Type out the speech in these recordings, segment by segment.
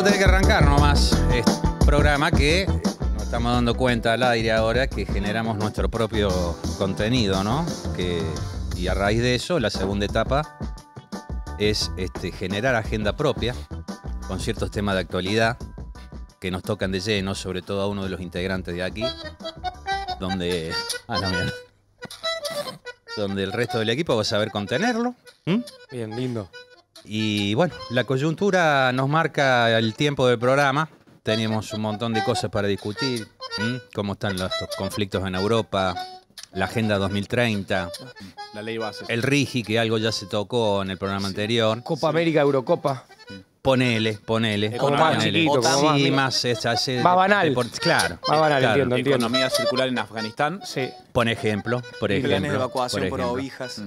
vamos a tener que arrancar nomás este programa que nos estamos dando cuenta al aire ahora que generamos nuestro propio contenido, ¿no? Que, y a raíz de eso, la segunda etapa es este, generar agenda propia con ciertos temas de actualidad que nos tocan de lleno, sobre todo a uno de los integrantes de aquí, donde. Ah. Donde el resto del equipo va a saber contenerlo. Bien, lindo. Y bueno, la coyuntura nos marca el tiempo del programa. Tenemos un montón de cosas para discutir. ¿m? Cómo están los conflictos en Europa, la Agenda 2030, La ley base. el RIGI, que algo ya se tocó en el programa anterior. Copa América, Eurocopa. Ponele, ponele. Como más ponele. chiquito, como más- Sí, más, es- hace- Más banal. deport- claro. Más banal, claro. entiendo, entiendo. Economía circular en Afganistán. Sí. Por ejemplo, por ejemplo. Planes de evacuación por, ejemplo. ovejas.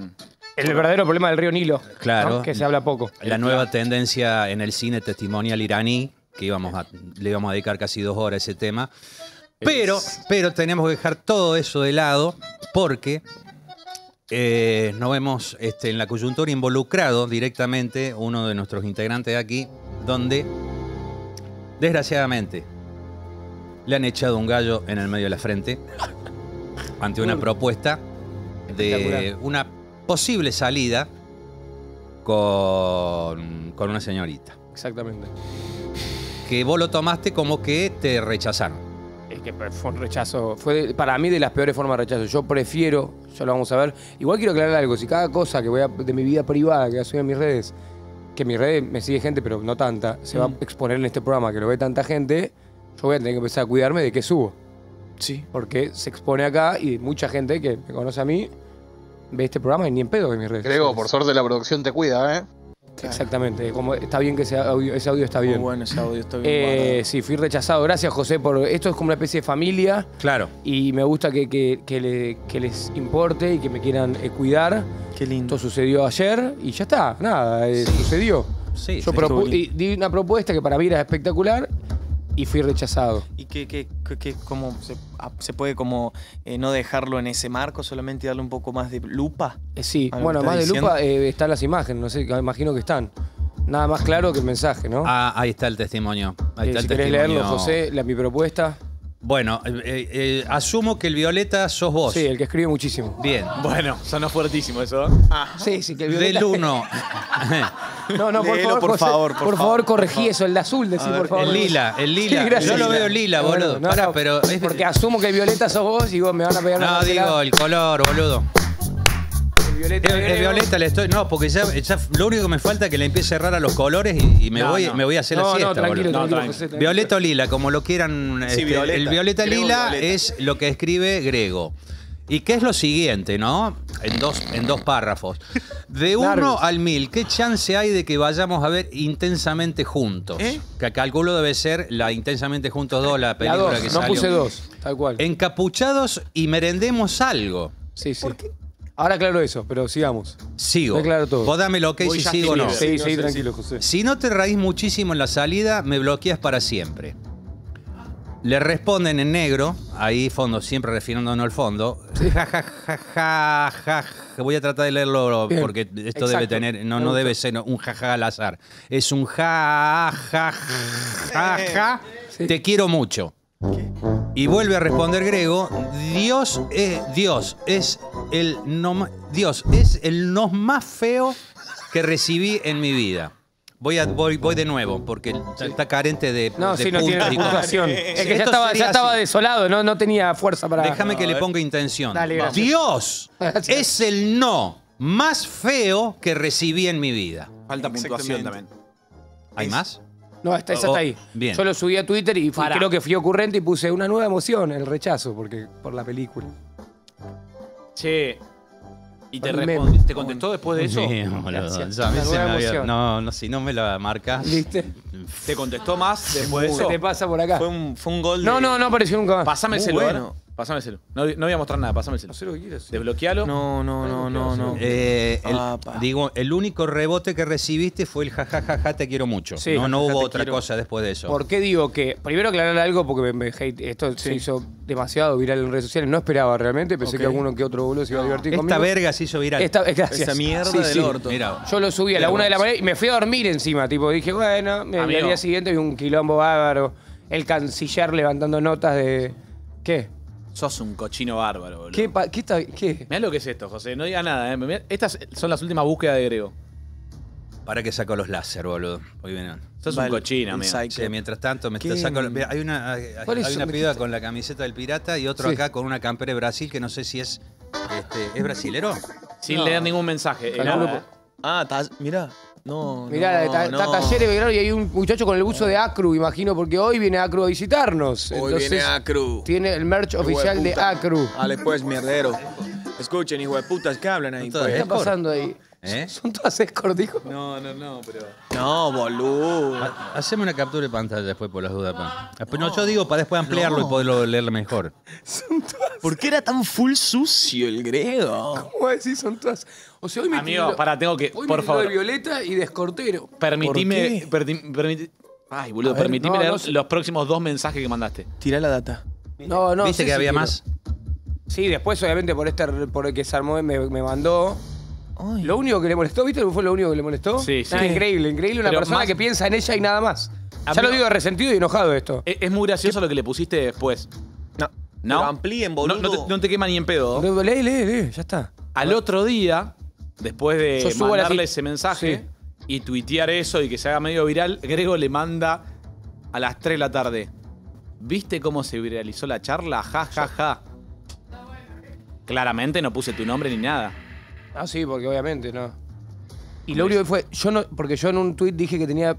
El verdadero problema del río Nilo. Claro. ¿no? Que se habla poco. La nueva tendencia en el cine testimonial iraní, que íbamos a, le íbamos a dedicar casi dos horas a ese tema. Pero, pero tenemos que dejar todo eso de lado porque eh, nos vemos este, en la coyuntura involucrado directamente uno de nuestros integrantes de aquí, donde desgraciadamente le han echado un gallo en el medio de la frente ante una propuesta de una posible salida con, con una señorita. Exactamente. Que vos lo tomaste como que te rechazaron. Es que fue un rechazo. Fue para mí de las peores formas de rechazo. Yo prefiero, ya lo vamos a ver. Igual quiero aclarar algo. Si cada cosa que voy a, de mi vida privada que voy a subir en mis redes, que en mis redes me sigue gente, pero no tanta, se va a exponer en este programa que lo ve tanta gente, yo voy a tener que empezar a cuidarme de qué subo. Sí. Porque se expone acá y mucha gente que me conoce a mí ve este programa y ni en pedo en mis redes. Grego, por suerte la producción te cuida, ¿eh? Exactamente. Como está bien que ese audio, ese audio está Muy bien. bueno ese audio, está bien Eh, sí, fui rechazado. Gracias, José, por esto es como una especie de familia Claro. y me gusta que, que- que le- que les importe y que me quieran eh, cuidar. Qué lindo. Esto sucedió ayer y ya está, nada, eh, sucedió. Sí, Yo sí. y di una propuesta que para mí era espectacular y fui rechazado. ¿Y qué, qué, qué- qué- cómo se, ah, se puede como eh, no dejarlo en ese marco, solamente darle un poco más de lupa? Eh, sí, bueno, más de lupa eh, están las imágenes, no sé, imagino que están. Nada más claro que el mensaje, ¿no? Ah, ahí está el testimonio. Ahí Eh, está si el querés testimonio. leerlo, José, la, mi propuesta. Bueno, eh, eh, eh, asumo que el Violeta sos vos. Sí, el que escribe muchísimo. Bien. Bueno, sonó fuertísimo eso. Sí, sí, que el Del violeta- 1. No, no, por Léelo, favor, por favor, por por favor, favor, por corregí favor. eso, el de azul, decí, por favor. el lila, el lila. Sí, gracias. Yo lo veo lila, boludo. No, Pará, pero es- porque asumo que el violeta sos vos y vos me van a pegar una No, digo el color, boludo. El violeta. El, el Grego. violeta le estoy. No, porque ya, ya lo único que me falta es que le empiece a errar a los colores y, y me, No, voy, no. me voy a hacer la No, siesta. no, tranquilo. No, tranquilo. José. Violeta o lila, como lo quieran. este, violeta. El violeta lila violeta. es lo que escribe Grego. ¿Y qué es lo siguiente, no? En dos, en dos párrafos. De uno al mil, ¿qué chance hay de que vayamos a ver intensamente juntos? ¿Eh? Que calculo debe ser la Intensamente Juntos 2, la La película dos, que no salió. puse dos, tal cual. Encapuchados y merendemos algo. Sí, sí. Ahora claro eso, pero sigamos. Sigo. Está claro todo. Vos dame lo que Voy si sigo o no. Sí, no sí, tranquilo, José. Si no te raís muchísimo en la salida, me bloqueas para siempre. Le responden en negro, ahí fondo, siempre refiriéndonos al fondo. Ja, ja, ja, ja, ja. Voy a tratar de leerlo Bien. porque esto Exacto. debe tener, no, no debe ser un jaja al azar. Es un ja, ja, ja, ja. Sí. Te quiero mucho. Y vuelve a responder Grego, Dios es, Dios es el no, Dios es el no más feo que recibí en mi vida. Voy, a, voy, voy de nuevo, porque está, está carente de. No, de sí, no tiene y puntuación. Es que ya Esto estaba, sería ya estaba así. desolado, no, no tenía fuerza para. Déjame que le ponga intención. Dale, gracias. Dios es el no más feo que recibí en mi vida. Falta puntuación también. ¿Hay más? No, está, esa Oh, está ahí. bien. Yo lo subí a Twitter y fui- Pará. creo que fui ocurrente y puse una nueva emoción, el rechazo, porque por la película. Che. ¿Y te, te contestó después de eso? Sí, boludo. Gracias. Ya a mí Una se me nueva había- emoción. No, no, si no me la marcas. ¿Viste? ¿Te contestó más después de Se eso? te pasa por acá. Fue un, fue un gol No, de- no, no apareció nunca más. Pásame el Muy celular. bueno. Pasame el celu. No, no voy a mostrar nada, pasame el celu. Hacé lo que quieras. Desbloquealo. No, no, no, no, no. Eh, el- Apa. digo, el único rebote que recibiste fue el jajajaja, te quiero mucho. Sí. no, no Jajaja, hubo te otra quiero. cosa después de eso. ¿Por qué digo que? Primero aclarar algo porque me, me hate- esto se hizo demasiado viral en redes sociales. No esperaba realmente. Pensé Ok. que alguno que otro boludo se iba a divertir Esta conmigo. verga se hizo viral. Esta, gracias. Esa mierda Sí, del sí. orto. Mira, Yo lo subí a la una de la mañana y me fui a dormir encima. Tipo, dije, bueno, me, Amigo. al día siguiente vi un quilombo bárbaro. El canciller levantando notas de. ¿Qué? Sos un cochino bárbaro, boludo. ¿Qué? pa- ¿Qué está.? ¿Qué? Mirá lo que es esto, José. No digas nada, ¿eh? Mirá, Estas son las últimas búsquedas de Grego. para que saco los láser, boludo. Hoy vienen. Sos Vale, un cochino, amigo. psycho. Che, mientras tanto, me saco, mira, hay una, hay ¿Cuáles hay una ¿De piba con la camiseta del pirata y otro Sí. acá con una campera de Brasil que no sé si es. Este, ¿Es brasilero? Sin No. leer ningún mensaje. eh, Calculo nada, ¿eh? Ah, tas- mirá. No, Mirá, no, está, no. está Talleres Belgrano y hay un muchacho con el buzo de Acru, imagino, porque hoy viene Acru a visitarnos. Hoy Entonces, viene Acru. Tiene el merch oficial de Acru. Dale pues, mierdero. Escuchen, hijo de putas, ¿qué hablan ahí? Todas ¿Qué pues? está pasando ahí? ¿Eh? ¿Son todas escort, dijo? No, no, no, pero. No, boludo. Ha- Haceme una captura de pantalla después por las dudas. pa. Después, no, yo digo para después ampliarlo y poderlo leer mejor. Son todas. ¿Por qué era tan full sucio el griego? ¿Cómo decir? Son todas. O sea, hoy me Amigo, pará, tengo que. Hoy Por me favor. de Violeta y de escortero. Permitime. ¿Por perdi- permiti- ay, boludo, A ver, permitime no, leer no sé. los próximos dos mensajes que mandaste. Tira la data. No, no. ¿Viste sé que si había quiero. más? Sí, después, obviamente, por este por el que se armó, me, me mandó. Ay. Lo único que le molestó, ¿viste? ¿Fue lo único que le molestó? Sí, sí. Ah, increíble, increíble. Una Pero persona más- que piensa en ella y nada más. Ya Amigo- lo digo resentido y enojado esto. Es, es muy gracioso lo que le pusiste después. No. ¿No? Pero amplíen, No, boludo. no te, no te quema ni en pedo. Lee, lee, lee, ya está. Al otro día, después de subo a las mandarle ese mensaje Sí. y tuitear eso y que se haga medio viral, Grego le manda a las 3 de la tarde. ¿Viste cómo se viralizó la charla? Ja, ja, ja. Claramente no puse tu nombre ni nada. Ah, sí, porque obviamente no. Y lo único que fue, yo no, porque yo en un tuit dije que tenía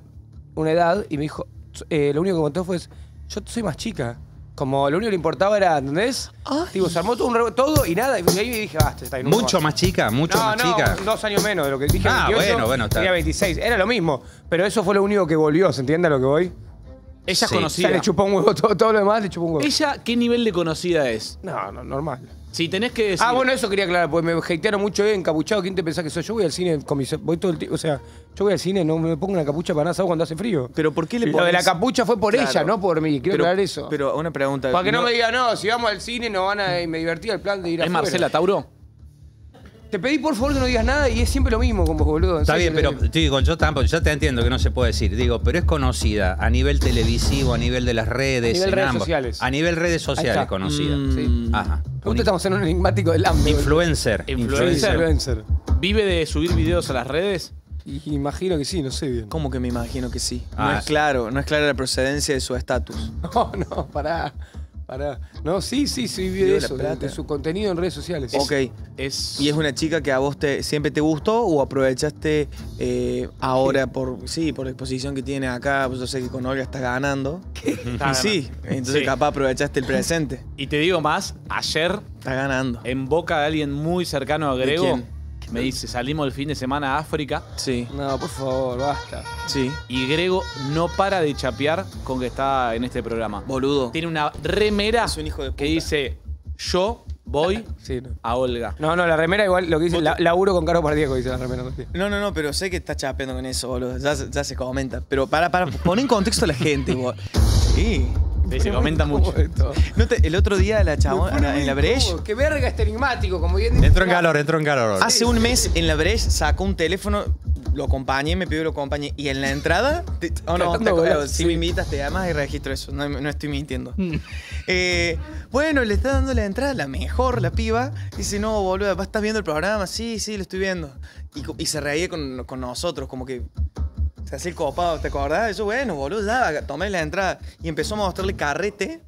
una edad y me dijo, eh, lo único que contó fue, yo soy más chica. Como lo único que le importaba era, ¿entendés? Digo, se armó todo, un re- todo y nada. Y ahí me dije, basta, está ahí, nunca Mucho más chica, mucho no, más no, chica. dos años menos de lo que dije. Ah, 28, bueno, bueno, está. Tenía 26, era lo mismo. Pero eso fue lo único que volvió, ¿se entiende a lo que voy? Ella Sí. O conocida. sea, le chupó un huevo, todo, todo lo demás le chupó un huevo. ¿Ella qué nivel de conocida es? No, no, normal. Si tenés que decir. Ah, bueno, eso quería aclarar, porque me hatearon mucho, eh, encapuchado. ¿Quién te pensás que soy? Yo voy al cine con mis. Voy todo el tiempo. O sea, yo voy al cine, no me pongo una capucha para nada, ¿sabes cuando hace frío? Pero ¿por qué le Lo de la capucha fue por Claro. ella, no por mí. Quiero Pero, aclarar eso. pero una pregunta. para que no, me diga, no, si vamos al cine no van a. y me divertía el plan de ir ¿Es afuera. Marcela Tauro? Te pedí por favor que no digas nada y es siempre lo mismo con vos, boludo. Está bien, pero te digo, yo tampoco, yo te entiendo que no se puede decir, digo, pero es conocida a nivel televisivo, a nivel de las redes, A nivel en redes ambos. sociales. A nivel redes Ahí sociales está. conocida. Mm, Sí. Ajá. Justo estamos en un enigmático del hambre. influencer. Influencer. Influencer. ¿Vive de subir videos a las redes? Y imagino que sí, no sé bien. ¿Cómo que me imagino que sí? No Ah, es claro, no es clara la procedencia de su estatus. No, no, pará. Pará. No, sí, sí, sí, vive de eso, de, su contenido en redes sociales. Ok. Es. ¿Y es una chica que a vos te, siempre te gustó o aprovechaste eh, ahora por sí por la exposición que tiene acá? Pues yo sé que con Olga estás ganando. Está Y sí, entonces Sí. capaz aprovechaste el presente. Y te digo más, ayer, Estás ganando. en boca de alguien muy cercano a ¿De Grego, quién? Me dice, salimos el fin de semana a África Sí, No, por favor, basta. sí. y Grego no para de chapear con que está en este programa. Boludo. Tiene una remera Es un hijo de que dice, yo voy Sí, no. a Olga. No, no, la remera igual, lo que dice, la, laburo con Caro Pardieco, dice la remera. No, no, no, pero sé que estás chapeando con eso, boludo. Ya, se- ya se comenta. Pero para, para, pon en contexto a la gente, boludo. Sí. Sí, se comenta mucho. No te- el otro día la chabona en la Breche, Qué verga este enigmático, como bien Entró en calor, entró en calor. hace un mes en la Breche sacó un teléfono, lo acompañé, me pidió que lo acompañe. Y en la entrada, te- oh no, te- si sí. me invitas, te llamas y registro eso. No, no estoy mintiendo. Eh, bueno, le está dando la entrada, la mejor, la piba. Dice, no, boludo, ¿estás viendo el programa? Sí, sí, lo estoy viendo. Y, co- y se reía con, con nosotros, como que se hacía el copado, ¿te acordás? Eso, bueno, boludo, ya, tomé la entrada. Y empezó a mostrarle carrete.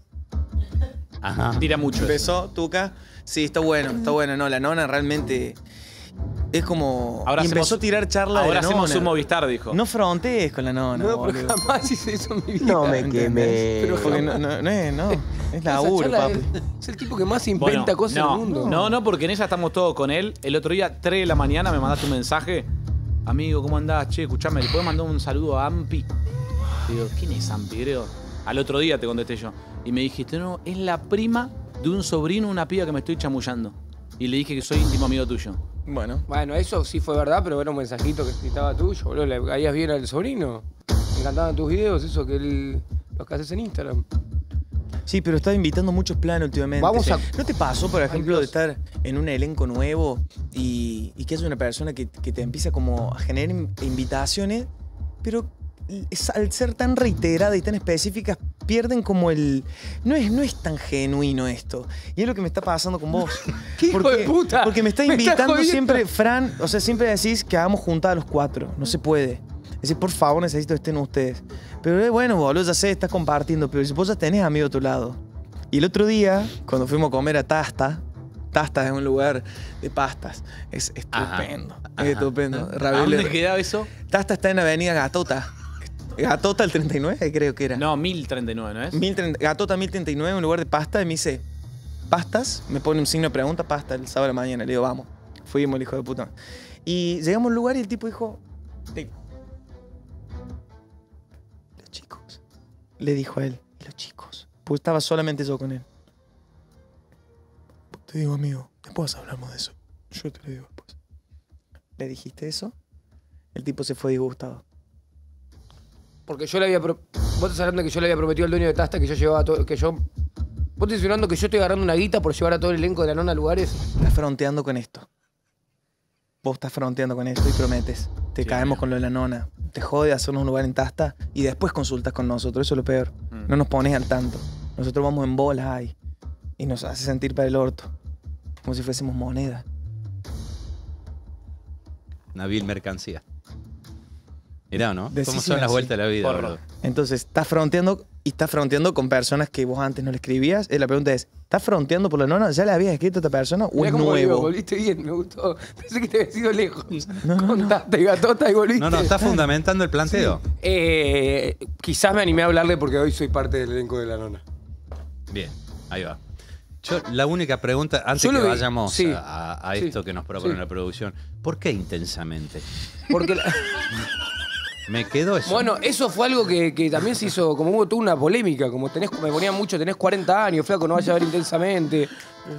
Ajá. Tira mucho. eso. Empezó, Tuca. Sí, está bueno, está bueno. No, la nona realmente es como... Ahora y empezó hacemos- a tirar charla Ahora de la hacemos nona. un Movistar, dijo. No frontees con la nona, No, boludo. pero jamás hice eso en mi vida. No me quemé. Pero Porque no, no, no es, no. Es laburo, papi. Es, es el tipo que más inventa Bueno, cosas no, en el mundo. No, no, porque en esa estamos todos con él. El otro día, 3 de la mañana, me mandaste un mensaje. Amigo, ¿cómo andás? Che, escuchame, ¿le puedes mandar un saludo a Ampi? Digo, ¿quién es Ampi, creo? Al otro día te contesté yo. Y me dijiste, no, es la prima de un sobrino, una piba que me estoy chamullando. Y le dije que soy íntimo amigo tuyo. Bueno. Bueno, eso sí fue verdad, pero era un mensajito que estaba tuyo, boludo. Le caías bien al sobrino. Me encantaban tus videos, eso que él, los que haces en Instagram. Sí, pero está invitando muchos planes últimamente. Vamos a- ¿No te pasó, por ejemplo, de estar en un elenco nuevo y, y que es una persona que, que te empieza como a generar in- invitaciones, pero es- al ser tan reiterada y tan específicas, pierden como el... No es, no es tan genuino esto. Y es lo que me está pasando con vos. ¿Qué hijo de puta? Porque me está estás invitando siempre, Fran, o sea, siempre decís que hagamos juntada a los cuatro. No se puede. Decís, por favor, necesito que estén ustedes. Pero eh, bueno, boludo, ya sé, estás compartiendo, pero si vos ya tenés amigo a tu lado. Y el otro día, cuando fuimos a comer a Tasta, Tasta es un lugar de pastas. Es estupendo. Ajá. Es estupendo. ¿A dónde quedaba eso? Tasta está en Avenida Gatota. Gatota el 39, creo que era. No, 1039, ¿no es? 1030 Gatota 1039, un lugar de pasta. Y me dice, ¿pastas? Me pone un signo de pregunta, pasta, el sábado de la mañana. Le digo, vamos. Fuimos, el hijo de puta. Y llegamos al lugar y el tipo dijo, "Te- Le dijo a él, "Y los chicos. Pues estaba solamente yo con él. Te digo, amigo, después hablamos de eso. Yo te lo digo después. ¿Le dijiste eso? El tipo se fue disgustado. Porque yo le había. pro- Vos estás hablando que yo le había prometido al dueño de Tasta que yo llevaba todo. Que yo. Vos estás insinuando que yo estoy agarrando una guita por llevar a todo el elenco de la nona a lugares. Estás fronteando con esto. Vos estás fronteando con esto y prometes. Te Sí, caemos con lo de la nona. Te jode hacernos un lugar en Tasta y después consultas con nosotros. Eso es lo peor. Mm. No nos pones al tanto. Nosotros vamos en bolas ahí. Y nos hace sentir para el orto. Como si fuésemos moneda. Una vil mercancía. Mirá, ¿no? Decís ¿Cómo son las vueltas de la vida? Entonces, estás fronteando y estás fronteando con personas que vos antes no le escribías. Y la pregunta es, ¿estás fronteando por la nona? ¿Ya le habías escrito a esta persona o Mirá es nuevo? digo, volviste bien, me gustó. Pensé que te habías ido lejos. No, no, Con no. Gatota y volviste. No, no, está fundamentando el planteo. Eh, quizás me animé a hablarle porque hoy soy parte del elenco de la nona. Bien, ahí va. Yo, la única pregunta, antes Yo que vi- vayamos sí, a, a sí, esto que nos propone sí. la producción, ¿por qué intensamente? Porque la- Me quedó eso. Bueno, eso fue algo que, que también se hizo, como hubo toda una polémica, como tenés, me ponían mucho, tenés 40 años, flaco, no vayas a ver intensamente,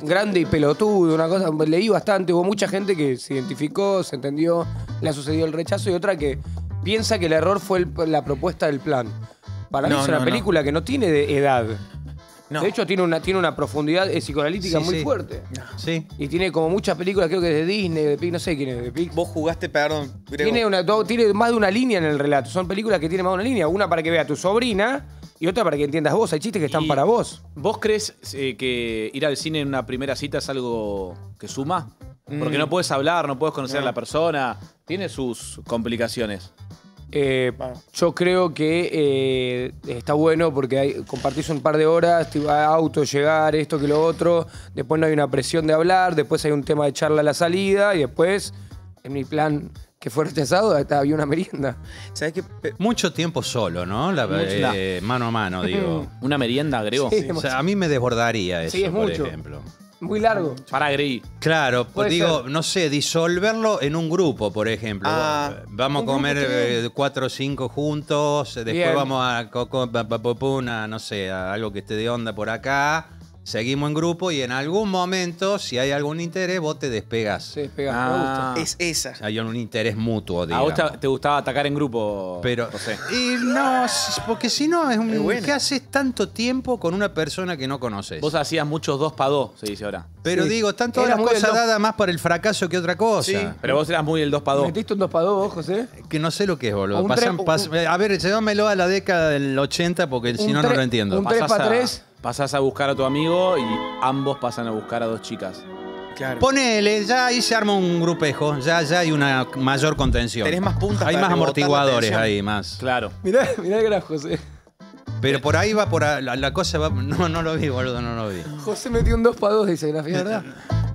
grande y pelotudo, una cosa, leí bastante, hubo mucha gente que se identificó, se entendió, le ha sucedido el rechazo y otra que piensa que el error fue el- la propuesta del plan. Para mí No, es una no, no. película que no tiene de edad. No. De hecho, tiene una, tiene una profundidad eh, psicoanalítica Sí, muy sí. fuerte. Sí. Y tiene como muchas películas, creo que de Disney, de no sé quién es, de Pixar. Vos jugaste, perdón, Grego. Tiene, una, do- tiene más de una línea en el relato. Son películas que tienen más de una línea. Una para que vea tu sobrina y otra para que entiendas vos. Hay chistes que están Y- para vos. ¿Vos crees eh, que ir al cine en una primera cita es algo que suma? Porque Mm. no puedes hablar, no puedes conocer a la persona. Tiene sus complicaciones. Eh, yo creo que eh, está bueno porque hay, compartís un par de horas, te va a auto, llegar, esto que lo otro. Después no hay una presión de hablar. Después hay un tema de charla a la salida. Y después, en mi plan que fue rechazado, hasta había una merienda. ¿Sabes qué? Mucho tiempo solo, ¿no? La- Mucho. eh, mano a mano, digo. ¿Una merienda, Grego? Sí. O sea, a mí me desbordaría eso, Sí, es por mucho. ejemplo. Muy largo. Para Grey. Claro, pues Puede digo, ser. no sé, disolverlo en un grupo, por ejemplo. Ah, vamos a comer eh, cuatro o cinco juntos, después Bien. vamos a, pa- pum, a, no sé, a algo que esté de onda por acá. Seguimos en grupo y en algún momento, si hay algún interés, vos te despegas. Se despega. Me Ah. gusta. Es esa. Hay un interés mutuo, ¿A digamos. vos te, te gustaba atacar en grupo, Pero, José? y no, porque si no, es un, Es buena. ¿qué haces tanto tiempo con una persona que no conoces? Vos hacías muchos dos para dos, se dice ahora. Pero Sí. digo, están todas las cosas dos. dadas más para el fracaso que otra cosa. Sí. Pero vos eras muy el dos para dos. ¿Metiste un 2 para 2 vos, José? Que no sé lo que es, boludo. Un Pasan- tres- pas- a ver, llévamelo a la década del 80 porque si no, no lo entiendo. un tres Pasás pa' a- tres. Pasás a buscar a tu amigo y ambos pasan a buscar a dos chicas. Claro. Ponele, ya ahí se arma un grupejo, ya, ya hay una mayor contención. Tenés más puntas Hay para más amortiguadores ahí, más. Claro. Mirá, mirá el gran José. Pero por ahí va, por a- la, la cosa va. No, no lo vi, boludo, no lo vi. José metió un 2 para 2, dice Grafía, ¿verdad?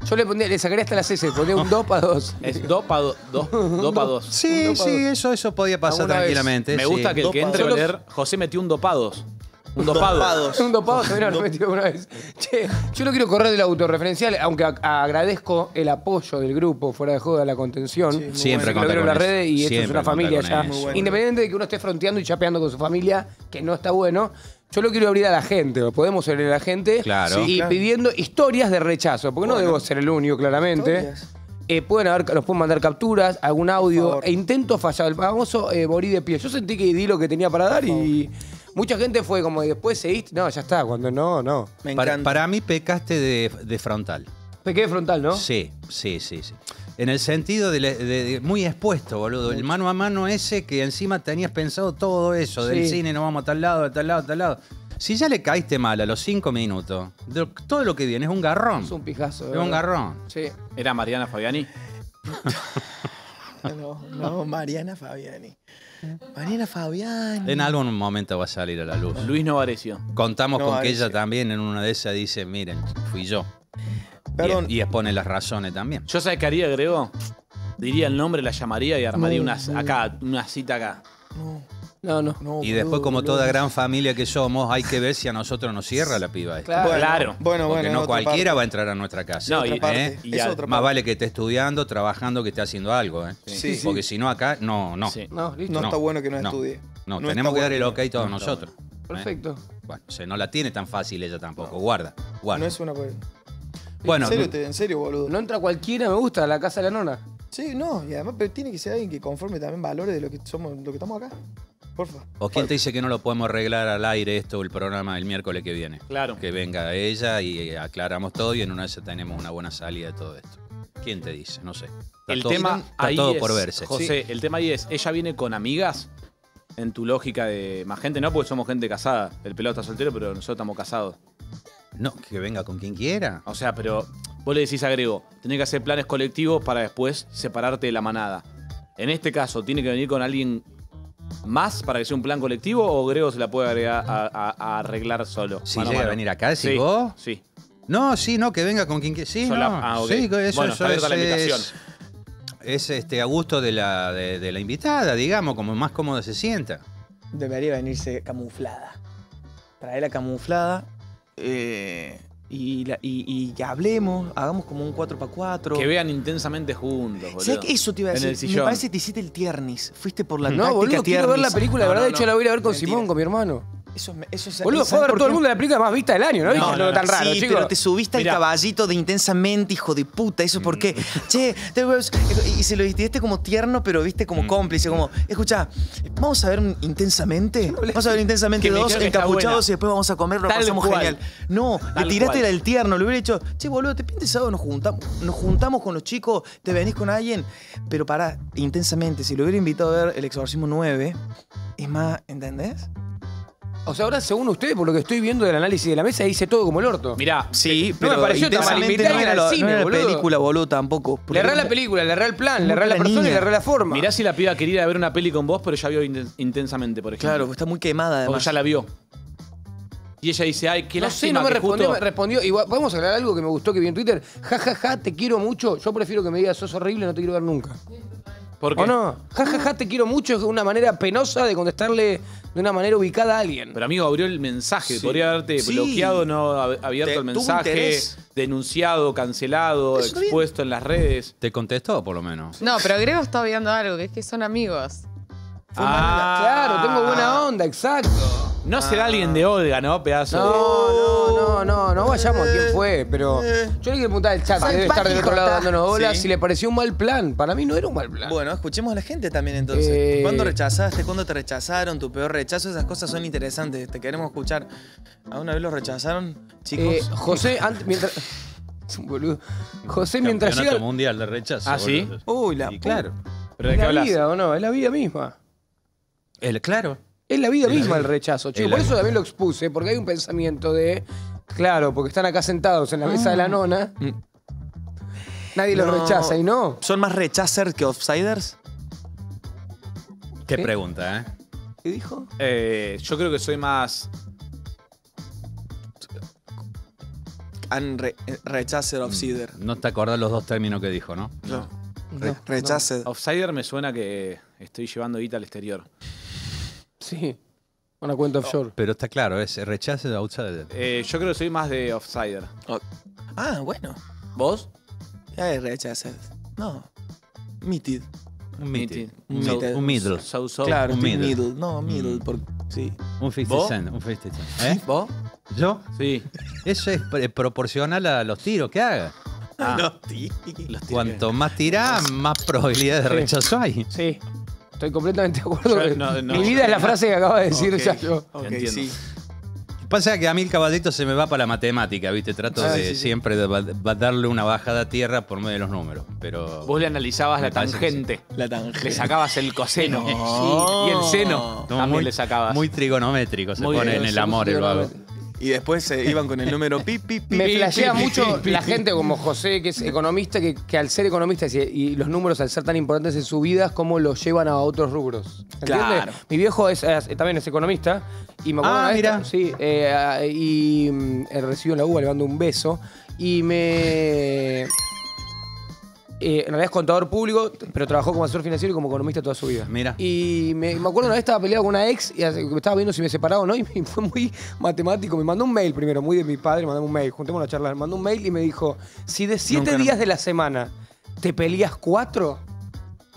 Yo le, pondría, le sacaría hasta las S, pondría un 2 para 2. Es dos para dos. Dos, dos para dos. Sí, sí, eso, eso podía pasar tranquilamente. Me sí. gusta que el que entre a leer, José metió un dopados. Un dopado. pados. Un 2 para 2 también lo metió una vez. Che, yo no quiero correr del autorreferencial, aunque a- agradezco el apoyo del grupo, fuera de joda, la contención. Sí, Siempre que lo vieron en con las eso. redes y esto es Siempre una familia con ya. eso. Muy bueno. Independiente de que uno esté fronteando y chapeando con su familia, que no está bueno, Yo lo quiero abrir a la gente, lo podemos abrir a la gente. Claro. Y claro. pidiendo historias de rechazo, porque no Bueno. debo ser el único, claramente. Historias. Eh, pueden haber, nos pueden mandar capturas, algún audio, favor. e intento fallar. El famoso eh, morí de pie. Yo sentí que di lo que tenía para dar y mucha gente fue como, y después seguiste. No, ya está, cuando no, no. Me Para, encanta. para mí pecaste de, de frontal. Me quedé frontal, ¿no? Sí, sí, sí, sí. En el sentido de, de- de- muy expuesto, boludo. El mano a mano ese que encima tenías pensado todo eso, del Sí. cine, no vamos a tal lado, de tal lado, a tal lado. Si ya le caíste mal a los cinco minutos, de- todo lo que viene es un garrón. Es un pijazo. de Es un verdad. garrón. Sí. ¿Era Mariana Fabiani? No, no, Mariana Fabiani. Mariana Fabiani. En algún momento va a salir a la luz. Luis Novarecio. Contamos No, con que ella también en una de esas dice, miren, fui yo. Perdón. Y, y expone las razones también. ¿Yo sabes qué haría, Grego? Diría el nombre, la llamaría y armaría No, una, no. acá, una cita acá. No, No, no. no, Y después, como boludo. toda gran familia que somos, hay que ver si a nosotros nos cierra la piba esta. Claro. Bueno, Claro. Bueno, Porque bueno. no cualquiera parte. va a entrar a nuestra casa. No, otra y- parte. ¿eh? y es al- Más vale que esté estudiando, trabajando, que esté haciendo algo. ¿eh? Sí, sí. Porque si no, acá, no, no. Sí. No, listo. No, está bueno que no, no. estudie. No, No tenemos que dar el ok todos nosotros. ¿eh? Perfecto. Bueno, se no la tiene tan fácil ella tampoco. Guarda, guarda. No es una. Bueno, en serio, te- en serio, boludo. No entra cualquiera, me gusta, la casa de la nona. Sí, no, y además pero tiene que ser alguien que conforme también valores de lo que somos, lo que estamos acá. Porfa. ¿O quién te dice que no lo podemos arreglar al aire esto el programa el miércoles que viene? Claro. Que venga ella y aclaramos todo y en una vez tenemos una buena salida de todo esto. ¿Quién te dice? No sé. Está El todo, tema está ahí todo es, por verse. José, el tema ahí es, ella viene con amigas en tu lógica de más gente, no porque somos gente casada. El pelado está soltero, pero nosotros estamos casados. No, que venga con quien quiera. O sea, pero vos le decís a Grego, tenés que hacer planes colectivos para después separarte de la manada. En este caso, ¿tiene que venir con alguien más para que sea un plan colectivo o Grego se la puede agregar a, a- a arreglar solo? Si mano llega a mano? venir acá, decís Sí, vos. Sí. No, sí, no, que venga con quien quiera. Sí, Sola- no. ah, ok. Sí, que eso, Bueno, eso abierta es, la invitación. es, este, a gusto de la, de, de la invitada, digamos, como más cómoda se sienta. Debería venirse camuflada. Traerla camuflada. Eh, y, la- y, y que hablemos, hagamos como un 4x4. Que vean intensamente juntos, boludo. ¿Sabes qué? Eso te iba a decir. Me parece que te hiciste el tiernis. Fuiste por la No, táctica boludo, quiero ver la tiernis. película, de No, verdad. no, de hecho, no. la voy a ir a ver con Mentira. Simón, con mi hermano. Eso, es- eso es- Boludo, ¿sabes fue a ver por todo el mundo la película más vista del año, ¿no? No, ¿Viste? no, Algo no. tan raro, sí, chicos. pero te subiste Mirá. al caballito de intensamente, hijo de puta. ¿Eso por qué? che, te y se lo diste como tierno, pero viste como cómplice. Como, escucha, vamos a ver un intensamente. Vamos a ver intensamente Que dos, encapuchados y después vamos a comer, lo Tal pasamos cual. genial. No, Tal le tiraste cual. el tierno, le hubiera dicho, che, boludo, te pintes sábado, nos juntamos, nos juntamos con los chicos, te venís con alguien. Pero pará, intensamente, si lo hubiera invitado a ver El Exorcismo 9, es más, ¿entendés? O sea, ahora, según ustedes, por lo que estoy viendo del análisis de la mesa, hice todo como el orto. Mirá, Sí, no pero me pareció tan mal. a no era, al la- cine, no era la boludo. película, boludo, tampoco. Le erré la película, le erré el plan, le erré la persona y le erré la forma. mirá si la piba quería ir a ver una peli con vos, pero ya vio inten- intensamente, por ejemplo. Claro, está muy quemada Porque además. ya la vio. Y ella dice, ay, qué no sé, lástima no me que respondió, justo- me respondió. Igual, podemos aclarar algo que me gustó que vi en Twitter. Ja, ja, ja, te quiero mucho. Yo prefiero que me digas, sos horrible, no te quiero ver nunca. ¿Por qué? ¿O no? Ja, ja, ja, te quiero mucho es una manera penosa de contestarle de una manera ubicada a alguien. Pero amigo, abrió el mensaje. Sí. Podría haberte Sí. bloqueado, no abierto Te- el mensaje, denunciado, cancelado, Eso está bien. expuesto en las redes. Te contestó, por lo menos. No, pero Grego está viendo algo, que es que son amigos. Ah, Claro, tengo buena onda, exacto. No será alguien de Olga, ¿no? Pedazo de- No, no, no, no, no vayamos a quién fue, pero Eh. yo le quiero preguntar al chat, que debe estar del otro lado dándonos bolas, Sí. si le pareció un mal plan. Para mí no era un mal plan. Bueno, escuchemos a la gente también entonces. Eh. ¿Cuándo rechazaste? ¿Cuándo te rechazaron? ¿Tu peor rechazo? Esas cosas son interesantes. Te queremos escuchar. ¿Alguna vez los rechazaron, chicos? Eh, José, antes, mientras. Es un boludo. José, mientras llega. mundial de rechazo. ¿Ah, sí? boludo. Uy, la claro. ¿Pero de Es qué la hablas? vida, ¿o no? Es la vida misma. El, claro. Es la vida misma el rechazo, chico. Por eso también lo expuse, porque hay un pensamiento de. Claro, porque están acá sentados en la mesa de la nona. Nadie los No. rechaza y no. ¿Son más rechazers que offsiders? Qué ¿Qué? pregunta, ¿eh? ¿Qué dijo? Eh, yo creo que soy más. Han re rechazer offsider. No te acordás los dos términos que dijo, ¿no? Re- No, rechacer. Outsider me suena que estoy llevando guita al exterior. Sí. Una cuenta offshore. Pero está claro, es rechazo de outsider. Eh, yo creo que soy más de Outsider. Ah, bueno. ¿Vos? Ya es rechacer. No. Meated. Un middle. Un middle. Un middle. So, so. claro, un middle. middle. No, middle. Mm. por- sí. Un 50 ¿Vos? cent, un 50 cent. ¿Eh? ¿Vos? ¿Yo? Sí. Eso es proporcional a los tiros que haga. Ah, los tiros. Cuanto más tira, más probabilidad de rechazo hay. Sí. Estoy completamente de acuerdo. Yo no- no- Mi vida es la frase que acaba de decir Ok, ya yo. ok, Entiendo. sí. Pasa que a mí el caballito se me va para la matemática, ¿viste? Trato Ah, de sí, sí. siempre de, darle una bajada a tierra por medio de los números. Pero. Vos le analizabas la tangente. La tangente. Le sacabas el coseno. Y el seno. No, También muy, le sacabas. Muy trigonométrico se Muy pone bien, en el amor el vago. Y después se iban con el número pi, pi, pi. Me Pi, flashea pi, pi, mucho pi, la gente como José, que es economista, que, que al ser economista y, los números al ser tan importantes en su vida, cómo los llevan a otros rubros. ¿Entiendes? Claro. Mi viejo es, es- también es economista y me acuerdo Ah, mira. Sí, eh, y mm, eh, recibió en la UBA, le mando un beso. Y me. Eh, en realidad es contador público, pero trabajó como asesor financiero y como economista toda su vida. Mira. Y me, me acuerdo una vez estaba peleado con una ex y me estaba viendo si me separaba o no y me- fue muy matemático. Me mandó un mail primero, muy de mi padre, mandó un mail, juntemos una charla. Me mandó un mail y me dijo, si de siete Nunca no- días de la semana te peleas cuatro,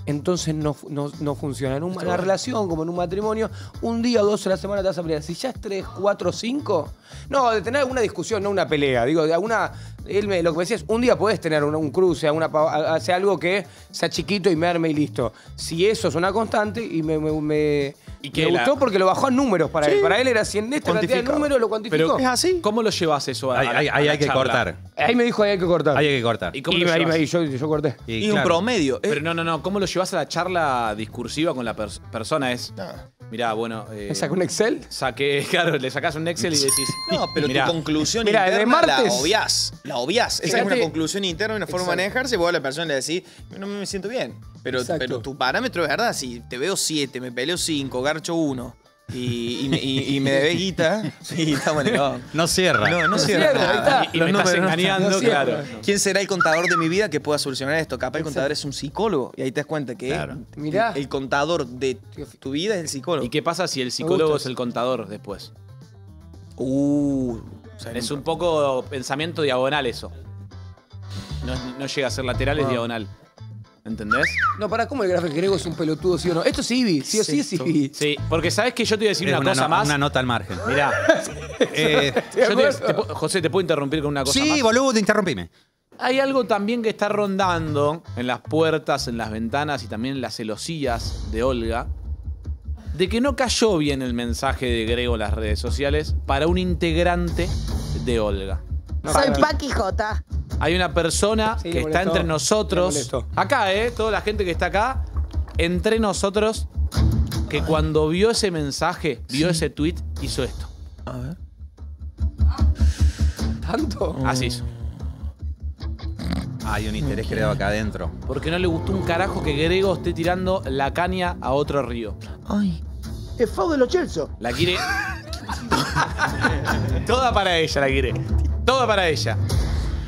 entonces no, no, no funciona. En una relación, como en un matrimonio, un día o dos a la semana te vas a pelear. Si ya es tres, cuatro, cinco, no, de tener alguna discusión, no una pelea. Digo, de alguna. Él me, lo que me decía es, un día puedes tener un, un cruce, pava- hace algo que sea chiquito y me arme y listo. Si eso es una constante, y me, me, me- ¿Y me qué, la- gustó porque lo bajó en números para él. Para él era si en esta cantidad de Cuantificado. números lo cuantificó. Pero ¿Es así? ¿Cómo lo llevas eso a, Ahí, a la- ahí- a hay que cortar. Ahí me dijo ahí hay que cortar. Ahí hay que cortar. ¿Y cómo y lo ahí, llevas? ahí yo, yo corté. Y un claro. promedio. eh, Pero no, no, no. ¿Cómo lo llevas a la charla discursiva con la pers- persona? Es. Mirá, bueno... eh, ¿Me sacó un Excel? Saqué, claro, le sacás un Excel y decís... No, pero mirá, tu conclusión Mirá, de interna la martes- obviás. La obviás. Esa es una conclusión interna, una forma Exacto. de manejarse. Vos a la persona le decís, no me siento bien. Pero, pero tu parámetro es verdad. Si te veo 7, me peleo 5, garcho 1 y, y me, y- y me debes guita, sí, el horno. No cierra. No, no cierra cierra, ahí nada. está. Y me estás números no- engañando, no claro. ¿Quién será el contador de mi vida que pueda solucionar esto? Capaz el contador es un psicólogo y ahí te das cuenta que Claro. Mirá. el contador de tu vida es el psicólogo. ¿Y qué pasa si el psicólogo gusta es el contador después? Uh, o sea, Es un poco pensamiento diagonal eso. No, no llega a ser lateral, es diagonal. ¿Entendés? No, para ¿cómo el gráfico griego es un pelotudo, sí o no? Esto es IBI, sí o sí es IBI. Sí, porque sabes que yo te voy a decir Es una, una, cosa no- más. una nota al margen. Mirá, Eh, yo te- te puedo- José, ¿te puedo interrumpir con una cosa sí, más? boludo, interrumpime. Hay algo también que está rondando en las puertas, en las ventanas y también en las celosías de Olga, de que no cayó bien el mensaje de Grego en las redes sociales para un integrante de Olga. Soy Paqui J. Hay una persona Sí, que está entre nosotros, acá, ¿eh? Toda la gente que está acá, entre nosotros, que cuando vio ese mensaje, vio ese tweet, hizo esto. A ver. ¿Tanto? Así hizo. Hay un interés creado acá adentro. Porque no le gustó un carajo que Grego esté tirando la caña a otro río. Ay. Es Fau de los Chelsea. La quiere. Toda para ella la quiere. Toda para ella.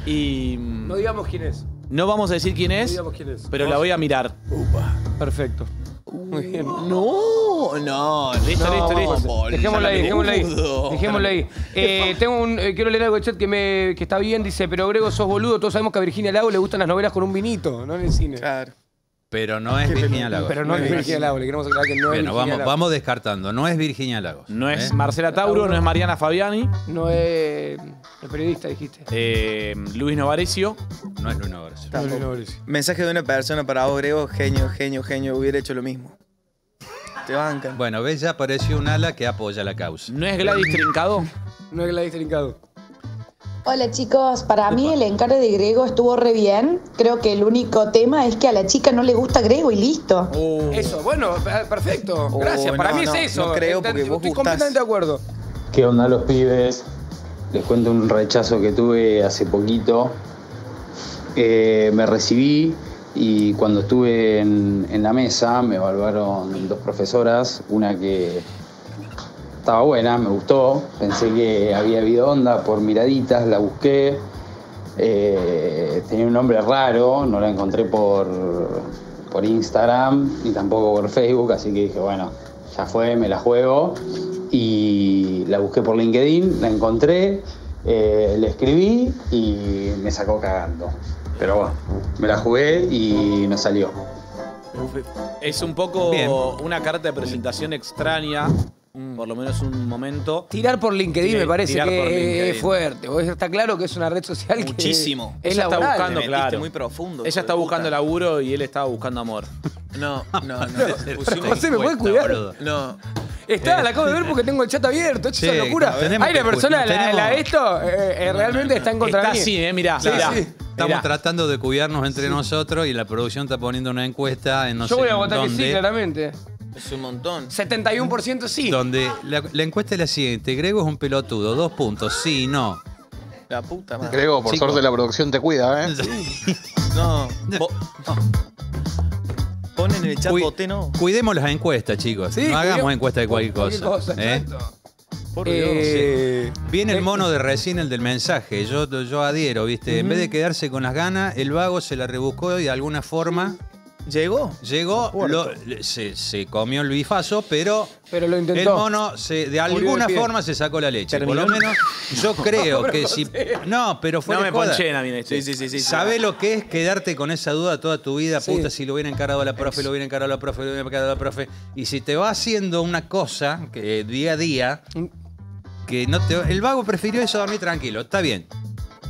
Y. No digamos quién es. No vamos a decir quién No es, digamos quién es. pero la voy a mirar. Perfecto. Muy bien. No, no. Listo, No, listo, listo. Dejémoslo ahí, dejémoslo ahí. Boludo. Dejémoslo ahí. Eh, tengo un, eh, quiero leer algo de chat que, me, que está bien. Dice, pero Grego, sos boludo. Todos sabemos que a Virginia Lago le gustan las novelas con un vinito, no en el cine. Claro. Pero no es Virginia Lagos. Pero no es Virginia Lago. Le queremos aclarar que no es Bueno, Virginia vamos, vamos descartando. No es Virginia Lagos. No es ¿eh? Marcela Tauro, no es Mariana Fabiani, No es el periodista, dijiste. eh, Luis Novarecio. No es Luis Novarecio. No, no, no, no. Mensaje de una persona para vos, Grego, genio, genio, genio, hubiera hecho lo mismo. Te bancan. Bueno, ves, ya apareció un ala que apoya la causa. No es Gladys Trincado. No es Gladys Trincado. Hola chicos, para mí el encargo de Grego estuvo re bien. Creo que el único tema es que a la chica no le gusta Grego y listo. Oh. Eso, bueno, perfecto. Oh, Gracias. Para no, mí no, es eso. no creo, porque Estoy vos gustás. completamente de acuerdo. ¿Qué onda los pibes? Les cuento un rechazo que tuve hace poquito. Eh, me recibí y cuando estuve en, en la mesa me evaluaron dos profesoras, una que estaba buena, me gustó, pensé que había habido onda por miraditas, la busqué, Eh, tenía un nombre raro, no la encontré por, por Instagram ni tampoco por Facebook, así que dije, bueno, ya fue, me la juego y la busqué por LinkedIn, la encontré, eh, le escribí y me sacó cagando. Pero bueno, me la jugué y no salió. Es un poco Bien. una carta de presentación extraña por lo menos un momento. Tirar por LinkedIn me parece que LinkedIn. es fuerte. O Está claro que es una red social que Muchísimo. es Ella está laboral. buscando, Te metiste claro. muy profundo. Ella está buscando puta. laburo y él estaba buscando amor. No, no, no. José, ¿me puede cuidar? boludo. No. Está, la acabo de ver porque tengo el chat abierto. Esto es una locura. Hay una persona, la, la de esto, eh, eh, realmente está en contra Está mí. así, eh, mirá. Sí, mirá. sí. Estamos Mirá. tratando de cuidarnos entre nosotros y la producción está poniendo una encuesta en no Yo sé voy a votar que dónde, sí, claramente. Es un montón. 71% sí. donde la, la encuesta es la siguiente. Grego es un pelotudo. Dos puntos. Sí, no. La puta madre. Grego, por Chico. suerte la producción te cuida, ¿eh? No. Vo- Pon en el chat Cui- voté no. Cuidemos las encuestas, chicos. Sí, no hagamos encuestas de cualquier cosa. ¿eh? exacto. Por Dios. Eh, Viene el eh, mono de recién, el del mensaje. Yo, yo adhiero, ¿viste? En vez de quedarse con las ganas, el vago se la rebuscó y de alguna forma ¿Llegó? llegó, lo- se, se comió el bifazo, pero Pero lo el intentó. mono se, de alguna forma se sacó la leche. Terminó. Por lo menos yo creo que si... No, pero fue No me ponchen a mí en esto. Sí, sí, sí. sí ¿Sabés lo que es quedarte con esa duda toda tu vida? Sí. Puta, si lo hubiera encarado a la profe, lo hubiera encarado a la profe, lo hubiera encarado a la profe. Y si te va haciendo una cosa que día a día, que no te. El vago prefirió eso dormir tranquilo. Está bien.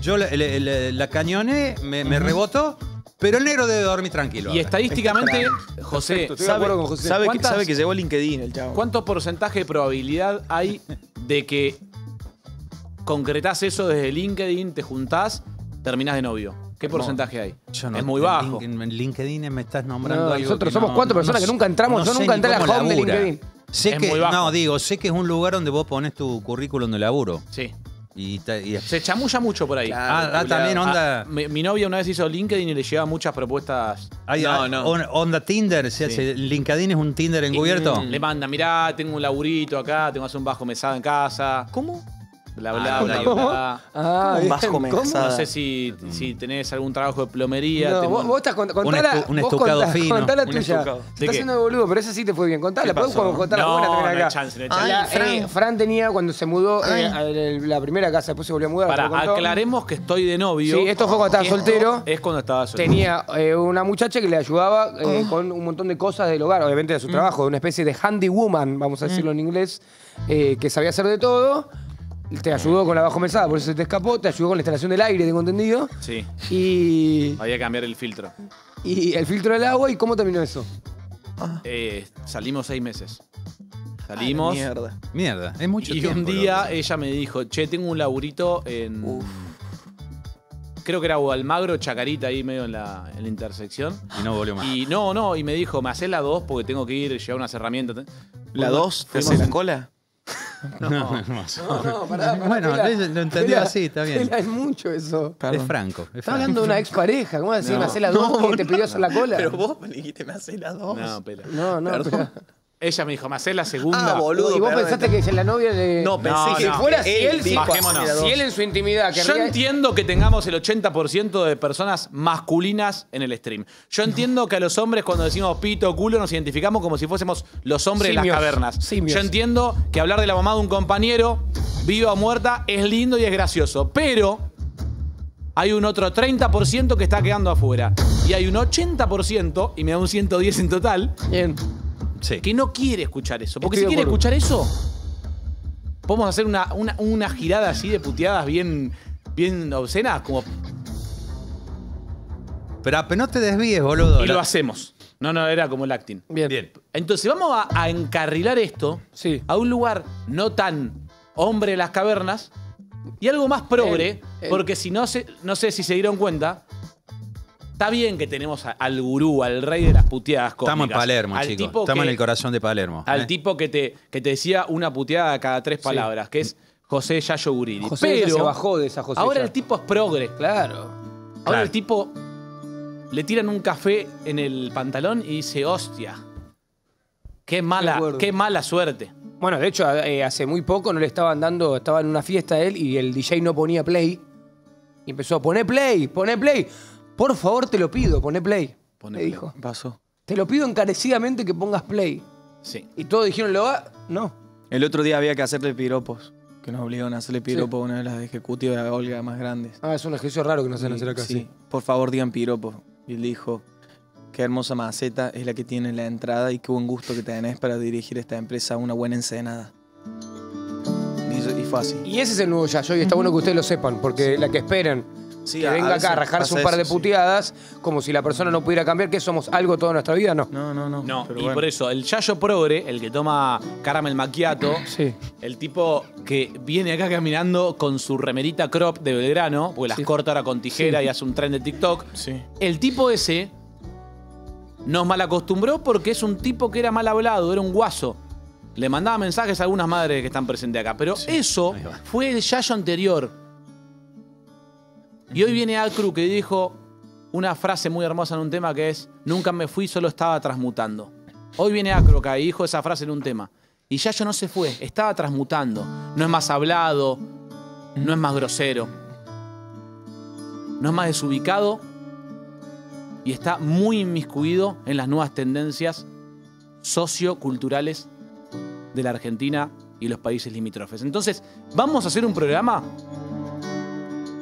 Yo la, la- la- la cañoné, me, me rebotó, pero el negro debe dormir tranquilo. Y ahora. estadísticamente, José, Estoy de Sabe, acuerdo con José. sabe, que, ¿Cuántas- sabe que llegó LinkedIn el chavo. ¿cuánto porcentaje de probabilidad hay de que concretás eso desde LinkedIn, te juntás, terminás de novio? ¿Qué porcentaje hay? Yo no- es muy en bajo. Link- En LinkedIn me estás nombrando No, algo nosotros que somos no- cuatro personas no que nunca entramos, yo sé nunca ni entré a la cómo home de labura. LinkedIn. Sé Es que, muy bajo. no, digo, sé que es un lugar donde vos pones tu currículum de laburo. Sí. Y, ta- y- Se chamulla mucho por ahí. Claro, Ah, ah, también onda. Ah, mi, mi novia una vez hizo LinkedIn y le llevaba muchas propuestas. Hay- No, hay- no. on- Onda Tinder, se hace. LinkedIn es un Tinder encubierto. Le manda, mirá, tengo un laburito acá, tengo que hacer un bajo mesada en casa. ¿Cómo? Bla, bla, Ah, bla, ¿cómo? bla. Ah, bien. mesada. No sé si, si tenés algún trabajo de plomería. No, vos, estás cont- contá Un estu- un vos estucado contá- fino. contá la Un tuya. estucado. ¿De Estás qué? haciendo de boludo, pero esa sí te fue bien. Contala, ¿Qué podemos pasó? contar la No, buena no también hay acá. chance, no hay Ay, chance. La- Fran. eh, Fran tenía, cuando se mudó eh, a la primera casa, después se volvió a mudar. Para, te lo contó. aclaremos que estoy de novio. Sí, esto fue cuando estaba soltero. Es cuando estaba soltero. Tenía eh, una muchacha que le ayudaba eh, Ah. con un montón de cosas del hogar, obviamente de su trabajo, de una especie de handy woman, vamos a Mm. decirlo en inglés, eh, que sabía hacer de todo. Te ayudó con la bajo mesada, por eso se te escapó. Te ayudó con la instalación del aire, tengo entendido. Sí, Y, había que cambiar el filtro. y el filtro del agua. ¿Y cómo terminó eso? Eh, salimos seis meses. Salimos. Mierda. Mierda, es mucho y tiempo. un día loco. ella me dijo, che, tengo un laburito en. Creo que era Almagro, Chacarita, ahí medio en la, en la intersección. Y no volvió más. Y no, no, y me dijo, me haces la dos porque tengo que ir, llevar unas herramientas. ¿La Fuimos- 2? ¿Te hace la en- cola? No, no. No, no, pará, pará, Bueno, lo- entendió así, está bien. Es mucho eso. Es franco. Es Estás franco. hablando de una expareja. ¿Cómo decir, No. me hace la dos que te pidió hacer la cola? Pero vos me dijiste, me hace la 2. No, pela. No, no, Perdón. pero- Ella me dijo, me haces la segunda. Ah, boludo. y vos perdón, pensaste que la novia de. No, pensé No, que no. Si fuera si él, dijo, bajémonos. "Haceme la si dos". él en su intimidad Yo querría. entiendo que tengamos el 80% de personas masculinas en el stream. Yo entiendo que a los hombres cuando decimos pito, culo, nos identificamos como si fuésemos los hombres de Simios. las cavernas. Simios. Yo entiendo que hablar de la mamá de un compañero, viva o muerta, es lindo y es gracioso. Pero hay un otro 30% que está quedando afuera. Y hay un 80%, y me da un 110 en total, Bien. Sí. que no quiere escuchar eso. Porque Estoy si quiere escuchar eso, podemos hacer una, una, una girada así de puteadas bien, bien obscenas, como, Pero, pero no te desvíes, boludo. y lo hacemos. No, no, era como el acting. Bien. Bien. Entonces vamos a, a encarrilar esto Sí. a un lugar no tan hombre de las cavernas y algo más progre, El- el- porque si no, se, no sé si se dieron cuenta, está bien que tenemos a- al gurú, al rey de las puteadas cómicas. Estamos en Palermo, al chicos. Estamos que- en el corazón de Palermo. Al ¿eh? tipo que te, que te decía una puteada cada tres palabras, que es José Yayo Guridi. José ya Pero se bajó de esa José. ahora el tipo es progre. Claro. Ahora Claro. el tipo le tiran un café en el pantalón y dice, hostia, qué mala, qué mala suerte. Bueno, de hecho, eh, hace muy poco no le estaban dando, estaba en una fiesta él y el DJ no ponía play. Y empezó a poner play, poné play. Por favor, te lo pido, poné play. Poné le play. dijo. Pasó. Te lo pido encarecidamente que pongas play. Sí. Y todos dijeron, ¿lo va? No. El otro día había que hacerle piropos. Que nos obligaron a hacerle piropos a una de las ejecutivas de Olga más grandes. Ah, es un ejercicio raro que no se Y, hacer acá, sí, sí. Por favor, digan piropos. Y él dijo, qué hermosa maceta es la que tiene la entrada y qué buen gusto que tenés para dirigir esta empresa a una buena ensenada. Y, y fue así. Y ese es el nuevo Yayo y está bueno que ustedes lo sepan, porque la que esperen Sí, que a- venga acá a rajarse un pasa par de eso, sí. puteadas, como si la persona no pudiera cambiar, que somos algo toda nuestra vida, no. No, no, no. No, pero y bueno. por eso, el Yayo Progre, el que toma caramel macchiato, Sí. el tipo que viene acá caminando con su remerita crop de Belgrano, porque las Sí. corta ahora con tijera Sí. y hace un tren de TikTok. Sí. El tipo ese nos malacostumbró porque es un tipo que era mal hablado, era un guaso. Le mandaba mensajes a algunas madres que están presentes acá. Pero eso fue el Yayo anterior. Y hoy viene Acru que dijo una frase muy hermosa en un tema que es: Nunca me fui, solo estaba transmutando. Hoy viene Acru y dijo esa frase en un tema. Y Yayo no se fue, estaba transmutando. No es más hablado, no es más grosero, no es más desubicado y está muy inmiscuido en las nuevas tendencias socioculturales de la Argentina y los países limítrofes. Entonces, vamos a hacer un programa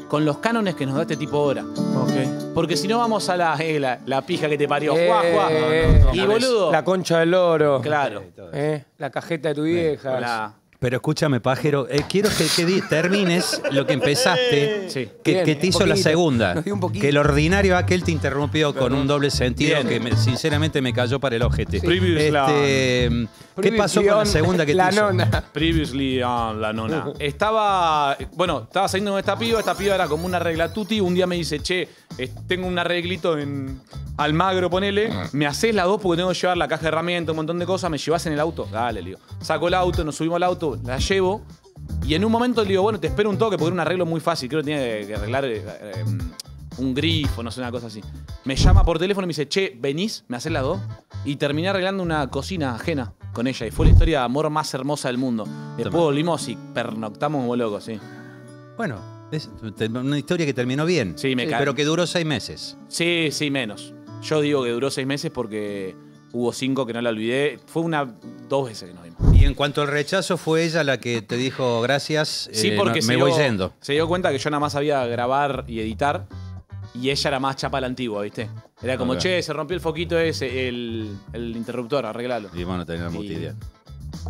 con los cánones que nos da este tipo ahora. Ok. Porque si no vamos a la, eh, la, la pija que te parió. Eh, Juá, juá. no, no, y boludo. La concha del loro. Claro. Eh, La cajeta de tu vieja. La- Pero escúchame, pajero, eh, quiero que, que termines lo que empezaste, Sí. que, Bien, que te hizo la segunda. Nos dio un poquito. Que el ordinario aquel te interrumpió con un doble sentido Bien. que me- sinceramente me cayó para el ojete. Previously Este, ¿Qué pasó con la segunda que on te La hizo? nona. Previously on la nona. Estaba, bueno, estaba saliendo con esta piba, esta piba era como una regla tuti, un día me dice, che, tengo un arreglito en Almagro, ponele, me haces la dos porque tengo que llevar la caja de herramientas, un montón de cosas, me llevas en el auto, dale, le digo. Saco el auto, nos subimos al auto, la llevo, y en un momento le digo, bueno, te espero un toque porque era un arreglo muy fácil, creo que tenía que arreglar eh, eh, un grifo, no sé, una cosa así. Me llama por teléfono y me dice, che, venís, me haces las dos. Y terminé arreglando una cocina ajena con ella. Y fue la historia de amor más hermosa del mundo. Después volvimos y pernoctamos como locos, sí. Bueno, es una historia que terminó bien. Sí, me ca- Pero que duró seis meses. Sí, sí, menos. Yo digo que duró seis meses porque hubo cinco que no la olvidé. Fue una, dos veces que nos vimos. Y en cuanto al rechazo, fue ella la que te dijo gracias, Sí, eh, porque no- me voy yendo. Se dio cuenta que yo nada más sabía grabar y editar. Y ella era más chapa a la antigua, ¿viste? Era como, Ok. che, se rompió el foquito ese, el, el interruptor, arreglalo. Y bueno, teníamos Y- idea.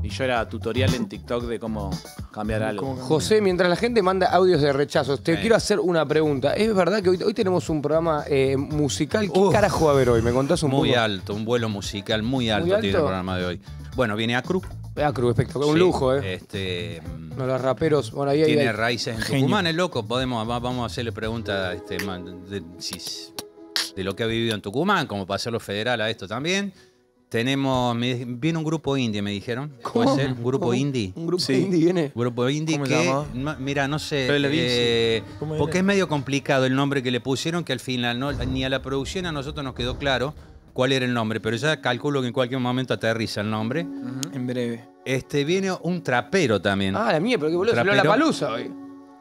Y yo era tutorial en TikTok de cómo cambiar algo. José, mientras la gente manda audios de rechazos, te quiero hacer una pregunta. ¿Es verdad que hoy, hoy tenemos un programa eh, musical? ¿Qué Uf. carajo va a haber hoy? ¿Me contás un Muy poco? alto, un vuelo musical muy alto, Muy tiene el alto. programa de hoy. Bueno, viene Acru. Ah, Cruz, espectacular. Un lujo, ¿eh? Este, No, los raperos. Bueno, ahí, tiene ahí. raíces en Genio. Tucumán, el loco. Podemos, va- vamos a hacerle preguntas este, de, lo que ha vivido en Tucumán, como para hacerlo federal a esto también. Tenemos, me- viene un grupo indie, me dijeron. ¿Puede ser? ¿Un grupo ¿Cómo? indie? Un grupo Sí. indie viene. Un grupo indie ¿Cómo se que, llama? no- mira, no sé, eh. ¿Cómo porque es medio complicado el nombre que le pusieron, que al final no- ni a la producción a nosotros nos quedó claro cuál era el nombre, pero ya calculo que en cualquier momento aterriza el nombre. En breve. Este viene un trapero también, Ah, la mía, pero qué boludo. Se la palusa hoy.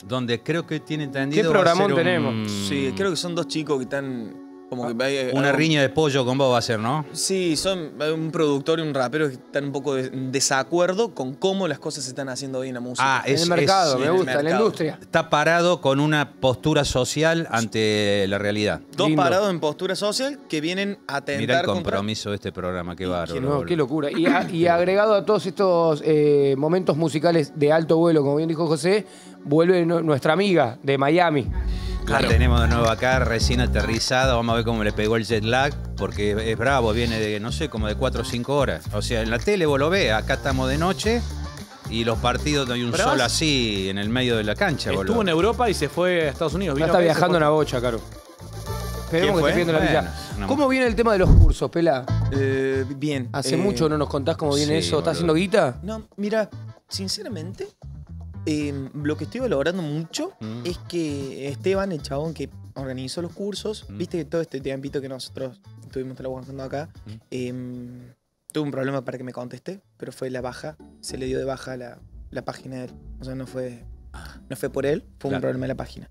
donde creo que tiene entendido. ¿Qué programón un- tenemos? Sí, creo que son dos chicos que están como que hay- Una algo- riña de pollo con vos va a ser, ¿no? Sí, son un productor y un rapero que están un poco de- en desacuerdo con cómo las cosas se están haciendo hoy en la música. Ah, En es, el mercado, es- me en el gusta, en la industria. está parado con una postura social ante la realidad. Dos lindo. parados en postura social que vienen a Mira el atentar contra... compromiso de este programa, qué bárbaro. No, qué locura. Y, a- y agregado a todos estos eh, momentos musicales de alto vuelo, como bien dijo José, vuelve nu- nuestra amiga de Miami. La tenemos de nuevo acá, recién aterrizada. Vamos a ver cómo le pegó el jet lag, porque es bravo, viene de, no sé, como de 4 o 5 horas. O sea, en la tele vos lo ves, acá estamos de noche y los partidos no hay un Pero sol así en el medio de la cancha, Estuvo boludo. en Europa y se fue a Estados Unidos. Ya Vino está acá y se viajando en fue. la bocha, Caro. Esperemos ¿Quién que fue? esté viendo la Bueno, vida. una- ¿Cómo viene el tema de los cursos, Pela? Eh, bien. Hace eh, mucho no nos contás cómo viene sí, eso. ¿Estás haciendo guita? No, mira, sinceramente, eh, lo que estoy valorando mucho Mm. es que Esteban, el chabón que organizó los cursos, Mm. viste que todo este tiempito que nosotros estuvimos trabajando acá, Mm. eh, tuve un problema para que me conteste, pero fue la baja, se le dio de baja la, la página de él. O sea, no fue, no fue por él, fue Claro. un problema de la página.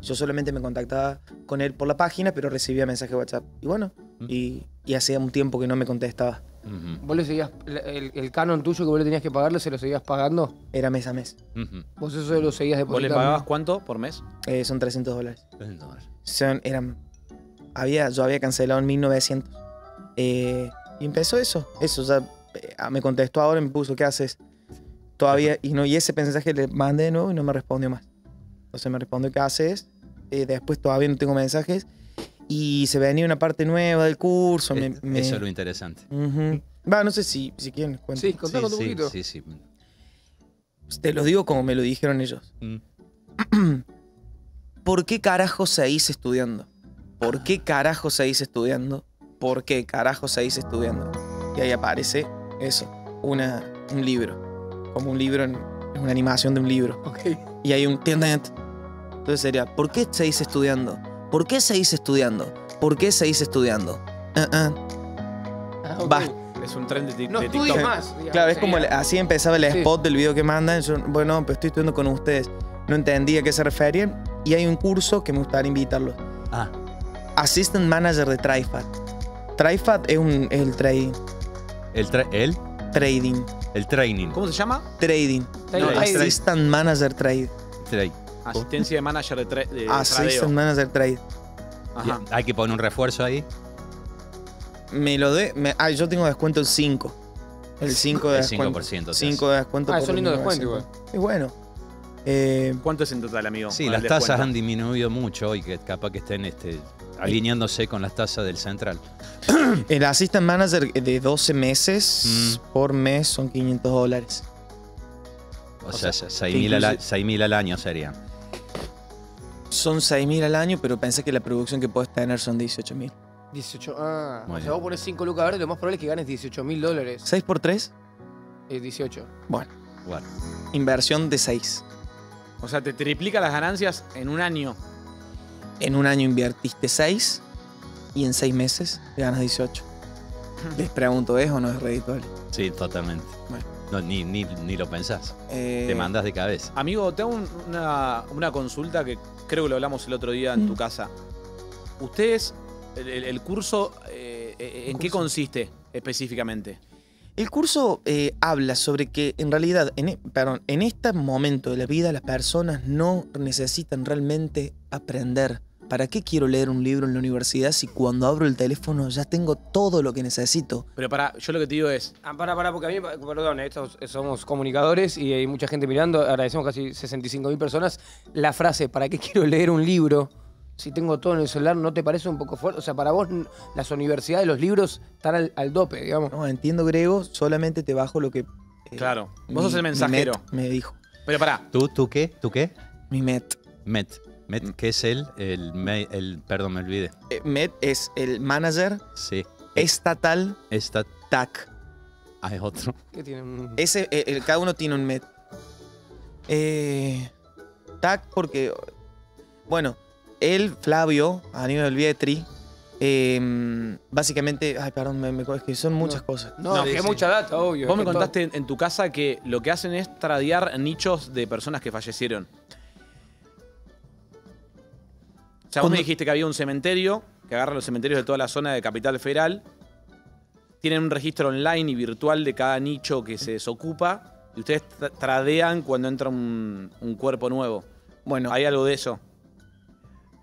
Yo solamente me contactaba con él por la página, pero recibía mensaje de WhatsApp. Y bueno, Mm. y, y hacía un tiempo que no me contestaba. Ujú. ¿Vos le seguías, el, el canon tuyo que vos le tenías que pagarle, se lo seguías pagando? Era mes a mes. Ujú. ¿Vos eso lo seguías ¿Vos le depositando? pagabas cuánto por mes? Eh, son 300 dólares. Son, eran, había, yo había cancelado en 1900. Eh, y empezó eso. Eso, o sea, eh, me contestó ahora y me puso, ¿qué haces? Todavía, y, no, y ese mensaje le mandé de nuevo y no me respondió más. Entonces me respondió, ¿qué haces? Eh, después todavía no tengo mensajes. Y se venía una parte nueva del curso. me- Es- me- Eso es lo interesante. Va, no sé si, si quieren cuento. Sí, contá un sí, poquito. sí, sí. Te lo digo como me lo dijeron ellos. Mm. ¿Por qué carajo seguís estudiando? ¿Por qué carajo seguís estudiando? ¿Por qué carajo seguís estudiando? Y ahí aparece eso, una, un libro. Como un libro, en, es una animación de un libro. Ok. Y hay un... Entonces sería, ¿por qué seguís estudiando? ¿Por qué seguís estudiando? ¿Por qué seguís estudiando? Ah, ah. Ah. Basta. Es un tren de, No de TikTok. más. digamos, Claro, es como el- así empezaba el Sí. spot del video que mandan. Yo, bueno, pero estoy estudiando con ustedes. No entendía a qué se referían. Y hay un curso que me gustaría invitarlos. Ah, Assistant Manager de TriFat. TriFat es, un, es el trading. el, tra- el, Trading. el training. ¿Cómo se llama? Trading. Trading. No, Assistant Manager Trade. Tra- Asistencia de manager de, tra- de Assistant tradeo. Manager Trade. Ajá. Hay que poner un refuerzo ahí. Me lo de. me- ah, yo tengo descuento el 5. El 5 de El descuento. 5% te 5 de descuento. Ah, es un lindo descuento 900. Es bueno. Eh, ¿Cuánto es en total, amigo? Sí, las tasas descuento? han disminuido mucho y que capaz que estén este, alineándose con las tasas del central. el Assistant Manager de 12 meses Mm. por mes son 500 dólares. O, O sea, sea, 6.000 al, incluye- 6.000 al año serían. Son 6.000 al año, pero pensé que la producción que puedes tener son 18.000. 18. Ah, Muy o sea, bien. vos pones 5 lucas verdes, lo más probable es que ganes 18 mil dólares. 6 por 3, Eh, 18. bueno, Bueno, inversión de 6. O sea, te triplica las ganancias en un año. En un año invertiste 6 y en 6 meses ganas 18. Les pregunto, ¿es o no es redituable? sí, totalmente. Bueno. No, ni, ni, ni lo pensás. Eh, Te mandas de cabeza. Amigo, te hago un- una, una consulta que creo que lo hablamos el otro día en tu Mm. casa. ¿Ustedes, el, curso, eh, eh, en qué consiste específicamente? El curso eh, habla sobre que en realidad, en, e- perdón, en este momento de la vida las personas no necesitan realmente aprender. ¿Para qué quiero leer un libro en la universidad si cuando abro el teléfono ya tengo todo lo que necesito? Pero para, yo lo que te digo es, Ah, pará, pará, porque a mí, perdón, estos somos comunicadores y hay mucha gente mirando, agradecemos casi 65 mil personas. La frase, ¿para qué quiero leer un libro si tengo todo en el celular? ¿No te parece un poco fuerte? O sea, para vos las universidades, los libros están al, al dope, digamos. No, entiendo griego, solamente te bajo lo que... eh, claro, mi- vos sos el mi mensajero. met me dijo. Pero pará, ¿Tú, tú qué? ¿Tú qué? Mi MET. Met. Met, ¿qué es el, el, me- el- Perdón, me olvidé. Eh, MET es el manager Sí. estatal Esta. TAC. Ah, es otro. ¿Qué tiene un- Ese, eh, el- cada uno tiene un MET. Eh, TAC porque, bueno, él, Flavio, Aníbal Vietri, eh, básicamente, ay, perdón, me, me- es que son muchas cosas. No, No, que sí, es mucha data, obvio. vos me que contaste en, en tu casa que lo que hacen es tradear nichos de personas que fallecieron. Sea, vos me dijiste que había un cementerio que agarra los cementerios de toda la zona de Capital Federal. Tienen un registro online y virtual de cada nicho que se desocupa. Y ustedes tra- tradean cuando entra un, un cuerpo nuevo. Bueno, ¿Hay algo de eso?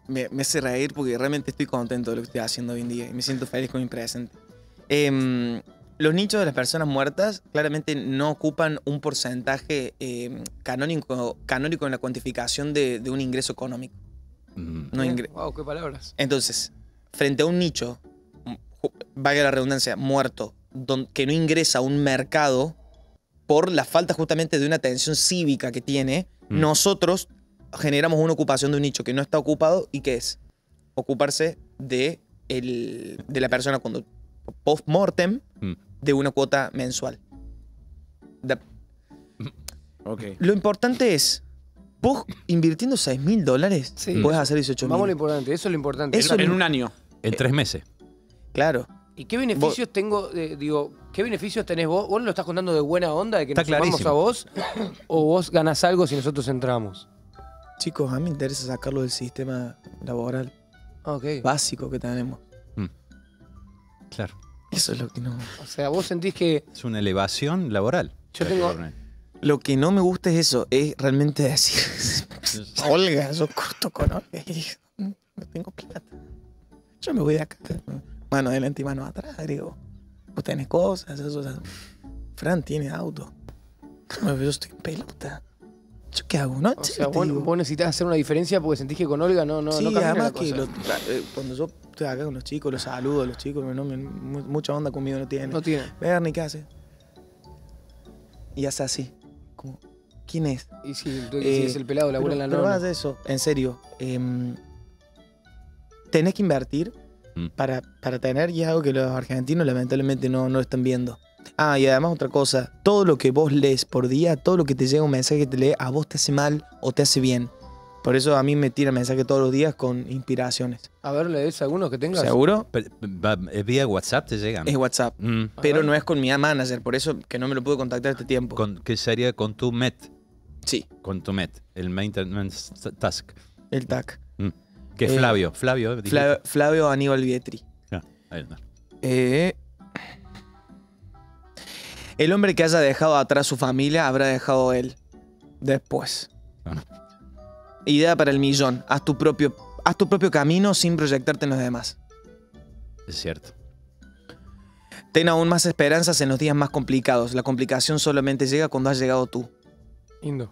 me, me hace reír porque realmente estoy contento de lo que estoy haciendo hoy en día y me siento feliz con mi presente. Em, los nichos de las personas muertas claramente no ocupan un porcentaje em, canónico, canónico en la cuantificación de, de un ingreso económico. Mm. No ingre- Wow, qué palabras. Entonces, frente a un nicho, valga la redundancia, muerto, don- que no ingresa a un mercado por la falta justamente de una atención cívica que tiene, Mm. nosotros generamos una ocupación de un nicho que no está ocupado y que es ocuparse de, el, de la persona cuando post-mortem Mm. de una cuota mensual. Da- Ok. Lo importante es, vos invirtiendo 6 mil dólares, Sí. puedes hacer 18 Vamos a lo mil. importante, eso es lo importante. Eso en un año. En tres meses. Claro. ¿Y qué beneficios tengo, de- digo, qué beneficios tenés vos? ¿Vos lo estás contando de buena onda, de que nos sumamos a vos? ¿O vos ganás algo si nosotros entramos? Chicos, a mí me interesa sacarlo del sistema laboral básico que tenemos. Claro. Eso es lo que no. O sea, vos sentís que Es una elevación laboral. Yo tengo- Lo que no me gusta es eso, es realmente decir, Olga, yo corto con Olga y no tengo plata. Yo me voy de acá. Mano adelante y mano atrás, griego. Vos tenés cosas, eso, eso. Fran tiene auto. Yo estoy en pelota. ¿Yo qué hago? No, O sea, vos, digo. vos necesitas hacer una diferencia porque sentís que con Olga no, no, sí, no además la que lo- eh, cuando yo estoy acá con los chicos, los saludo a los chicos, no, me- mu- mucha onda conmigo no tiene. No tiene. Bernie, ¿qué hace? Y hace así. Como, ¿quién es? Y tú Eh, decís el pelado, la pero, en la pero nona. más de eso, en serio. em, tenés que invertir Mm. para, para tener y es algo que los argentinos lamentablemente no, no están viendo. Ah, y además otra cosa, todo lo que vos lees por día, todo lo que te llega un mensaje que te lee, a vos te hace mal o te hace bien. Por eso a mí me tira mensaje todos los días con inspiraciones. A ver, ¿lees algunos que tengas? ¿Seguro? Pe- va- eh, Vía WhatsApp te llegan. Es WhatsApp. Mm. A Pero no es con mi manager, por eso que no me lo puedo contactar este tiempo. Con, ¿Qué sería con tu MET? Sí, Con tu MET, el Maintenance Task. el TAC. Que es Eh, Flavio. Flavio. Flavio, Flavio Aníbal Vietri. Ah, ahí está. Eh, el hombre que haya dejado atrás su familia habrá dejado él después. Bueno. Idea para el millón. Haz tu propio, haz tu propio camino sin proyectarte en los demás. Es cierto. Ten aún más esperanzas en los días más complicados. La complicación solamente llega cuando has llegado tú. Lindo.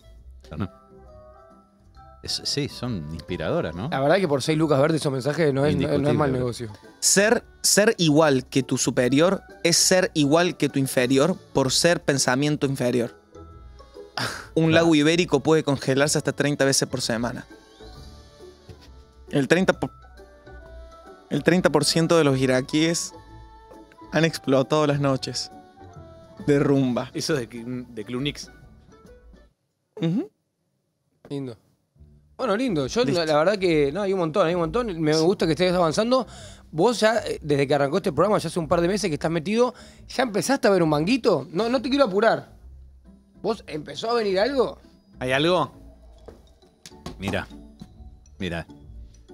Es- sí, son inspiradoras, ¿no? La verdad que por 6 lucas verdes esos mensajes no es, no, no es mal negocio. Ser, ser igual que tu superior es ser igual que tu inferior por ser pensamiento inferior. Un lago ibérico puede congelarse hasta 30 veces por semana. El 30%, por- el 30 de los iraquíes han explotado las noches de rumba. Eso de, de Clunix. Ujú. Lindo. Bueno, lindo. Yo la verdad que no, hay un montón, hay un montón. Me gusta que estés avanzando. Vos ya, eh, desde que arrancó este programa, ya hace un par de meses que estás metido, ¿ya empezaste a ver un manguito? No, no te quiero apurar. ¿Vos empezó a venir algo? ¿Hay algo? Mira, mira.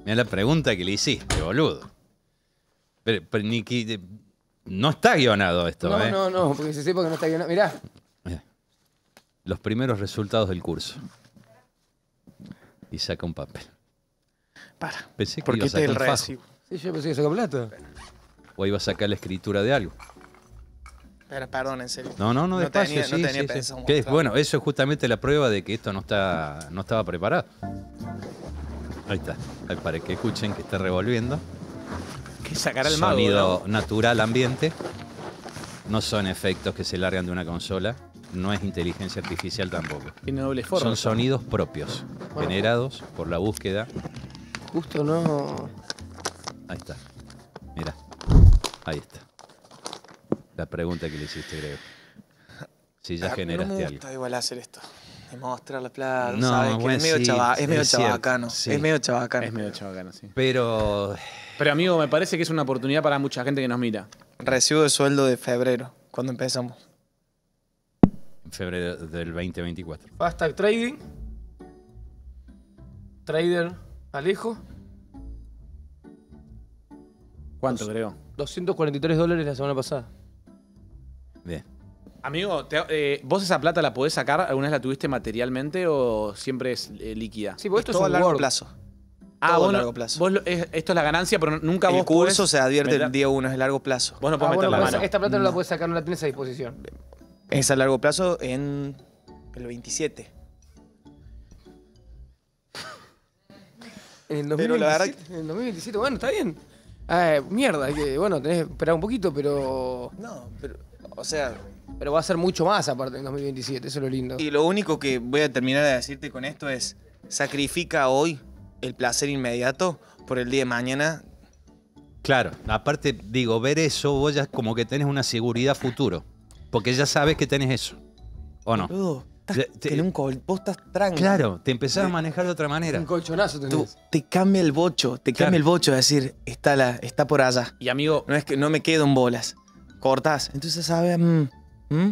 Mira la pregunta que le hiciste, boludo. Pero, pero ni que- no está guionado esto, no, ¿eh? no, no, porque se sepa que no está bien. Mirá, Los primeros resultados del curso. Y saca un papel. Para. Pensé que ¿Por iba qué a te sacar el recibo? sí, yo pensé que saca plata. O iba a sacar la escritura de algo. Pero perdón, en serio. No, no, no, No despacio, no sí, tenía sí, sí. pensado Que, mostrar. bueno, eso es justamente la prueba de que esto no está, no estaba preparado. Ahí está. Ahí para que escuchen que está revolviendo. Que sacará el mago. Sonido ¿no? natural ambiente. No son efectos que se largan de una consola. No es inteligencia artificial tampoco. Tiene doble forma. Son sonidos propios, generados por la búsqueda. Justo no. Ahí está. Mira. Ahí está. La pregunta que le hiciste, Grego. Si ya Ah, generaste no me algo. igual hacer esto. De mostrar la plata, No, ¿sabes? Que bueno, es medio, sí, chava- es medio es cierto, chabacano. sí. Es medio chabacano. Es medio chabacano, sí. Pero Pero amigo, me parece que es una oportunidad para mucha gente que nos mira. Recibo de sueldo de febrero, cuando empezamos. en febrero del 2024. Hashtag trading. Trader Alejo. ¿Cuánto, creo? 243 dólares la semana pasada. Amigo, te- eh, ¿vos esa plata la podés sacar? ¿Alguna vez la tuviste materialmente o siempre es eh, líquida? Sí, porque esto todo es a un largo Word. plazo. Ah, todo a vos no- largo plazo. vos lo- es- esto es la ganancia, pero nunca El vos curso podés se advierte meter- el día uno, es a largo plazo. Vos no Ah, podés bueno, meter la mano. esta plata no. la puedes sacar, no la tienes a disposición. Es a largo plazo en el 27. En el Pero la 2027, verdad en el 2027, bueno, está bien. Ah, mierda, que, bueno, tenés que esperar un poquito, pero No, pero, o sea, pero va a ser mucho más aparte en 2027, eso es lo lindo. y lo único que voy a terminar de decirte con esto es, sacrifica hoy el placer inmediato por el día de mañana. Claro, aparte, digo, ver eso, vos ya como que tenés una seguridad futuro. Porque ya sabes que tenés eso. ¿O no? Estás- te- tenés un col- vos estás tranquilo. Claro, te empezás a manejar de otra manera. Un colchonazo tenés. Tú, te cambia el bocho, te Claro. cambia el bocho de decir, está, la, está por allá. Y amigo, No es que no me quedo en bolas. Cortás. Entonces, ¿sabes? Mm, mm,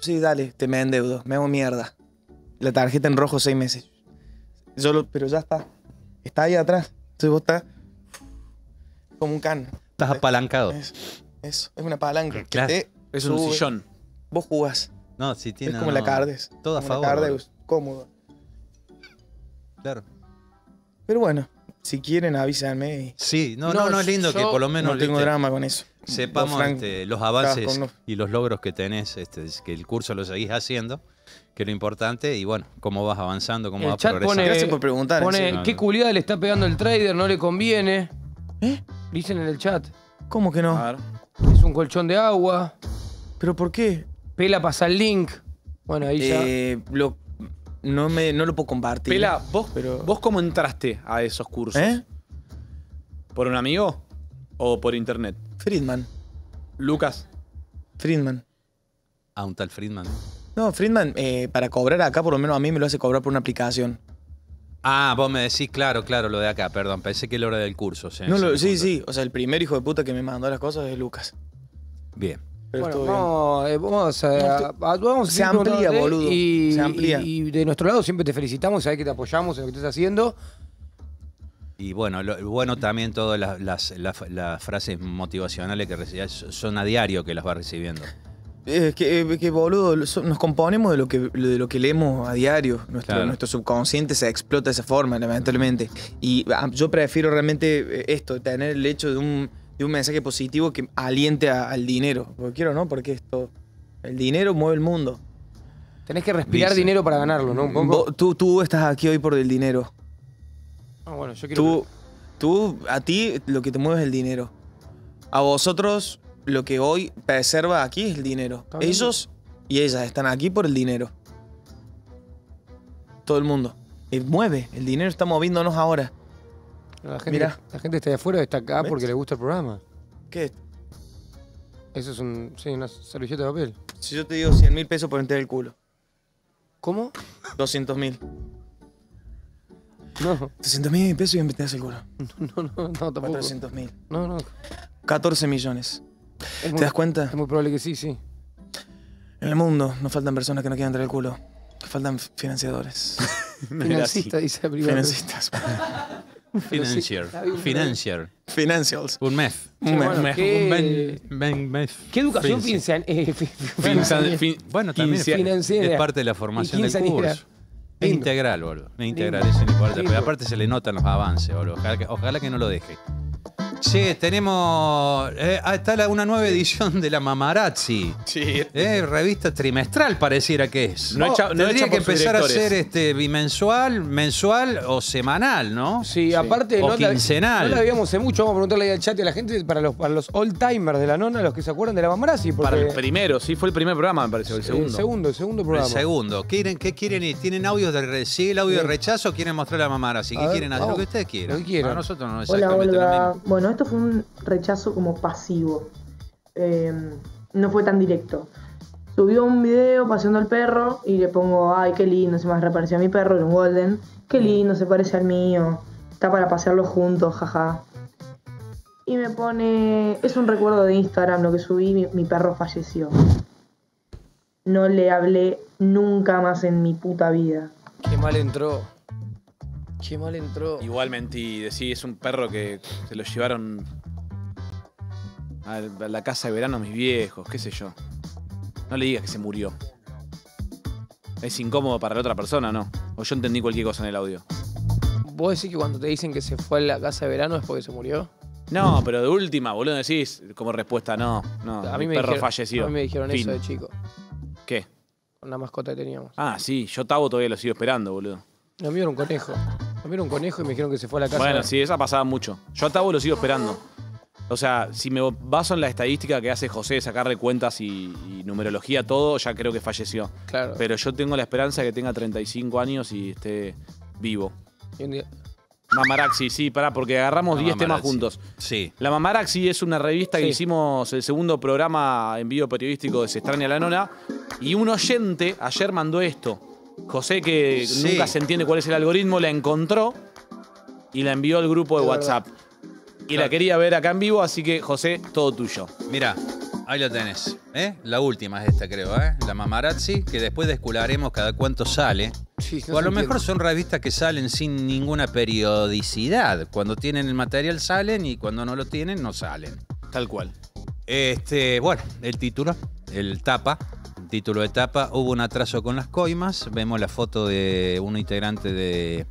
sí, dale, te me endeudo, me hago mierda. La tarjeta en rojo seis meses. Yo lo- pero ya está. Está ahí atrás. Entonces vos estás como un can. Estás apalancado. Es, eso, es una palanca. que Claro. te es un sube. sillón. Vos jugás. No, si tiene. es como no, la Cardes. Todo a como favor. La. Cardeus, cómodo. Claro. Pero bueno, Si quieren, avísenme. Sí, no, no, No, no, es lindo que por lo menos No tengo ¿viste? drama con eso. Sepamos Frank, este, los avances y los logros que tenés, este, es que el curso lo seguís haciendo, que es lo importante, y bueno, cómo vas avanzando, cómo El vas chat progresando. pone, Gracias por preguntar, pone qué culiada le está pegando el trader, no le conviene. ¿Eh? Dicen en el chat. ¿Cómo que no? A ver. Es un colchón de agua. ¿Pero por qué? Pela pasa el link. Bueno, ahí ya. Eh, lo, no, me, no lo puedo compartir. Pela, ¿vos, Pero- ¿vos cómo entraste a esos cursos? ¿Eh? ¿Por un amigo o por internet? Friedman. Lucas. Friedman. A un tal Friedman. No, Friedman, eh, para cobrar acá, por lo menos a mí me lo hace cobrar por una aplicación. Ah, vos me decís, claro, claro, lo de acá, perdón, pensé que lo era del curso. Sí, No, lo- sí, sí. O sea, el primer hijo de puta que me mandó las cosas es Lucas. Bien. Pero Bueno, eh, vamos a, a- vamos a Se seguir amplía, boludo. Y, Se amplía. Y, y de nuestro lado siempre te felicitamos, sabés que te apoyamos en lo que estás haciendo. Y bueno, lo, bueno también todas las, las- las- las frases motivacionales que recibís son a diario que las vas recibiendo. Es que, que, boludo, nos componemos de lo que, de lo que leemos a diario. Nuestro, Claro. nuestro subconsciente se explota de esa forma, lamentablemente. Y ah, yo prefiero realmente eh, esto, tener el hecho de un, de un mensaje positivo que aliente a- al dinero. Porque quiero, ¿no? Porque esto. El dinero mueve el mundo. Tenés que respirar Dice. dinero para ganarlo, ¿no? Un poco. Vos- tú, tú estás aquí hoy por el dinero. Ah, bueno, yo quiero. Tú, tú, a ti lo que te mueve es el dinero. A vosotros lo que hoy preserva aquí es el dinero. Ellos y ellas están aquí por el dinero. Todo el mundo. Y mueve, el dinero está moviéndonos ahora. la, gente, mirá. la gente está de afuera está acá ¿Ves? porque le gusta el programa. ¿Qué? Eso es un. Sí, una servilleta de papel. Si yo te digo 100 mil pesos por entrar el culo, ¿Cómo? 200 mil. No, 300 mil pesos y me metes el culo. no, no, no, tampoco. 400 mil. No, no. 14 millones. Es muy, ¿Te das cuenta? Es muy probable que sí, sí. En el mundo nos faltan personas que no quieran entrar el culo. Faltan financiadores. Financista, dice. Financistas. Financier. Financier. Financials. Un MEF. Che, bueno, Me- ¿qué, Un ben- ben- MEF. ¿Qué educación piensan? Eh, fi- Fin- fin- Bueno, también es- parte de la formación del curso. Es Lindo. integral, boludo. Es integral, Lindo. eso no importa. Lindo. Pero aparte se le notan los avances, boludo. Ojalá que, ojalá que no lo deje. Sí, tenemos. eh, ah, está la- una nueva edición de la Mamarazzi. Sí. Eh, revista trimestral pareciera que es. No hecha- no Tendría hecha que por sus empezar a ser este, bimensual, mensual o semanal, ¿no? Sí, aparte O no la, quincenal. no la veíamos hace mucho. Vamos a preguntarle ahí al chat y a la gente para los, para los old timers de la nona, los que se acuerdan de la Mamarazzi. Porque Para el primero, sí, fue el primer programa, me pareció, el segundo. El segundo, el segundo El programa. segundo. ¿Quieren, ¿Qué quieren? ¿Tienen audios de re- sí, el audio de rechazo o quieren mostrar la Mamarazzi? ¿Qué ver, quieren hacer? vamos. Lo que ustedes quieran. Lo que quieran. A nosotros no es Hola exactamente lo Olga. mismo. Bueno, esto fue un rechazo como pasivo. Eh, no fue tan directo. Subió un video paseando al perro y le pongo, ay, qué lindo, se me repareció a mi perro, era un golden. Qué lindo, se parece al mío. Está para pasearlo juntos, jaja. Y me pone, es un recuerdo de Instagram lo que subí, mi, mi perro falleció. No le hablé nunca más en mi puta vida. Qué mal entró. Qué mal entró. Igual mentí, decí, es un perro que se lo llevaron a la casa de verano mis viejos, qué sé yo. No le digas que se murió. Es incómodo para la otra persona, ¿no? O yo entendí cualquier cosa en el audio. ¿Vos decís que cuando te dicen que se fue a la casa de verano es porque se murió? No, pero de última, boludo, decís como respuesta, no, no. a mí el me perro dijeron, falleció. A mí me dijeron Fin. eso de chico. ¿Qué? Una mascota que teníamos. Ah, sí, yo Tavo todavía lo sigo esperando, boludo. Lo mío era un conejo. Era un conejo y me dijeron que se fue a la casa. Bueno, sí, esa pasaba mucho. Yo a Tavo lo sigo esperando. O sea, si me baso en la estadística que hace José de sacarle cuentas y, y numerología, todo, ya creo que falleció. Claro. Pero yo tengo la esperanza de que tenga 35 años y esté vivo. Y un día- Mamaraxi, sí, pará, porque agarramos La 10 temas juntos. Sí. La Mamaraxi es una revista que Sí. hicimos el segundo programa en vivo periodístico de Se extraña la nona. Y un oyente ayer mandó esto. José, que Sí. nunca se entiende cuál es el algoritmo, la encontró y la envió al grupo de Es WhatsApp. Y la quería ver acá en vivo, así que José, todo tuyo. Mira, ahí lo tenés. ¿eh? La última es esta, creo. ¿eh? La Mamarazzi, que después descularemos cada cuánto sale. Sí, no o a lo mejor son revistas que salen sin ninguna periodicidad. Cuando tienen el material salen y cuando no lo tienen no salen. Tal cual. Este, bueno, el título, el tapa, título de tapa, hubo un atraso con las coimas, vemos la foto de un integrante de,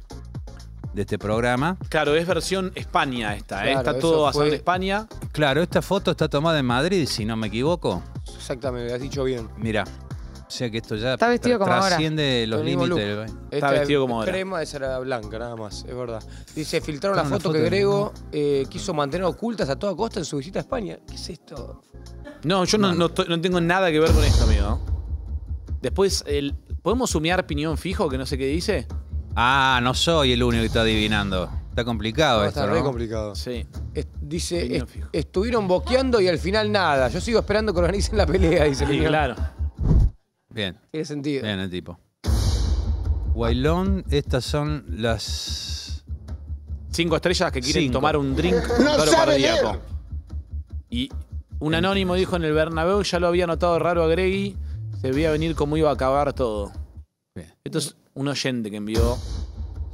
de este programa. Claro, es versión España esta, ¿eh? Está todo basado en fue- España. Claro, esta foto está tomada en Madrid, si no me equivoco. Exactamente, has dicho bien. Mira, o sea que esto ya Está vestido tra- como ahora. trasciende los límites. Esta vestido es como ahora. crema, esa era blanca, nada más, es verdad. Dice, filtraron la foto, foto que de- Grego eh, quiso mantener ocultas a toda costa en su visita a España. ¿Qué es esto? No, yo no, no to- no tengo nada que ver con esto, amigo. Después, el, ¿podemos sumear piñón fijo que no sé qué dice? Ah, no soy el único que está adivinando. Está complicado No, esto, está ¿no? re complicado. Sí. Es- dice, Piñón est- fijo. estuvieron boqueando y al final nada. Yo sigo esperando que organicen la pelea, dice Sí, claro. Bien, Tiene sentido. bien el tipo. Wailón, estas son las... Cinco estrellas que quieren Cinco. tomar un drink No sabe cardíaco. Y un anónimo dijo en el Bernabéu, ya lo había notado raro a Greggy, se veía venir cómo iba a acabar todo. Bien. Esto es un oyente que envió.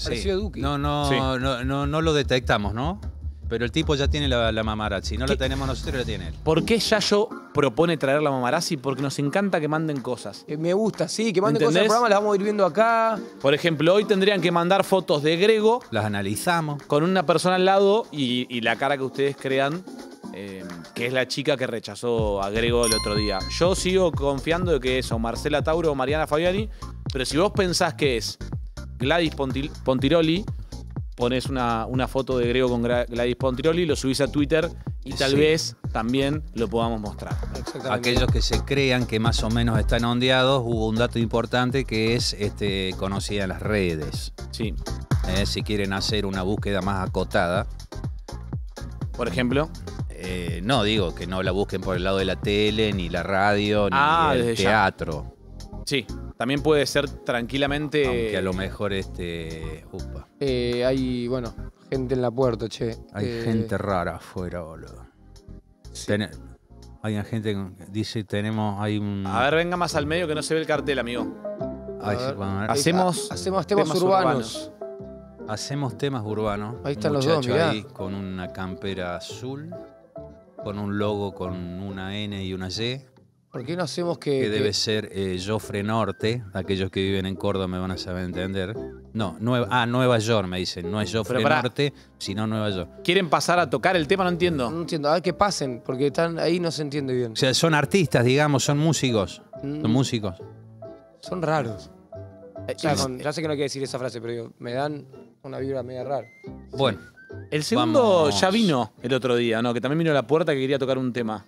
Pareció Duki. No, no, Sí. no, no, no lo detectamos, ¿no? Pero el tipo ya tiene la, la mamarazzi. No la tenemos nosotros, la tiene él. ¿Por qué Yayo propone traer la mamarazzi? Porque nos encanta que manden cosas. Eh, me gusta, sí, que manden cosas al programa, las vamos a ir viendo acá. Por ejemplo, hoy tendrían que mandar fotos de Grego Las analizamos. con una persona al lado y, y la cara que ustedes crean, eh, que es la chica que rechazó a Grego el otro día. Yo sigo confiando de que es o Marcela Tauro o Mariana Fabiani, pero si vos pensás que es Gladys Pontil- Pontiroli, pones una, una foto de Grego con Gra- Gladys Pontiroli, lo subís a Twitter y tal Sí. vez también lo podamos mostrar. Exactamente. Aquellos que se crean que más o menos están ondeados, hubo un dato importante que es este, conocida en las redes. Sí. Eh, si quieren hacer una búsqueda más acotada, Por ejemplo, eh, no digo que no la busquen por el lado de la tele, ni la radio, ni Ah, el desde ya. teatro. sí, también puede ser tranquilamente... Aunque a lo mejor este. Upa, Eh, hay, bueno, gente en la puerta, che. hay Eh, gente rara afuera, boludo. Ten- hay gente que dice tenemos. Hay un. A ver, venga más al medio que no se ve el cartel, amigo. Ay, a ver. vamos a ver. Hacemos, hacemos temas, urbanos. Hacemos temas urbanos. Ahí están Un los dos, mirá. ahí con una campera azul, con un logo con una N y una Y, ¿Por qué no hacemos que, que que- debe ser eh, Jofre Norte. Aquellos que viven en Córdoba me van a saber entender. No, Nueva, ah, Nueva York me dicen. No es Jofre. Norte, sino Nueva York. ¿Quieren pasar a tocar el tema? No entiendo. No entiendo, a ver que pasen, porque están ahí no se entiende bien. O sea, son artistas, digamos, son músicos. Mm, Son músicos. son raros. Eh, O sea, con- ya sé que no hay que decir esa frase, pero digo, me dan una vibra media rara. Bueno, El segundo Vamos. ya vino el otro día, ¿no? Que también vino a la puerta que quería tocar un tema.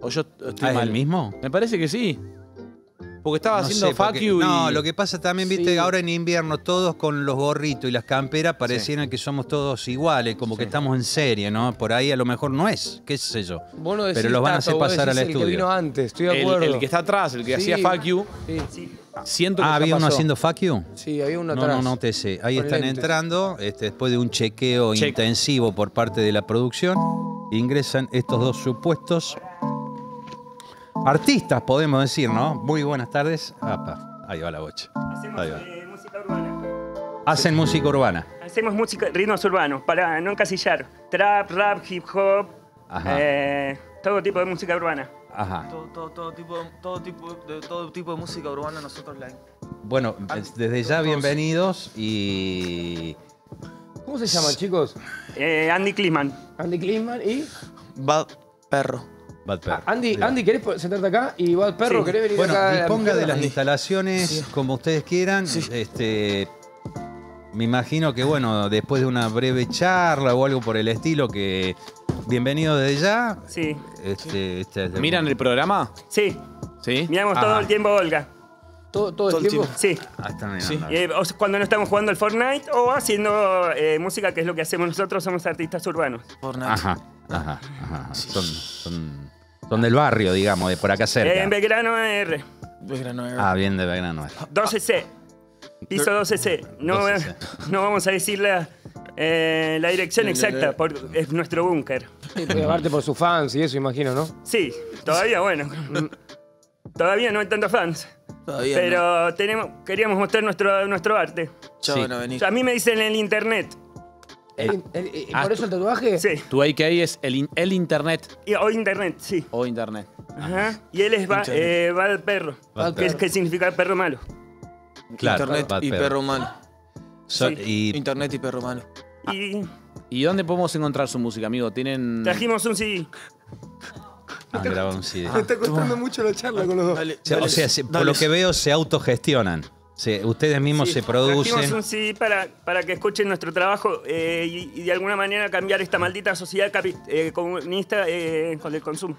O yo estoy ¿ah, ¿es mal. el mismo? Me parece que sí. Porque estaba No haciendo sé, fuck porque- you y... No, lo que pasa también, viste, Sí. ahora en invierno todos con los gorritos y las camperas parecieran que somos todos iguales, como que estamos en serie, ¿no? Por ahí a lo mejor no es, qué sé yo. Vos no decís Pero los van a Tato, hacer vos pasar al decís el estudio. que vino antes, estoy de el, acuerdo. el que está atrás, el que Sí. hacía fuck you, Sí, siento que Ah, había uno haciendo fuck you. sí, había uno No, atrás. no, no te sé. Ahí Con están lentes. entrando, este, después de un chequeo Check. intensivo por parte de la producción, ingresan estos dos supuestos artistas, podemos decir, ¿no? Muy buenas tardes. Apa, ahí va la bocha. Hacemos Ahí va. eh, música urbana. Hacen música urbana. Hacemos música, ritmos urbanos, para no encasillar. Trap, rap, hip hop, Ajá. eh, todo tipo de música urbana. Ajá. Todo, todo, todo tipo, todo tipo, de todo tipo de música urbana nosotros la Bueno, des- desde ya bienvenidos y ¿Cómo se llaman, chicos? Eh, Andy Kliman. Andy Klinsman y. Bad Perro. Bad Perro. Andy, Andy, ¿querés sentarte acá? Y Bad Perro, Sí. ¿querés venir Bueno, acá? a la disponga de las instalaciones como ustedes quieran. Este, me imagino que, bueno, después de una breve charla o algo por el estilo, que bienvenido desde ya. Sí, Este, este es el- ¿Miran el programa? sí. ¿Sí? Miramos todo el tiempo, Olga. ¿Todo, todo el Todo el tiempo? Sí. Ah, están mirando. Eh, o sea, cuando no estamos jugando al Fortnite o haciendo eh, música, que es lo que hacemos nosotros, somos artistas urbanos. Fortnite. Ajá, ajá, ajá. Son, son, son del barrio, digamos, de por acá cerca. Eh, en Belgrano R. Belgrano Air. Ah, bien de Belgrano. 12C. Piso 12C. No, 12C. no vamos a decir la, eh, la dirección exacta, por, es nuestro búnker. Aparte por sus fans y eso, imagino, ¿no? Sí, todavía bueno. todavía no hay tantos fans. Todavía no. Pero tenemos, queríamos mostrar nuestro, nuestro arte. Chao, Sí. van a venir. A mí me dicen en el internet. El- el- el- Ah, ¿Por eso el tatuaje? Sí. Tu ahí que ahí es el, el internet Y, o internet, sí. o internet. Ajá. Y él es va, eh, va al perro. Bad que, Perro. que significa perro malo. Claro, Internet y Perro. humano. So- Sí. y Internet y perro malo. Y ¿Y dónde podemos encontrar su música, amigo? ¿Tienen. trajimos un CD. han grabado un CD. Me está costando mucho la charla con los dos. Dale, O sea, dale, o sea, se- por lo que veo, se autogestionan. Se- ustedes mismos Sí, se Trajimos producen. un CD para, para que escuchen nuestro trabajo eh, y, y de alguna manera cambiar esta maldita sociedad capi- eh, comunista eh, con el consumo.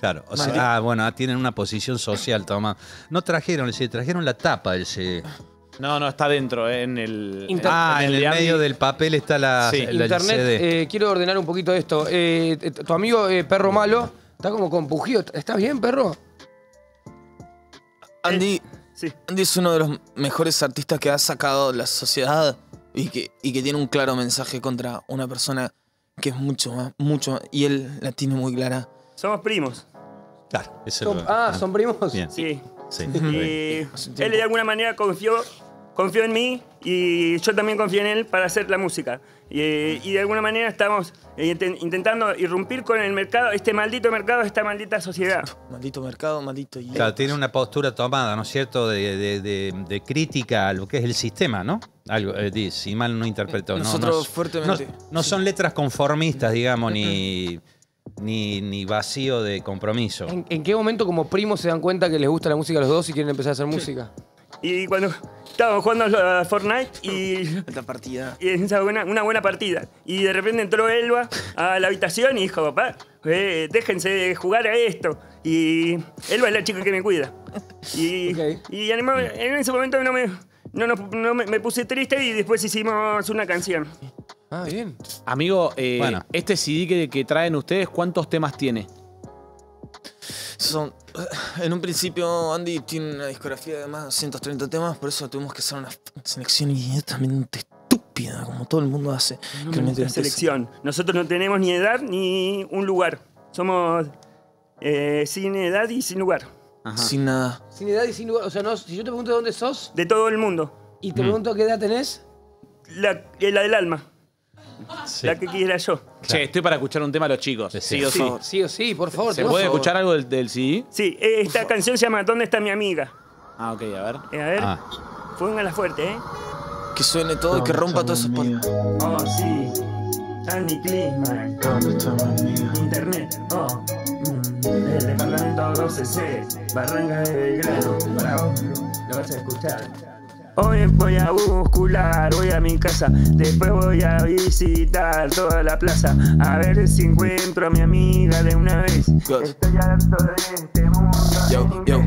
Claro, o sea, ah, bueno, ah, tienen una posición social, toma. No trajeron el CD, trajeron la tapa del CD. No, no, está dentro, eh, en el. Inter- Ah, en el medio del papel está la, Sí. la- el Internet, CD. eh, quiero ordenar un poquito esto. Eh, tu amigo eh, Perro Malo está como compugido. ¿Estás bien, perro? Andy, Sí. Andy es uno de los mejores artistas que ha sacado la sociedad y que, y que tiene un claro mensaje contra una persona que es mucho más, mucho más. Y él la tiene muy clara. Somos primos. Claro, eso Son- lo- ah, ¿son primos? Bien, Sí. sí. Y él de alguna manera confió, confió en mí y yo también confié en él para hacer la música. Y, y de alguna manera estamos eh, inten- intentando irrumpir con el mercado, este maldito mercado, esta maldita sociedad. Maldito mercado, maldito. Y Claro, tiene una postura tomada, ¿no es cierto?, de, de- de- de crítica a lo que es el sistema, ¿no? Algo, eh, di- si mal no interpreto. no, Nosotros no, fuertemente. No, no son letras conformistas, digamos, ni, ni, ni vacío de compromiso. ¿En, en qué momento como primos se dan cuenta que les gusta la música a los dos y quieren empezar a hacer música? Y cuando estábamos jugando a Fortnite y, esta partida. y esa buena- una buena partida. Y de repente entró Elba a la habitación y dijo, papá, eh, déjense de jugar a esto. Y Elba es la chica que me cuida. Y, y en, en ese momento no me, no, no- no me, me puse triste y después hicimos una canción. Ah, bien. Amigo, eh, Bueno. este CD que, que traen ustedes, ¿cuántos temas tiene? Son, en un principio, Andy tiene una discografía de más de 230 temas, por eso tuvimos que hacer una selección inmediatamente estúpida, como todo el mundo hace. Que La selección. Nosotros no tenemos ni edad ni un lugar. Somos eh, sin edad y sin lugar. Sin nada. Sin edad y sin lugar. O sea, no, si yo te pregunto de dónde sos De todo el mundo. y te pregunto qué edad tenés, La, eh, la del alma. Sí. La que quiera yo. Che, estoy para escuchar un tema a los chicos. Sí, Sí, o sí. sí o sí, por favor. ¿Se por puede favor. escuchar algo del, del CD? Sí, eh, esta canción se llama ¿Dónde está mi amiga? Ah, ok, a ver. Eh, a ver, Ah, póngala fuerte, ¿eh? Que suene todo y que rompa todos esos pa- Oh, sí. Andy Klinsmann. Internet. Oh. Mm. El departamento 12C. Barranca de Belgrano. Bravo. Lo vas a escuchar. Hoy voy a buscular, voy a mi casa, después voy a visitar toda la plaza, a ver si encuentro a mi amiga de una vez. Estoy harto de este mundo. Yo, yo.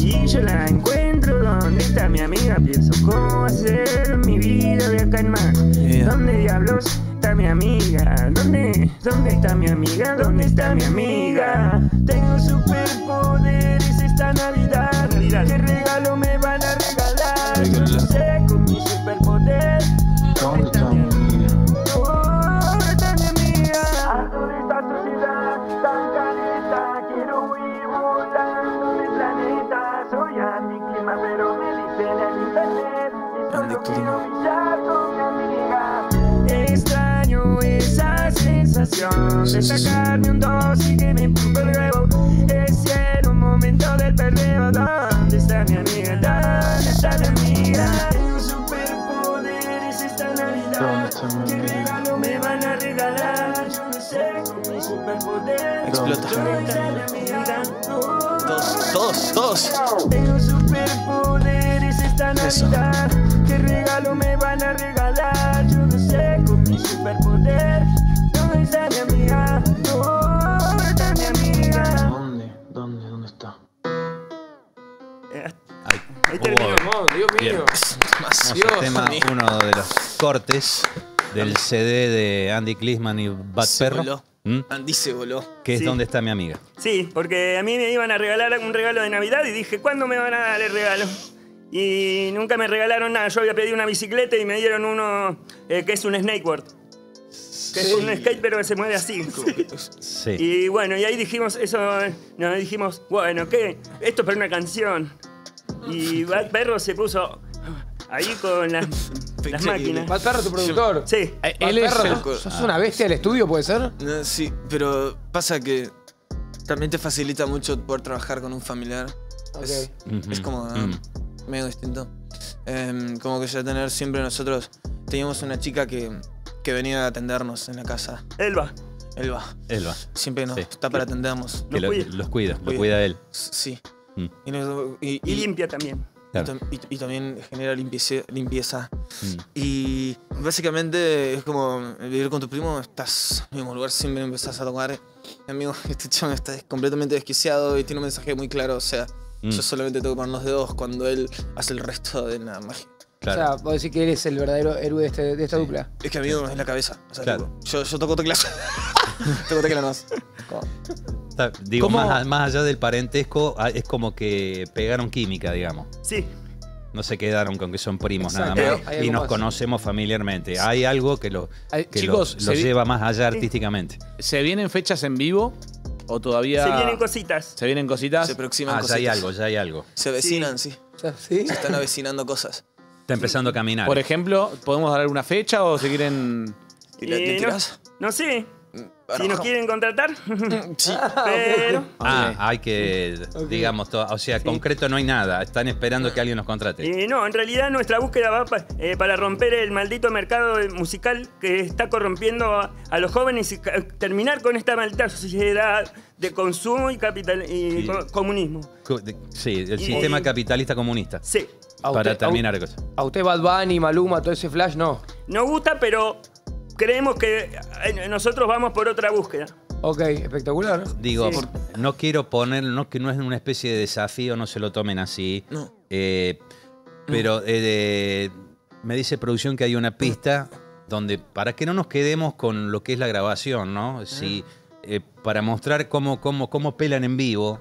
Y yo la encuentro, ¿dónde está mi amiga? Pienso cómo hacer mi vida de acá en más. Yeah. ¿Dónde diablos está mi amiga? ¿Dónde, ¿Dónde está mi amiga? ¿Dónde está mi amiga? Tengo superpoderes esta Navidad. ¿Qué regalo me van a regalar? Superpoder. ¿Dónde está mi amiga? Harto de esta sociedad tan careta. Quiero ir volando de planeta. Soy anticlima, pero me dicen en internet. Y solo quiero brillar con mi amiga. Extraño esa sensación de sacarme un dos y que me empujo el huevo. Es un momento del perreo. ¿Dónde está mi amiga? ¿Dónde está mi amiga? Tengo superpoderes esta Navidad. ¿Qué regalo me van a regalar? Yo no sé con mi superpoder. Explota. Todos, todos, todos. Tengo superpoderes esta. Navidad. ¿Qué regalo me van a regalar? Yo no sé con mi superpoder. ¿Dónde está mi ahí. Vamos, Dios mío. Dios tema, mío. uno de los cortes del CD de Andy Klisman y Bad Se Perro. voló. ¿Mm? Andy se voló. Que es Sí. donde está mi amiga. Sí, porque a mí me iban a regalar un regalo de Navidad y dije, ¿cuándo me van a dar el regalo? Y nunca me regalaron nada. Yo había pedido una bicicleta y me dieron uno eh, que es un snakeboard. Que es un skate pero que se mueve así. Sí. Y bueno, y ahí dijimos eso, nos dijimos, bueno, ¿qué? Esto es para una canción. Y Bad Perro se puso ahí con las, las máquinas. Bad Perro, tu productor. Sí. Eh, Bad Él es Perro, el- ¿sos- ¿Sos una bestia del estudio, puede ser? No, sí, pero pasa que también te facilita mucho poder trabajar con un familiar. Es, es como ah, Mm. medio distinto. em, como que ya tener siempre nosotros. Teníamos una chica que, que venía a atendernos en la casa. Elba. Elba. Elba. Siempre nos Sí. está para atendernos. Que lo- los cuida, lo cuida él. Sí. Mm. Y, nos- y- Y limpia también. y Claro. tam- y- y también genera limpieza. limpieza. Mm. Y básicamente es como vivir con tu primo, estás en el mismo lugar, siempre empezás a tocar. Amigo, este chabón está completamente desquiciado y tiene un mensaje muy claro. O sea, Mm. yo solamente tengo que poner los dedos cuando él hace el resto de la magia. O sea, vos decís que él es el verdadero héroe de, este- de esta dupla. Es que amigo, es la cabeza. O sea, Claro. tipo, yo, yo toco teclas. toco teclas más. Digo, más, más allá del parentesco, ah, es como que pegaron química, digamos. Sí. No se quedaron con que son primos Exacto. nada más. Y nos más. conocemos familiarmente. Hay algo que lo, que chicos, vi- lleva más allá artísticamente. ¿Se vienen fechas en vivo? ¿O todavía.? Se vienen cositas. ¿Se vienen cositas? Se aproximan Ah, ya hay cositas. algo, ya hay algo. Se avecinan, sí. ¿Sí? Se están avecinando cosas. Está empezando a caminar. Por ejemplo, ¿podemos dar alguna fecha o se quieren.? ¿Y le, le Eh, no, no sé. Bueno, Si nos quieren contratar. Sí. Pero. Ah, hay que, digamos, to- o sea, concreto no hay nada. Están esperando que alguien nos contrate. Eh, no, en realidad nuestra búsqueda va pa- eh, para romper el maldito mercado musical que está corrompiendo a, a los jóvenes y ca- terminar con esta maldita sociedad de consumo y, capital, y comunismo. Co- de- Sí, el Y- sistema capitalista comunista. Sí. A Para usted- terminar cosas. A usted Bad Bunny, Maluma, todo ese flash, no. Nos gusta, pero creemos que eh, nosotros vamos por otra búsqueda. Ok, espectacular. Digo, Sí. no quiero poner, no que no es una especie de desafío, no se lo tomen así. No. Eh, pero eh, me dice producción que hay una pista donde, para que no nos quedemos con lo que es la grabación, ¿no? Si, eh, para mostrar cómo, cómo, cómo pelan en vivo,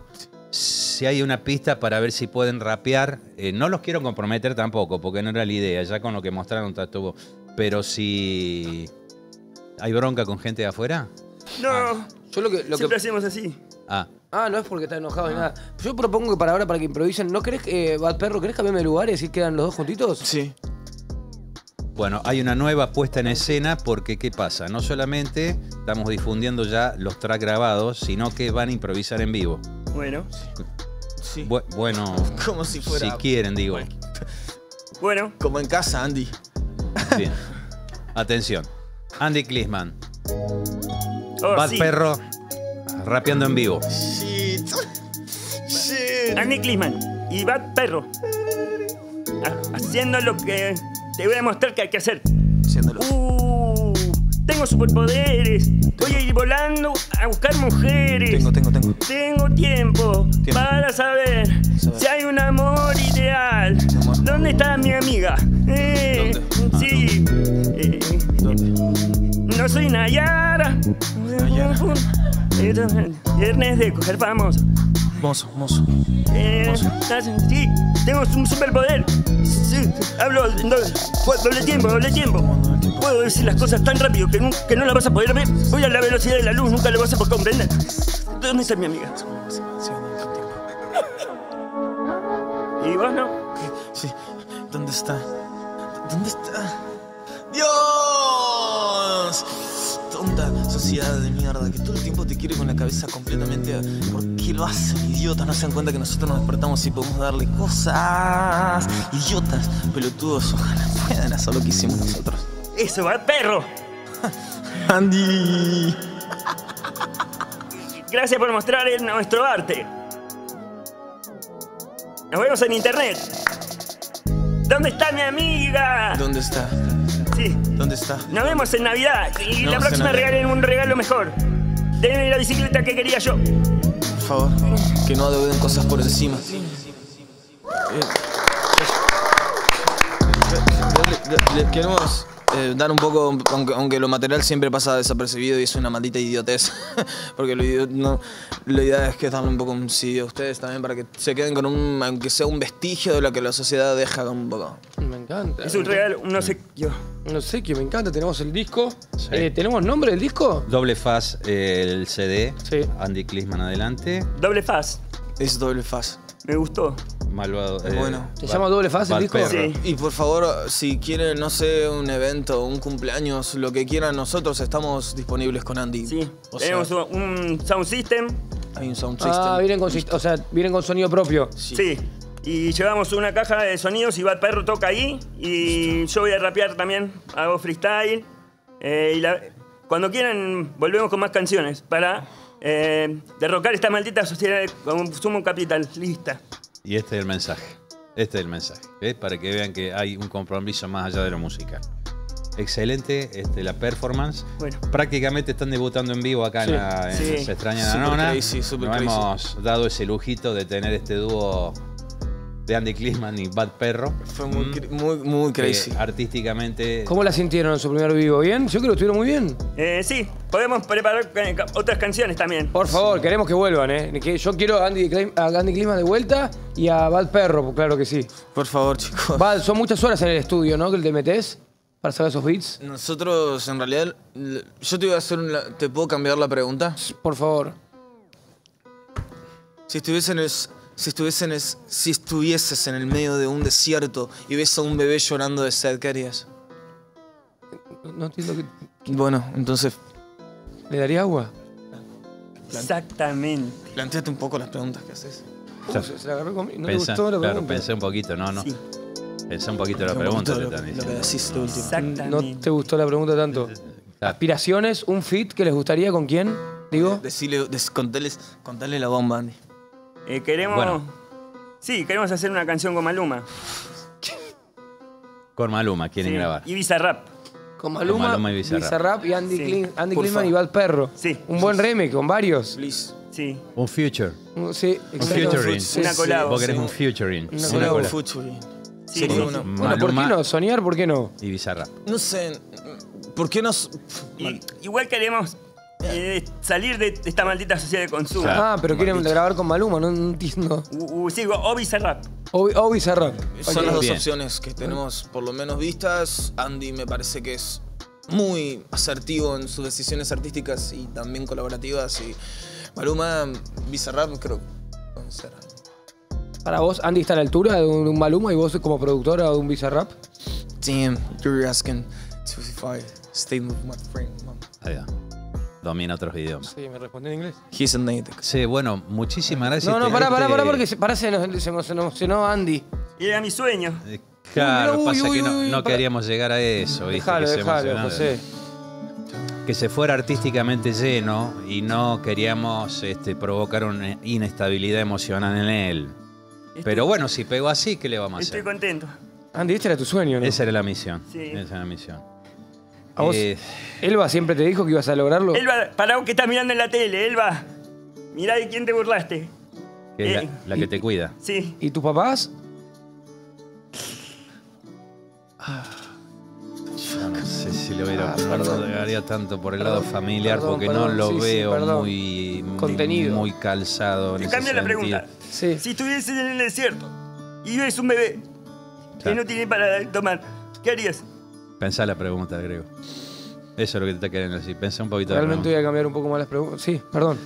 si hay una pista para ver si pueden rapear, eh, no los quiero comprometer tampoco, porque no era la idea, ya con lo que mostraron. Pero si hay bronca con gente de afuera, No, Yo lo que, lo siempre que hacemos así. ah, Ah, no es porque está enojado ni nada. Yo propongo que para ahora, para que improvisen, ¿no crees que, eh, Bad Perro, querés cambiarme de lugar y decir que quedan los dos juntitos? Sí. Bueno, hay una nueva puesta en escena porque ¿qué pasa? No solamente estamos difundiendo ya los tracks grabados, sino que van a improvisar en vivo. Bueno, Sí. Bu- bueno, Como si fuera. si quieren, digo. bueno. Como en casa, Andy. Bien. Atención. Andy Klisman, Oh, Bad sí. Perro, rapeando en vivo. Shit. Shit. Andy Klisman y Bad Perro. Ha- Haciendo lo que te voy a mostrar que hay que hacer. Haciéndolo. Uh, tengo superpoderes. Voy a ir volando a buscar mujeres. Tengo, tengo, tengo. Tengo tiempo, Tiempo. para saber, Saber. si hay un amor ideal. Amor. ¿Dónde está mi amiga? Eh, ¿Dónde? Ah, sí. eh, no soy Nayara. Nayara. Viernes de coger famoso. Mozo, mozo. Eh, sí, tengo un superpoder. Sí, hablo do- doble tiempo, doble tiempo. Puedo decir las cosas tan rápido que, nu- que no las vas a poder ver. Voy a la velocidad de la luz, nunca lo vas a poder comprender. ¿Dónde está mi amiga? ¿Y vos no? Sí. ¿Dónde está? ¿Dónde está? ¡Dios! Tonta sociedad de mierda que todo el tiempo te quiere con la cabeza completamente. ¿Por qué lo hacen, idiotas? No se dan cuenta que nosotros nos despertamos y podemos darle cosas. Idiotas, pelotudos, ojalá puedan hacer lo que hicimos nosotros. ¡Eso va, perro! Andy. Gracias por mostrar el- nuestro arte. Nos vemos en internet. ¿Dónde está mi amiga? ¿Dónde está? Sí. ¿Dónde está? Nos vemos en Navidad y Nos la próxima regalen un regalo mejor. Denme la bicicleta que quería yo. Por favor, que no adeuden cosas por encima. Eh, le- le- le- queremos eh, dar un poco, aunque, aunque lo material siempre pasa desapercibido y es una maldita idiotez, porque lo, no, la idea es que darle un poco un sí a ustedes también para que se queden con un, aunque sea un vestigio de lo que la sociedad deja un poco. Me encanta. Es un regalo, un obsequio. No sé qué me encanta. Tenemos el disco. Eh, ¿Tenemos nombre del disco? Doble faz eh, el CD. Sí. Andy Klisman adelante. Doble faz. Es doble faz. Me gustó. Malvado. eh, Bueno. ¿Se Bad- llama Doble el Bad disco? Sí. Y por favor, si quieren, no sé, un evento, un cumpleaños, lo que quieran, nosotros estamos disponibles con Andy. Sí. O sea, Tenemos un sound system. hay un sound system. Ah, vienen con, o sea, vienen con sonido propio. Sí. Y llevamos una caja de sonidos y Bad Perro toca ahí. Y yo voy a rapear también, hago freestyle. Eh, y la- cuando quieran, volvemos con más canciones para eh, derrocar esta maldita sociedad con sumo capitalista. Y este es el mensaje. Este es el mensaje. ¿eh? Para que vean que hay un compromiso más allá de lo musical. Excelente este, la performance. Bueno. Prácticamente están debutando en vivo acá Sí. en, la, en Sí. Se extraña Super la nona. crazy, super Nos crazy. hemos dado ese lujito de tener este dúo de Andy Klisman y Bad Perro. Fue muy, Mm. muy, muy crazy. artísticamente ¿Cómo la sintieron en su primer vivo? ¿Bien? Yo creo que estuvieron muy bien. Eh, sí, podemos preparar eh, otras canciones también. Por favor, queremos que vuelvan, ¿eh? Que yo quiero a Andy, a Andy Clima de vuelta y a Bad Perro, claro que sí. Por favor, chicos. Bad, son muchas horas en el estudio, ¿no? Que te metes para sacar esos beats. Nosotros, en realidad, yo te voy a hacer una... ¿Te puedo cambiar la pregunta? Por favor. Si el- si estuviesen en el- si estuvieses en el medio de un desierto y ves a un bebé llorando de sed, ¿qué harías? No entiendo que. Bueno, entonces, ¿Le daría agua? Exactamente. planteate un poco las preguntas que haces. Uh, se, se la agarró conmigo. No le pensa- gustó la claro, pregunta. pensé un poquito, no, no. Sí. Pensé un poquito la Un pregunta. lo, que decís. Exactamente. ¿No te gustó la pregunta tanto? Claro. ¿Aspiraciones? ¿Un fit que les gustaría con quién? Digo. Decile, des- contales, contale la bomba, Andy. Eh, queremos. Bueno. Sí, queremos hacer una canción con Maluma. Con Maluma quieren Sí, grabar. Y Bizarrap. Con Maluma, Maluma y Bizarrap. Bizarrap y Andy, Sí. Clean- Andy Por y. Bad Perro. Sí. Un buen remake con varios. Please. Sí. Un future. Un- Sí, Un exacto. featuring. Una colabo. Vos querés sí. un featuring. Una Una colabo. colabo. Futuri. Sí, Sería sí, sí. Bueno, ¿por qué no? Soñar, ¿por qué no? y Bizarrap. No sé, ¿por qué nos... Y- igual queremos eh, salir de esta maldita sociedad de consumo. Ah, pero quieren grabar con Maluma, no entiendo. U- u- sí, o Bizarrap. O, o Bizarrap. Son Ok. las dos Bien. opciones que tenemos por lo menos vistas. Andy me parece que es muy asertivo en sus decisiones artísticas y también colaborativas. Y Maluma, Bizarrap, creo que pueden ser. Para vos, Andy está a la altura de un, de un Maluma y vos como productora de un Bizarrap. Damn, you're asking to if I stay with my friend. mom. Ahí va. Domina otros idiomas. Sí, me respondió en inglés. He's a native. Sí, bueno, muchísimas gracias. No, no, Este- pará, pará, este- pará, porque se, pará, se, nos, se nos- se nos emocionó Andy. Y era mi sueño. Eh, Claro, Uy, pasa uy, que no, uy, no queríamos llegar a eso, ¿viste? Dejalo, que se dejalo. José. Que se fuera artísticamente lleno y no queríamos este, provocar una inestabilidad emocional en él. Pero bueno, si pegó así, ¿qué le vamos a Estoy hacer? contento. Andy, este era tu sueño, ¿no? Esa era la misión. Sí. Esa era la misión. ¿A vos? Eh, Elba siempre te dijo que ibas a lograrlo. Elba, pará que estás mirando en la tele, Elba. Mirá de quién te burlaste. que es Eh, la, la que te cuida. Sí. ¿Y tus papás? Yo no sé si lo hubiera, Ah, tanto por el Perdón, lado familiar perdón, porque perdón, no lo sí, sí, veo perdón. muy, Contenido. muy calzado. Te ese cambio la pregunta. Sí. Si estuvieses en el desierto y ves un bebé que no tiene para tomar, ¿qué harías? Pensá la pregunta, Grego. Eso es lo que te está queriendo decir. Pensá un poquito Realmente voy a cambiar un poco más las preguntas. Sí, perdón.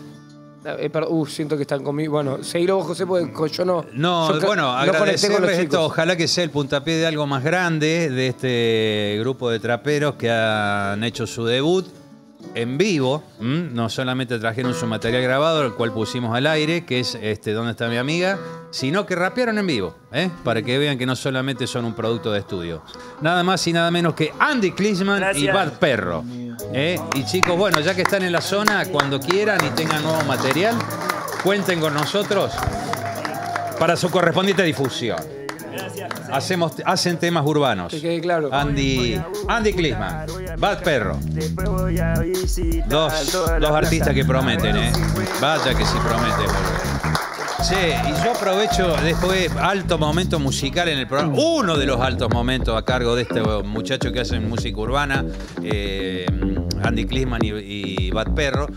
Eh, per- uh, siento que están conmigo. Bueno, seguilo vos, José, porque yo no. No, yo bueno, no agradecerles esto. Ojalá que sea el puntapié de algo más grande de este grupo de traperos que han hecho su debut en vivo. No solamente trajeron su material grabado, el cual pusimos al aire, que es este ¿Dónde está mi amiga? Sino que rapearon en vivo, ¿eh? para que vean que no solamente son un producto de estudio. Nada más y nada menos que Andy Klisman y. Bad Perro. ¿eh? Y chicos, bueno, ya que están en la zona, cuando quieran y tengan nuevo material, cuenten con nosotros para su correspondiente difusión. Hacemos, hacen temas urbanos. Que quede claro. Andy, Andy Klisman, Bad Perro. Después voy a visitar Dos, dos artistas que prometen, ¿eh? Vaya que sí prometen. boludo. Sí, y yo aprovecho después alto momento musical en el programa. Uno de los altos momentos a cargo de este muchacho que hace música urbana, eh, Andy Klisman y, y Bad Perro.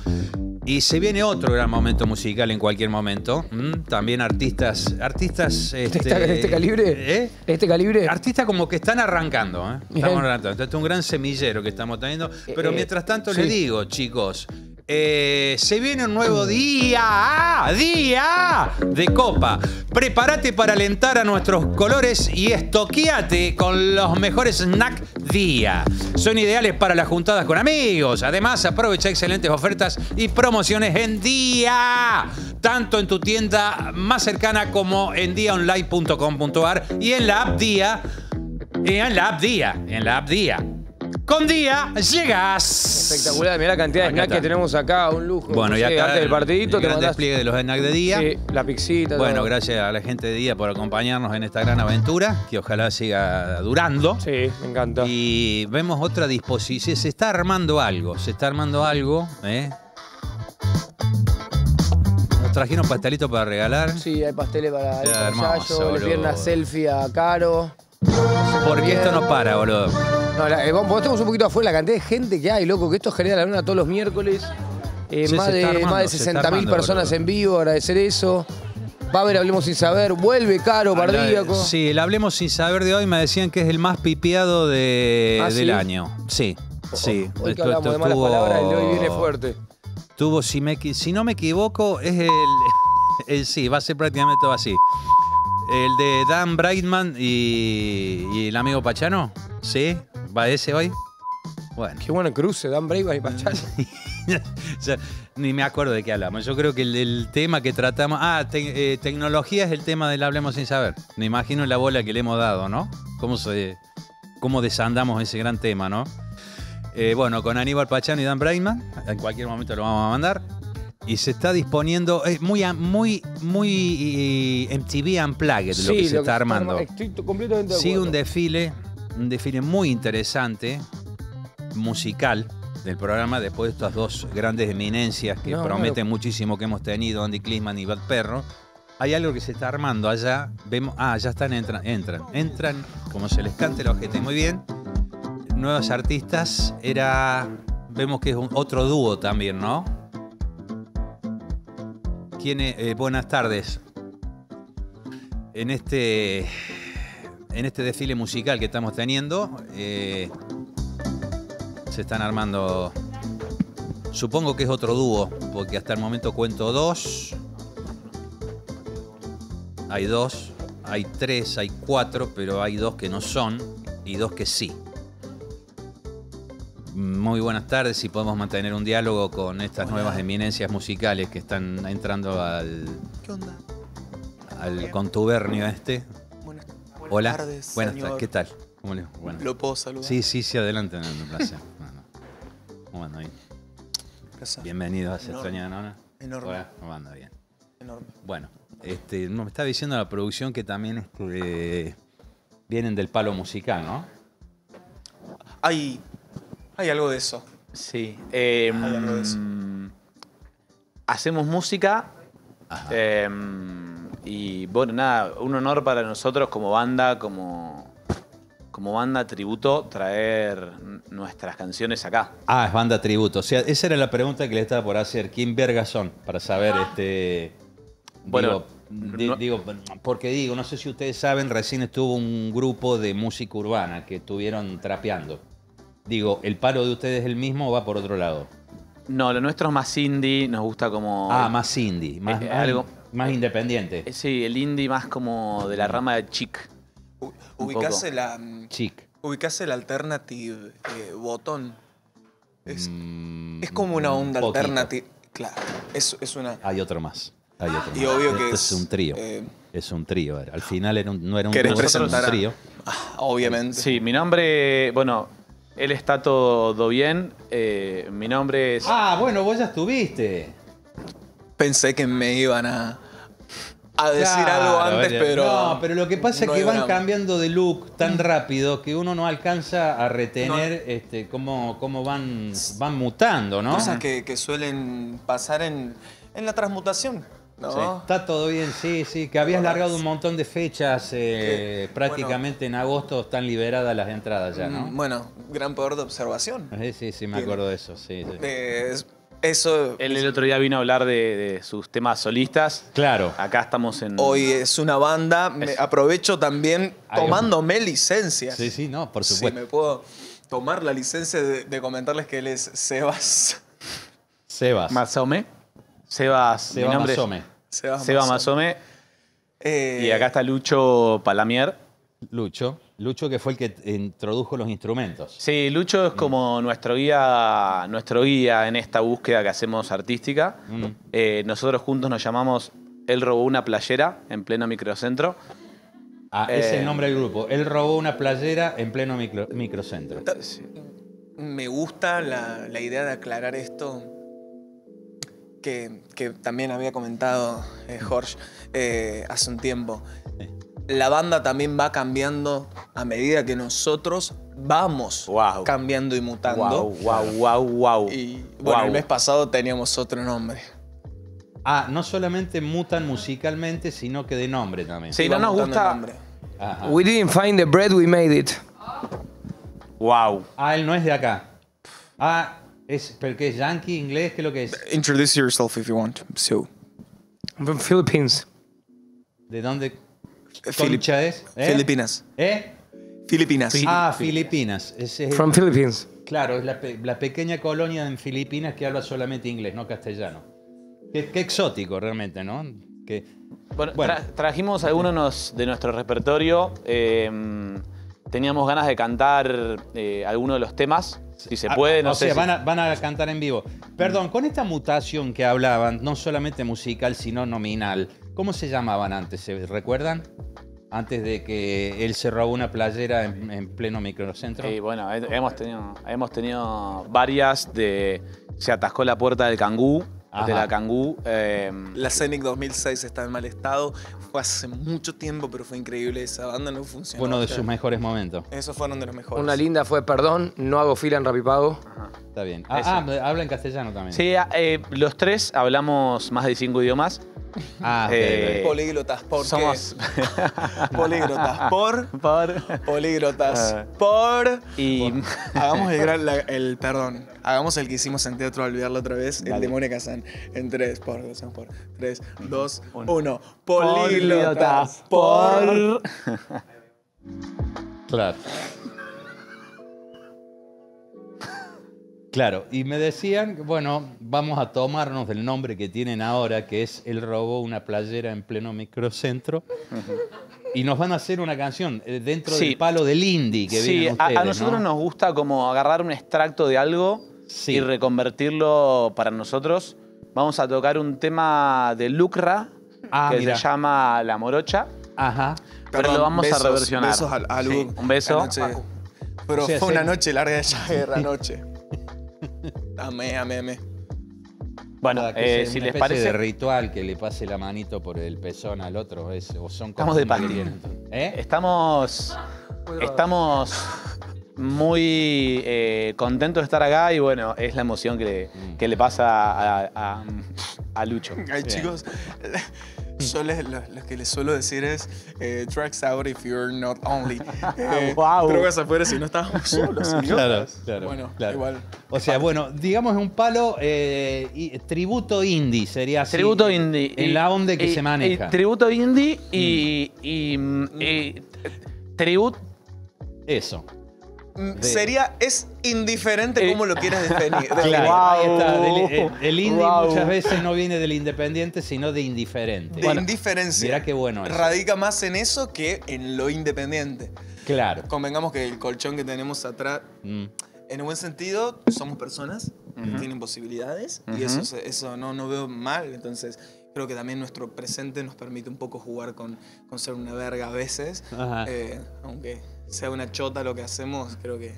Y se viene otro gran momento musical en cualquier momento. También artistas. Artistas. ¿De Este, de este calibre? ¿eh? ¿De este calibre? Artistas como que están arrancando, ¿eh? Estamos arrancando. Este es un gran semillero que estamos teniendo. Pero Eh, mientras tanto sí. le digo, chicos, eh, se viene un nuevo día, ¡ah! día de copa. Prepárate para alentar a nuestros colores y estoqueate con los mejores snack día. Son ideales para las juntadas con amigos. Además, aprovecha excelentes ofertas y promociones en día. tanto en tu tienda más cercana como en diaonline.com.ar y en la app Día. En la app Día. En la app Día. Con Día llegas. Espectacular, mirá la cantidad de Acá snacks que tenemos acá, un lujo. Bueno, y sé, acá antes del partidito el te gran mandás despliegue de los snacks de Día. sí, la pixita. Bueno, todo. gracias a la gente de Día por acompañarnos en esta gran aventura, que ojalá siga durando. Sí, me encanta. Y vemos otra disposición. Se está armando algo, se está armando algo. ¿eh? Nos trajeron pastelitos para regalar. Sí, hay pasteles para el Yayo, le piden una boludo. selfie a Caro. Porque esto no para, boludo. No, la, eh, vamos, estamos un poquito afuera, la cantidad de gente que hay, loco, que esto genera la luna todos los miércoles. Eh, Sí, más, de, está armando, más de se está 60.000 armando, personas boludo. en vivo, agradecer eso. Va a haber Hablemos Sin Saber, vuelve Caro, Pardíaco. Sí, el Hablemos sin saber de hoy me decían que es el más pipiado de, ¿Ah, del año. Sí, sí. Hoy que Esto- hablamos esto de malas tuvo- palabras, el de hoy viene fuerte. Tuvo, si, me, equi- si no me equivoco, es el, el- Sí, va a ser prácticamente todo así. El de Dan Brightman y, y el amigo Pachano. ¿Sí? ¿Va ese hoy? Bueno. Qué bueno cruce, Dan Brave y Pachano. O sea, ni me acuerdo de qué hablamos. Yo creo que el, el tema que tratamos. Ah, te- eh, tecnología es el tema del Hablemos sin saber. Me imagino la bola que le hemos dado, ¿no? Cómo, se, cómo desandamos ese gran tema, ¿no? Eh, bueno, con Aníbal Pachano y Dan Brightman. En cualquier momento lo vamos a mandar. Y se está disponiendo. Es muy, muy, muy eh, MTV Unplugged lo que se está armando. Estoy completamente de Sigue acuerdo. un desfile, un desfile muy interesante, musical del programa, después de estas dos grandes eminencias que No, prometen no. muchísimo que hemos tenido, Andy Klisman y Bad Perro. Hay algo que se está armando allá. Vemos, ah, ya están, entran, entran, entran, como se les cante el ojete muy bien. Nuevos artistas, era, vemos que es un- otro dúo también, ¿no? Eh, buenas tardes. En este, en este desfile musical que estamos teniendo, eh, se están armando. Supongo que es otro dúo, porque hasta el momento cuento dos. Hay dos, hay tres, hay cuatro, pero hay dos que no son y dos que sí. Muy buenas tardes, si podemos mantener un diálogo con estas nuevas eminencias musicales que están entrando al, ¿Qué onda? al contubernio este. Buenas, buenas Hola. tardes, Buenas tardes. ¿Qué tal? ¿Cómo le Bueno. ¿Lo puedo saludar? Sí, sí, sí, adelante. No, placer. No, no. ¿Cómo anda bien? Gracias. Bienvenido a Se Enorme. extraña Nona. Enorme. Hola, ¿cómo anda bien? Enorme. Bueno, este, me está diciendo la producción que también este, vienen del palo musical, ¿no? Hay, hay algo de eso. Sí. eh, Hay algo de eso. hacemos música. eh, y bueno, nada, un honor para nosotros como banda, como, como banda tributo, traer nuestras canciones acá. Ah, es banda tributo. O sea, esa era la pregunta que le estaba por hacer. ¿Quién verga son? Para saber, este. Bueno, digo, no- digo, porque digo, no sé si ustedes saben, recién estuvo un grupo de música urbana que estuvieron trapeando. Digo, ¿el paro de ustedes es el mismo o va por otro lado? No, lo nuestro es más indie, nos gusta como. Ah, más indie, más, Eh, más- algo- más independiente. Eh, Sí, el indie más como de la rama de chic. U- Ubicase la. mm, Chic. Ubicase el alternative eh, botón. Es, Mm, es como una onda un alternativa. Claro. Es, es una. Hay otro más. Hay otro Y más. obvio Esto que es, es, un trío. eh, es un trío. Al final era un- no era un ¿Querés dúo, era un trío. ah, obviamente. Sí, mi nombre, bueno, él está todo bien. eh, mi nombre es. Ah, bueno, vos ya estuviste. Pensé que me iban a. A decir Claro, algo antes, pero. No, pero lo que pasa no es que van una- cambiando de look tan rápido que uno no alcanza a retener este, cómo, cómo van, van mutando, ¿no? Cosas que, que suelen pasar en, en la transmutación, ¿no? Sí, Está todo bien, sí, sí. Que habías Bueno, largado un montón de fechas. eh, prácticamente en agosto están liberadas las entradas ya, ¿no? Mm, Bueno, gran poder de observación. Sí, sí, sí, me acuerdo de eso, sí. sí. Eh, es- eso Él el otro día vino a hablar de, de sus temas solistas. Claro. Acá estamos en. hoy es una banda. Me aprovecho también tomándome licencias. Sí, sí, no, por Si supuesto. me puedo tomar la licencia de, de comentarles que él es Sebas. Sebas. Mazome. Sebas. Seba mi nombre es Mazome. Sebas Seba. Mazome. Eh, Y acá está Lucho Palamier. Lucho. Lucho que fue el que introdujo los instrumentos. Sí, Lucho es como nuestro guía, nuestro guía en esta búsqueda que hacemos artística. Mm. Eh, nosotros juntos nos llamamos Él robó una playera en pleno microcentro. Ah, ese es Eh, el nombre del grupo. Él robó una playera en pleno micro- microcentro. Me gusta la, la idea de aclarar esto que, que también había comentado eh, Jorge eh, hace un tiempo. La banda también va cambiando a medida que nosotros vamos cambiando y mutando. Wow, wow, wow, wow. Y bueno, el mes pasado teníamos otro nombre. Ah, no solamente mutan musicalmente, sino que de nombre también. Sí, no nos gusta-. We didn't find the bread, we made it. Wow. Ah, él no es de acá. Ah, es, ¿pero qué es? ¿Yankee, inglés? ¿Qué es lo que es? Introduce yourself if you want. So. From Philippines. ¿De dónde Filip- concha es? ¿Eh? Filipinas. ¿Eh? Filipinas. Ah, Filipinas. Es el- From Philippines. Claro, es la, pe- la pequeña colonia en Filipinas que habla solamente inglés, no castellano. Qué, qué exótico realmente, ¿no? Que, Bueno, Bueno. tra- trajimos algunos nos- de nuestro repertorio. eh, teníamos ganas de cantar eh, algunos de los temas. Si se puede, no o sé. sea, si- van, a, van a cantar en vivo. Perdón, con esta mutación que hablaban, no solamente musical, sino nominal, ¿cómo se llamaban antes? ¿Se recuerdan? Antes de que él se robó una playera en, en pleno microcentro. Y bueno, he- hemos tenido, hemos tenido varias de. Se atascó la puerta del cangú, Ajá. de la cangú. eh, La Scenic 2006 está en mal estado. Fue hace mucho tiempo, pero fue increíble. Esa banda no funcionó. Fue uno de sus mejores momentos. Esos fueron de los mejores. Una linda fue, perdón, no hago fila en Rapipago. Está bien. Ah, ah, habla en castellano también. sí, eh, los tres hablamos más de cinco idiomas. Ah, Eh, Políglotas, ¿por qué? somos. Políglotas, por. Por. Políglotas, Ah. por. Y. Hagamos el, gran- la- el- perdón. Hagamos el que hicimos en teatro olvidarlo otra vez. El de Mónica San. En 3, por. por 3, 2, 1. Políglotas, Políglotas, por. Claro. Claro, y me decían, bueno, vamos a tomarnos del nombre que tienen ahora, que es Él robó una playera en pleno microcentro, y nos van a hacer una canción eh, dentro Sí. del palo del indie que Sí, vienen a, a ustedes, nosotros ¿no? nos gusta como agarrar un extracto de algo Sí. y reconvertirlo para nosotros. Vamos a tocar un tema de Lucra Ah, que mira. se llama La Morocha. Ajá. Pero lo vamos besos, a reversionar. Besos al, al Sí, un beso. Anoche. Pero O sea, fue una noche larga de guerra anoche. Amé, amé, amé. Bueno, eh, sea si una les especie de parece, ritual que le pase la manito por el pezón al otro, es- o son Estamos de tienen. ¿Eh? estamos, estamos muy eh, contentos de estar acá y bueno, es la emoción que le, Mm. que le pasa a, a- a Lucho. Ay, Bien. chicos, yo les- lo, lo que les suelo decir es eh, drugs out if you're not only. Eh, Wow. Drogas afuera si no estábamos solos. Claro, claro, Bueno, claro. igual. O sea, bueno, digamos un palo eh, y- tributo indie sería así. Tributo indie. En Y- la onda que y- se maneja. y tributo indie y, y, mm, y- tributo. Eso. Mm, De- Sería, es indiferente Eh, cómo lo quieras definir. Claro, ahí está. Del- el, el indie Wow. muchas veces no viene del independiente, sino de indiferente. De indiferencia. Mirá qué bueno eso. Radica más en eso que en lo independiente. Claro. Convengamos que el colchón que tenemos atrás, Mm. en un buen sentido, somos personas que tienen posibilidades y eso, eso no, no veo mal. Entonces, creo que también nuestro presente nos permite un poco jugar con, con ser una verga a veces. Ajá. Eh, aunque sea una chota lo que hacemos, creo que,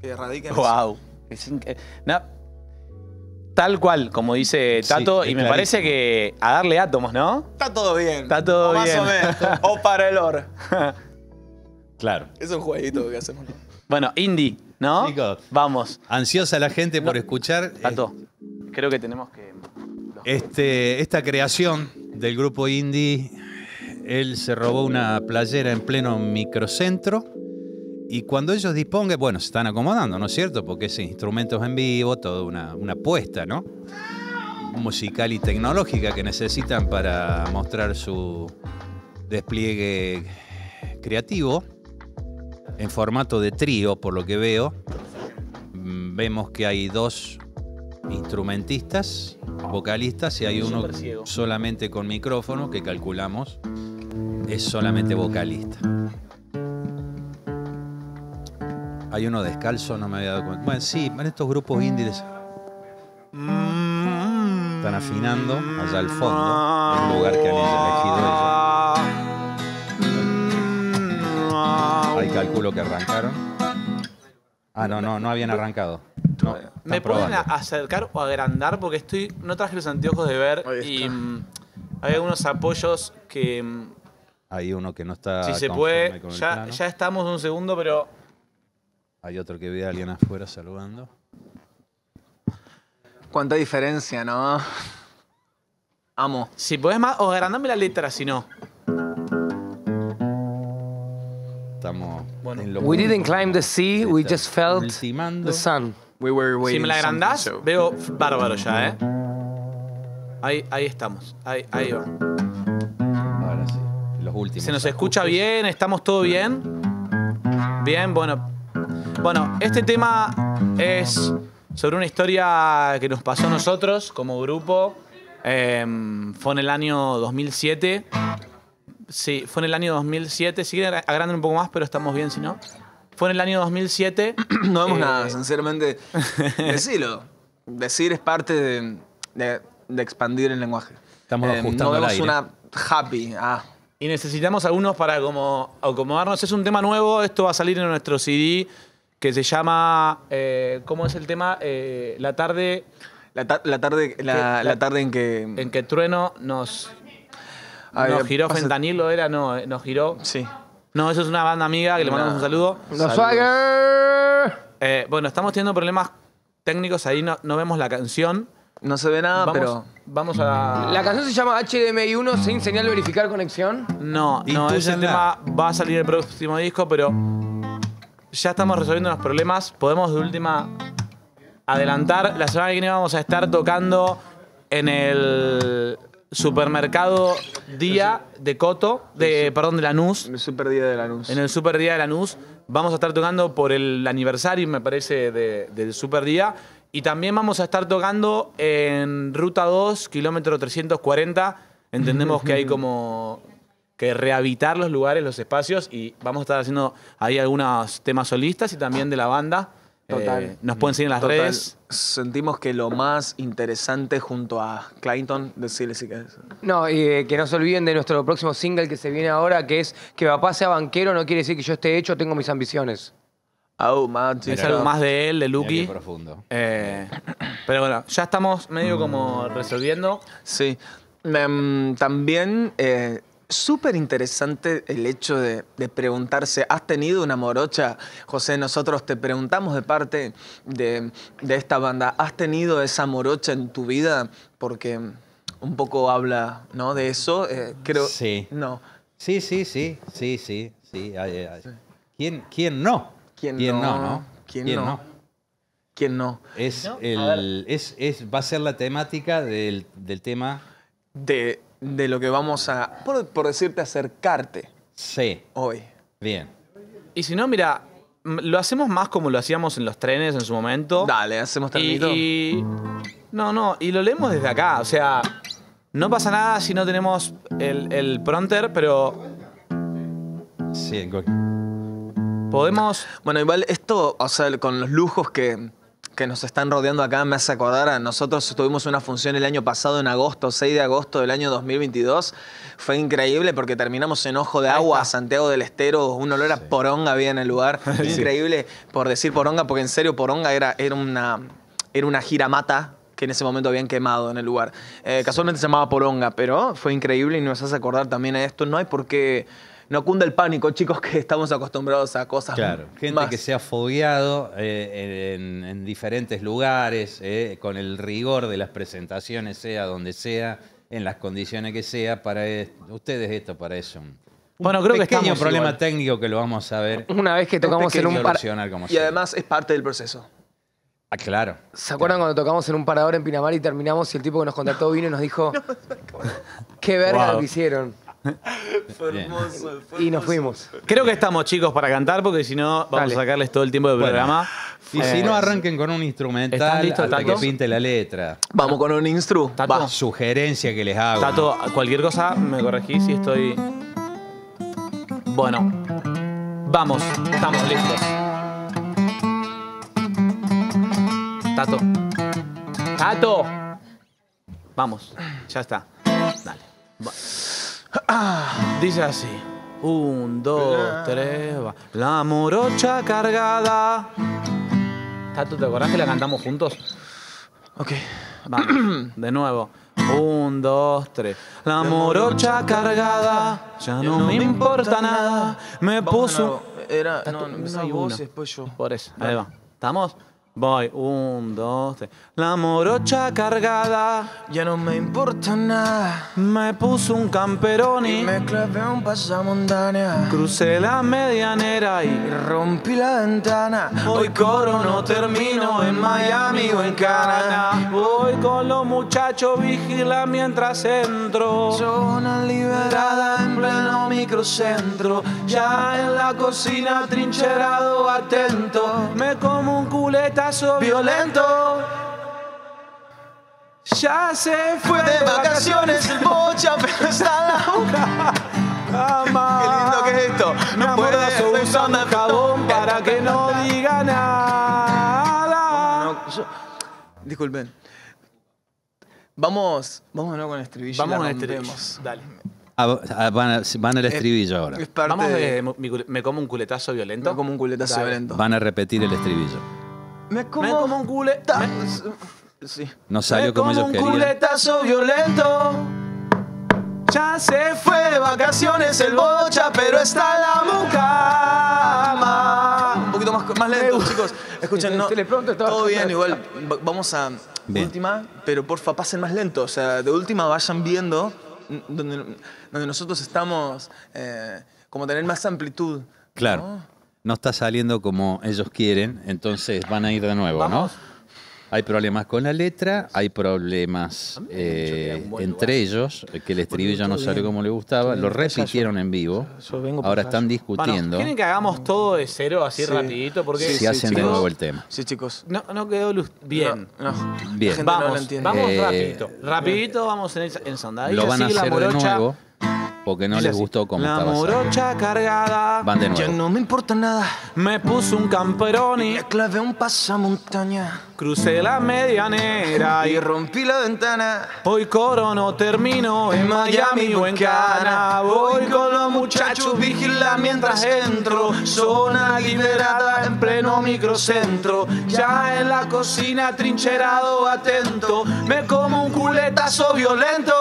que radica en eso. Wow. Es inque- na- tal cual, como dice Tato, es y me clarísimo. parece que a darle átomos, ¿no? Está todo bien. Está todo o más bien. o menos. o para el or. Claro. Es un jueguito que hacemos. Bueno, indie, ¿no? Chicos. Vamos. Ansiosa la gente por escuchar eh, Tato, creo que tenemos que. este, esta creación del grupo indie. Él se robó una playera en pleno microcentro. Y cuando ellos dispongan, bueno, se están acomodando, ¿no es cierto? Porque es instrumentos en vivo, toda una, una apuesta, ¿no? Musical y tecnológica que necesitan para mostrar su despliegue creativo en formato de trío, por lo que veo. Mm, Vemos que hay dos instrumentistas, vocalistas, y hay uno solamente con micrófono, que calculamos es solamente vocalista. Hay uno descalzo, no me había dado cuenta. Bueno, sí, en estos grupos indies están afinando allá al fondo, el lugar que han elegido ellos. Ahí calculo que arrancaron. Ah, no, no, no habían arrancado. No, ¿Me pueden probando. a- acercar o agrandar? Porque estoy. No traje los anteojos de ver y mm, hay algunos apoyos que. Hay uno que no está. si se puede. con Ya, ya estamos un segundo, pero. Hay otro que ve a alguien afuera saludando. Cuánta diferencia, ¿no? Amo. Si podés más, o agrandame la letra, si no. Estamos en lo We didn't climb the sea, we just felt ultimando. the sun. We were Si waiting me la agrandás, so- veo bárbaro ya, ¿eh? Ahí, ahí estamos. Ahí, ahí va. Últimos. ¿Se nos escucha bien? ¿Estamos todo bien? Bien, bueno. Bueno, este tema es sobre una historia que nos pasó a nosotros como grupo. Em, fue en el año 2007. Sí, fue en el año 2007. Si quieren agranden un poco más, pero estamos bien si no. Fue en el año 2007. No vemos Eh, nada, sinceramente. Decilo. Decir es parte de, de- de expandir el lenguaje. Estamos Eh, ajustando No el vemos aire. una happy. Ah, Y necesitamos algunos para como acomodarnos. Es un tema nuevo, esto va a salir en nuestro CD que se llama, eh, ¿cómo es el tema? Eh, la tarde la, ta- la tarde, la, la- la tarde en que. en que Trueno nos, A ver, nos giró pasa- fentanilo, era, no, eh, nos giró. Sí. No, eso es una banda amiga que le mandamos un saludo. Eh, bueno, estamos teniendo problemas técnicos, ahí no, no vemos la canción. No se ve nada, vamos, pero. Vamos a... La canción se llama HDMI 1 sin señal verificar conexión. No, no, ese tema va a salir el próximo disco, pero ya estamos resolviendo los problemas. Podemos de última adelantar. La semana que viene vamos a estar tocando en el supermercado Día de Coto, de, perdón, de Lanús. El super día de Lanús. En el Super Día de Lanús. Vamos a estar tocando por el aniversario, me parece, de- del Super Día. Y también vamos a estar tocando en Ruta 2, kilómetro 340. Entendemos que hay como que rehabilitar los lugares, los espacios. Y vamos a estar haciendo ahí algunos temas solistas y también de la banda. Total. Eh, nos pueden seguir en las Total, redes. Sentimos que lo más interesante junto a Clayton, decirle si querés. No, y eh, que no se olviden de nuestro próximo single que se viene ahora, que es que papá sea banquero no quiere decir que yo esté hecho, tengo mis ambiciones. Oh, man, Es algo más de él, de Lucky. qué profundo. Eh, pero bueno, ya estamos medio como resolviendo. Sí. Em, también eh, súper interesante el hecho de, de preguntarse, ¿has tenido una morocha? José, nosotros te preguntamos de parte de, de esta banda, ¿has tenido esa morocha en tu vida? Porque un poco habla ¿no? de eso. eh, creo, Sí. No. Sí, sí, sí, sí, sí, sí. hay- hay- ¿Quién, ¿Quién no? ¿Quién, no? no? no? ¿Quién, no? ¿Quién no? Es ¿No? El, es, es, va a ser la temática del, del tema De, de lo que vamos a, por, por decirte, acercarte C. hoy. Bien. Y si no, mira, lo hacemos más como lo hacíamos en los trenes en su momento. Dale, hacemos Y, termito. y- no, no, y lo leemos desde acá. O sea, no pasa nada si no tenemos el, el pronter, pero Sí, go- podemos. Bueno, igual esto, o sea, con los lujos que, que nos están rodeando acá, me hace acordar a nosotros tuvimos una función el año pasado, en agosto, 6 de agosto del año 2022. Fue increíble porque terminamos en Ojo de Agua. Santiago del Estero, un olor a poronga había en el lugar. Increíble por decir poronga, porque en serio poronga era, era, una, era una giramata que en ese momento habían quemado en el lugar. Eh, casualmente se llamaba Poronga, pero fue increíble y nos hace acordar también a esto. No hay por qué... No cunda el pánico, chicos, que estamos acostumbrados a cosas Claro, gente más. que se ha fogueado eh, en, en diferentes lugares, eh, con el rigor de las presentaciones, sea donde sea, en las condiciones que sea, para es- ustedes esto para eso. Un Bueno, creo que pequeño estamos problema igual. técnico que lo vamos a ver Una vez que tocamos en un par... como Y sea. además es parte del proceso. Ah, claro. ¿Se acuerdan cuando tocamos en un parador en Pinamar y terminamos y el tipo que nos contrató vino y nos dijo qué verga Wow. lo que hicieron? Fue Bien. hermoso. fue Y nos hermoso. fuimos. Creo que estamos chicos para cantar porque si no vamos Dale. a sacarles todo el tiempo del Bueno. programa. Y Eh, si no, arranquen con un instrumental ¿Están listos, hasta que Tato? pinte la letra. Vamos con un instru. Tato. Va. Sugerencia que les hago. Tato, cualquier cosa me corregí si estoy. Bueno, vamos, estamos listos. Tato. Tato. Vamos, ya está. Dale. Va. Ah, dice así. Un, dos, tres, va. La morocha cargada. Tato, ¿te acordás que la cantamos juntos? Ok. Vamos, de nuevo. Un, dos, tres. La morocha cargada, ya no me importa nada. Me puso. Era, no, uno. y después yo. Por eso, ahí va. ¿Estamos? Voy, un, dos, tres. La morocha cargada, Ya no me importa nada. me puso un camperoni. Me clavé un pasamontaña. Crucé la medianera Y y rompí la ventana. Hoy coro no termino en Miami o en Cana. Voy con los muchachos, vigila mientras entro. Zona liberada en pleno microcentro. Ya en la cocina trincherado, atento. Me como un culetazo violento. Ya se fue de vacaciones el bocha, pero está la boca. Ama. Qué lindo que es esto. Me No ser usando tan- jabón para que no diga nada. No, yo- Disculpen. Vamos, vamos de nuevo con el estribillo. Vamos a este rompemos. Dale. Ah, ah, van, a- van al estribillo ahora. Es Vamos de, de me como un culetazo violento. No como un culetazo Dale. violento. Van a repetir el estribillo. Me como, Me como un cule- ta- me- Sí. No salió Me como como ellos un querían. culetazo violento. Ya se fue de vacaciones el bocha, pero está la mucama. Un poquito más, más lento, chicos. Escuchen, no, estaba- todo bien, igual. Va- Vamos a Bien. última, pero porfa, pasen más lento. O sea, de última vayan viendo donde, donde nosotros estamos, eh, como tener más amplitud. Claro. No está saliendo como ellos quieren, entonces van a ir de nuevo, Vamos. ¿no? Hay problemas con la letra, hay problemas eh, entre ellos, que el estribillo no salió como le gustaba, lo repitieron en vivo, ahora están Bueno, discutiendo ¿quieren que hagamos todo de cero así Sí. rapidito? Porque si sí, hacen de chicos. nuevo el tema. Sí, chicos. no, no quedó luz. Bien. No, no. Bien. La gente no lo Vamos, entiende. vamos Eh, rapidito. Rapidito vamos en, esa- en. Lo van a hacer de nuevo porque no les gustó como La estaba. saliendo. morocha cargada. Van de Ya nuevo. no me importa nada. Me puso un camperoni. Me clavé un pasamontaña Crucé la medianera y y rompí la ventana. Hoy coro no termino en Miami o en Cana. Voy con los muchachos, vigila mientras entro. Zona liberada en pleno microcentro. Ya en la cocina trincherado, atento. Me como un culetazo violento.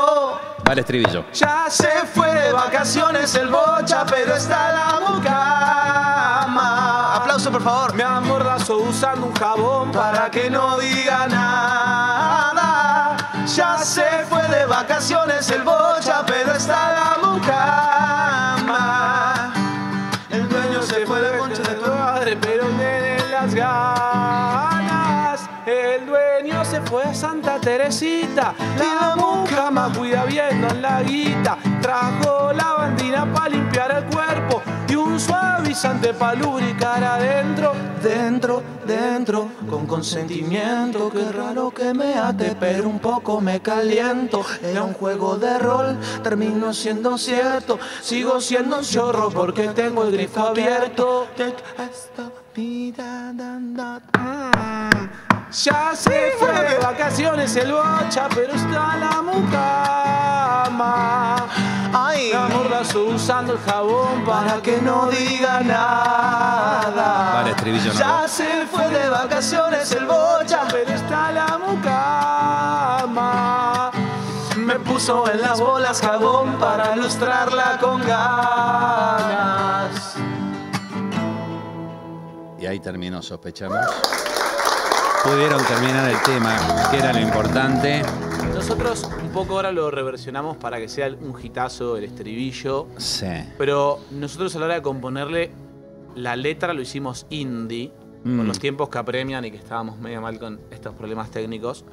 Va el estribillo. Ya se fue de vacaciones el bocha, pero está la mucama. Aplauso, por favor. Me amordazo usando un jabón para que no diga nada. Ya se fue de vacaciones el bocha, pero está la mucama. Fue Santa Teresita. La mucama cuida viendo en la guita. Trajo la bandina para limpiar el cuerpo y un suavizante para lubricar adentro. Dentro, dentro, con consentimiento. Qué raro que me ate, pero un poco me caliento. Era un juego de rol, terminó siendo cierto. Sigo siendo un chorro porque tengo el grifo abierto. Esta dan, mm. Ya se fue de vacaciones el bocha, pero está la mucama. Ay, Me amordazo usando el jabón para que no diga nada. Vale, estribillo Ya nuevo. se fue de vacaciones el bocha, pero está la mucama. Me puso en las bolas jabón para ilustrarla con ganas. Y ahí terminó, sospechamos. Pudieron terminar el tema, que era lo importante. Nosotros un poco ahora lo reversionamos para que sea un hitazo el estribillo. Sí. Pero nosotros a la hora de componerle la letra lo hicimos indie, Mm. con los tiempos que apremian y que estábamos medio mal con estos problemas técnicos.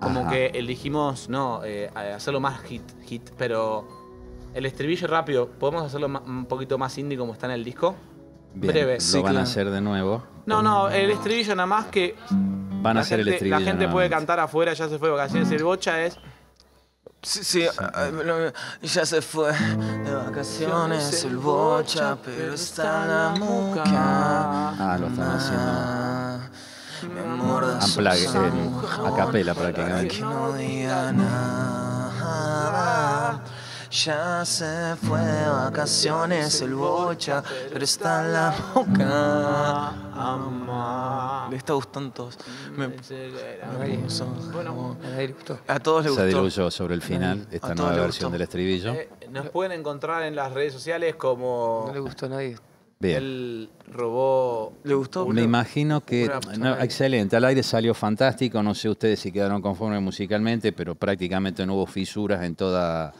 Como Ajá. que elegimos, no, eh, hacerlo más hit, hit, pero el estribillo rápido, ¿podemos hacerlo un poquito más indie como está en el disco? Bien, Breve. Lo Sí, van a claro. hacer de nuevo. No, no, el estribillo nada más que Van a la hacer el gente, estribillo. la gente puede nuevamente. cantar afuera, ya se fue de vacaciones. El bocha es Sí, sí, ah, lo- ya se fue de vacaciones el bocha, pero está la muca. Ah, lo están haciendo. me morda su Amplague, eh, a capela prácticamente. Que no diga nada. Ya se fue de vacaciones el bocha, pero está en la boca. Le está gustando a todos. Me- me puso- A nadie le gustó. A todos les Se gustó. diluyó sobre el final esta nueva versión del estribillo. Eh, nos pueden encontrar en las redes sociales como No le gustó a nadie. Bien. él robó. ¿Le gustó? Me imagino que. no, excelente, al aire salió fantástico. No sé ustedes si quedaron conformes musicalmente, pero prácticamente no hubo fisuras en toda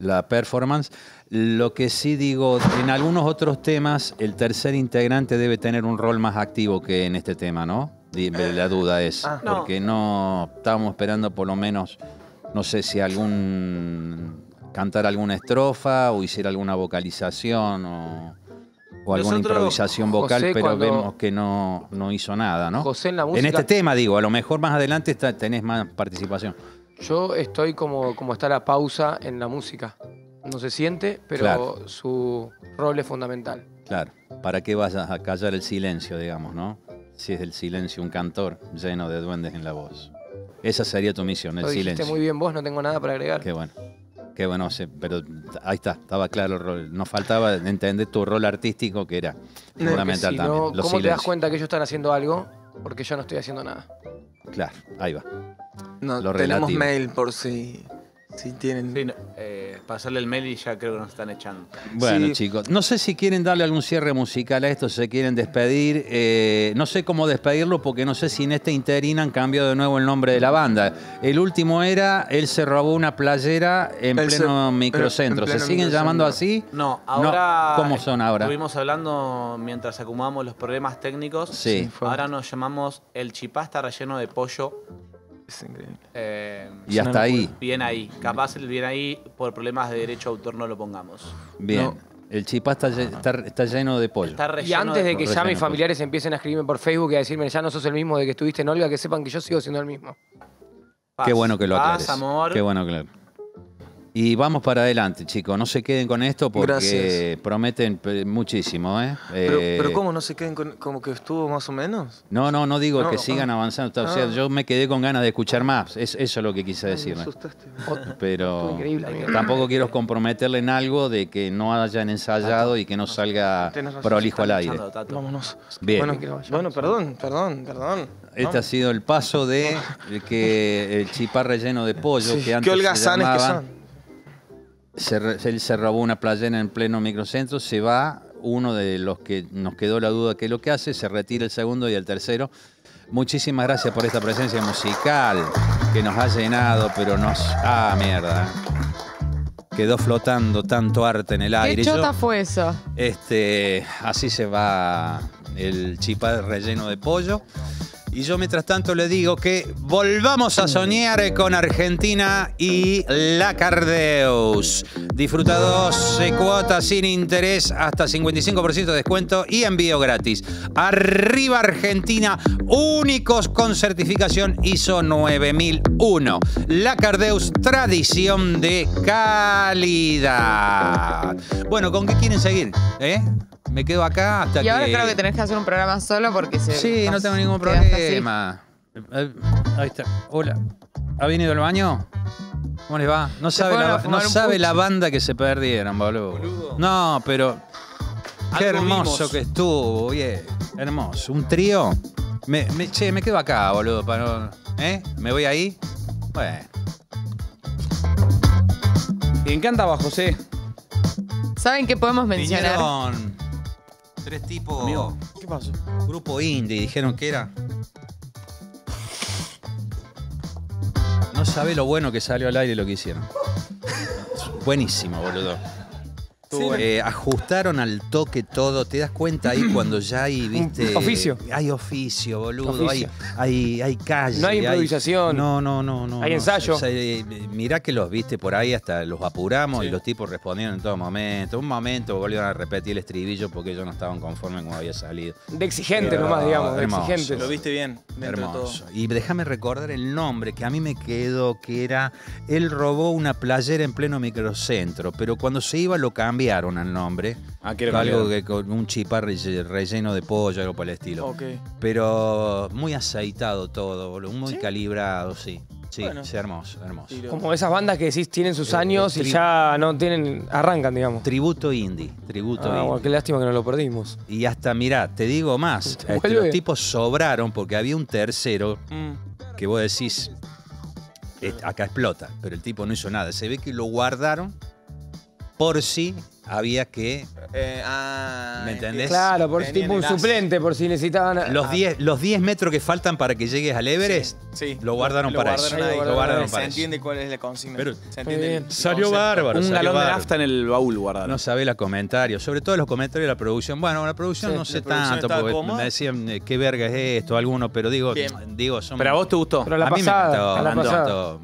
la performance. Lo que sí digo, en algunos otros temas, el tercer integrante debe tener un rol más activo que en este tema, ¿no? La duda es. Ah. No. Porque no estábamos esperando por lo menos, no sé si algún. cantar alguna estrofa o hiciera alguna vocalización o. o alguna Nosotros, improvisación vocal, José, pero vemos que no, no hizo nada, ¿no? José en la En música. este tema, digo, a lo mejor más adelante está- tenés más participación. Yo estoy como, como está la pausa en la música. No se siente, pero Claro. su rol es fundamental. Claro. ¿Para qué vayas a callar el silencio, digamos, no? Si es el silencio un cantor lleno de duendes en la voz. Esa sería tu misión, el Lo silencio. muy bien vos, no tengo nada para agregar. Qué bueno. Qué bueno, pero ahí está, estaba claro el rol. Nos faltaba entender tu rol artístico que era fundamental si también. no, ¿Cómo te das silencios. cuenta que ellos están haciendo algo? Porque yo no estoy haciendo nada. Claro, ahí va. No, Lo tenemos relativo. mail por si, si tienen. Sí, no, eh, pasarle el mail y ya creo que nos están echando. Bueno, Sí. chicos, no sé si quieren darle algún cierre musical a esto, si se quieren despedir. eh, no sé cómo despedirlo porque no sé si en este interín han cambiado de nuevo el nombre de la banda. El último era Él se robó una playera en pleno en- microcentro. en ¿Se siguen microcentro. llamando así? No, ahora. ¿Cómo son ahora? Estuvimos hablando mientras acumulamos los problemas técnicos. Sí. Ahora nos llamamos El chipasta relleno de pollo. Es increíble. Eh, Y hasta ahí. Bien ahí. Capaz el bien ahí, por problemas de derecho de autor, no lo pongamos. Bien. No. El chipá está, está, está lleno de pollo. Está Y antes de que ya mis familiares empiecen a escribirme por Facebook y a decirme, ya no sos el mismo de que estuviste en Olga, que sepan que yo sigo siendo el mismo. Paz. Qué bueno que lo Paz, aclares. amor. Qué bueno que lo Y vamos para adelante, chicos. No se queden con esto porque Gracias. prometen muchísimo, ¿eh? Pero, Eh, pero ¿cómo no se queden con, como que estuvo más o menos? No, no, no digo No, que sigan ah. avanzando. O sea, Ah. yo me quedé con ganas de escuchar más. Es, eso es lo que quise decir. me ¿no? asustaste. Pero tampoco quiero comprometerle en algo de que no hayan ensayado y que no salga prolijo al aire. Vámonos. Bien. Bueno, bueno, perdón, perdón, perdón. Este ha sido el paso de que el chipá relleno de pollo Sí, que antes Qué se holgazanes que llamaba, son. Se él se robó una playera en pleno microcentro, se va uno de los que nos quedó la duda que es lo que hace, se retira el segundo y el tercero. Muchísimas gracias por esta presencia musical que nos ha llenado, pero nos... Ah, mierda. Quedó flotando tanto arte en el ¿Qué aire. Yo- chota fue eso? este, así se va el chipá relleno de pollo. Y yo mientras tanto le digo que volvamos a soñar con Argentina y la Cardeus. Disfruta 12 cuotas sin interés, hasta 55% de descuento y envío gratis. Arriba Argentina, únicos con certificación ISO 9001. La Cardeus, tradición de calidad. Bueno, ¿con qué quieren seguir? ¿Eh? Me quedo acá hasta Y que... ahora creo que tenés que hacer un programa solo porque se. Sí, no tengo ningún problema. Eh, Ahí está. Hola. ¿Ha venido al baño? ¿Cómo les va? No sabe, la, no sabe la banda que se perdieron, boludo. No, pero. Qué Algo hermoso vimos. que estuvo, bien. Hermoso. Un trío. Me, me- che, me quedo acá, boludo. Para ¿Eh? ¿Me voy ahí? Bueno. Y encantaba, José. ¿Saben qué podemos mencionar? Vinieron tres tipos. Amigo. ¿Qué pasó? Grupo indie, dijeron que era. No sabe lo bueno que salió al aire lo que hicieron. Buenísimo, boludo. Eh, ajustaron al toque todo. ¿Te das cuenta ahí cuando ya hay, viste? oficio. Hay oficio, boludo. Oficio. Hay, hay, hay calle. No hay improvisación. no, no, no, no. Hay no. ensayo. O sea, eh, mirá que los viste por ahí, hasta los apuramos y los tipos respondieron en todo momento. Un momento volvieron a repetir el estribillo porque ellos no estaban conformes como había salido. De exigente Pero, nomás, digamos, de hermoso. exigente. Lo viste bien, dentro de todo. Hermoso. Y déjame recordar el nombre que a mí me quedó, que era Él robó una playera en pleno microcentro, pero cuando se iba lo cambió cambiaron el nombre. Ah, algo cambiar. que con un chipá relle- relleno de pollo, algo por el estilo. Ok. Pero muy aceitado todo, boludo, muy calibrado, sí. Sí, Bueno. sí, hermoso, hermoso. Como esas bandas que decís tienen sus Eh, años y ya no tienen, arrancan, digamos. Tributo indie, tributo Ah, indie. bueno, qué lástima que no lo perdimos. Y hasta, mirá, te digo más, ¿Te este, los tipos sobraron porque había un tercero Mm. que vos decís, "Eh, acá explota, pero el tipo no hizo nada. Se ve que lo guardaron por si había que... Eh, ah, ¿Me entendés? Claro, por Tenían tipo un suplente, por si necesitaban. Los ah, 10 los 10 metros que faltan para que llegues al Everest, Sí. lo guardaron Lo para guardaron eso. ahí. Lo guardaron Se para eso. entiende cuál es la consigna. Pero- se entiende bien. el Salió bárbaro. Un salió galón de nafta en el baúl guardado. No sabe los comentarios, sobre todo los comentarios de la producción. Bueno, la producción Sí, no sé tanto, porque cómoda. me decían eh, qué verga es esto, algunos, pero digo, Bien. digo, son. Pero a vos te gustó. Pero a la a mí pasada, me encantó,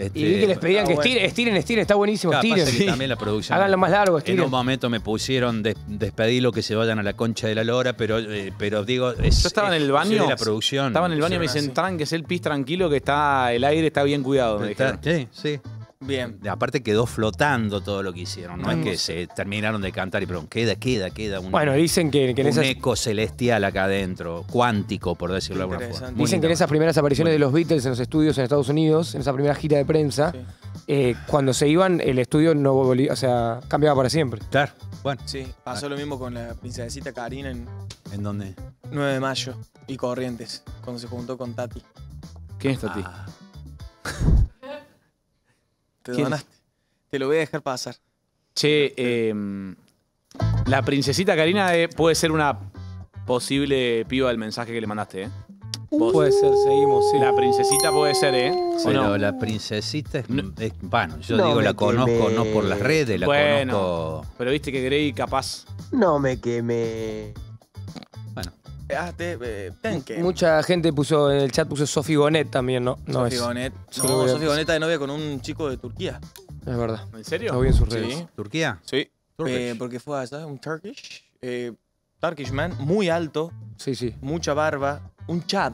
Este, Y vi que les pedían Ah, que bueno. estiren, estiren, estiren, está buenísimo, Claro, estiren. que también la producción. Háganlo más largo, En estiren. un momento me pusieron des, despedirlo que se vayan a la concha de la lora, pero, eh, pero digo, es, Yo estaba en el baño. de la producción. Estaba en el baño y me dicen, así. "Tran, que es el pis tranquilo, que está el aire está bien cuidado. Me Está- dijeron. sí, sí. Bien. Aparte quedó flotando todo lo que hicieron. No es Mm. que se terminaron de cantar y pero queda, queda, queda un, Bueno, dicen que, que en un esas, eco celestial acá adentro, cuántico, por decirlo de alguna forma. Dicen que en esas primeras apariciones de los Beatles en los estudios en Estados Unidos, en esa primera gira de prensa, Sí. eh, cuando se iban, el estudio no volvía, o sea, cambiaba para siempre. Claro, bueno, Sí, pasó lo mismo con la princesita Karina en ¿en dónde? 9 de mayo y Corrientes, cuando se juntó con Tati. ¿Quién es Tati? Ah, Te donaste. Te lo voy a dejar pasar. Che, eh, la princesita Karina eh, puede ser una posible piba del mensaje que le mandaste, ¿eh? Vos. Puede ser, seguimos, sí. La princesita puede ser, ¿eh? ¿O Pero no? la princesita es, No. es- bueno, yo No digo me la conozco quemé. no por las redes, la Bueno. conozco. Pero viste que Grey capaz. No me quemé. Ah, te, eh, tenque. Mucha gente puso en el chat, puso Sofi Gonet también, ¿no? No Sofi. Solo No, Sofi Gonet está de novia con un chico de Turquía. Es verdad. ¿En serio? Lo vi en sus redes. Sí. ¿Turquía? Sí. Eh, porque fue allá, un Turkish. Eh, Turkish man, muy alto, Sí, sí. mucha barba, un Chad.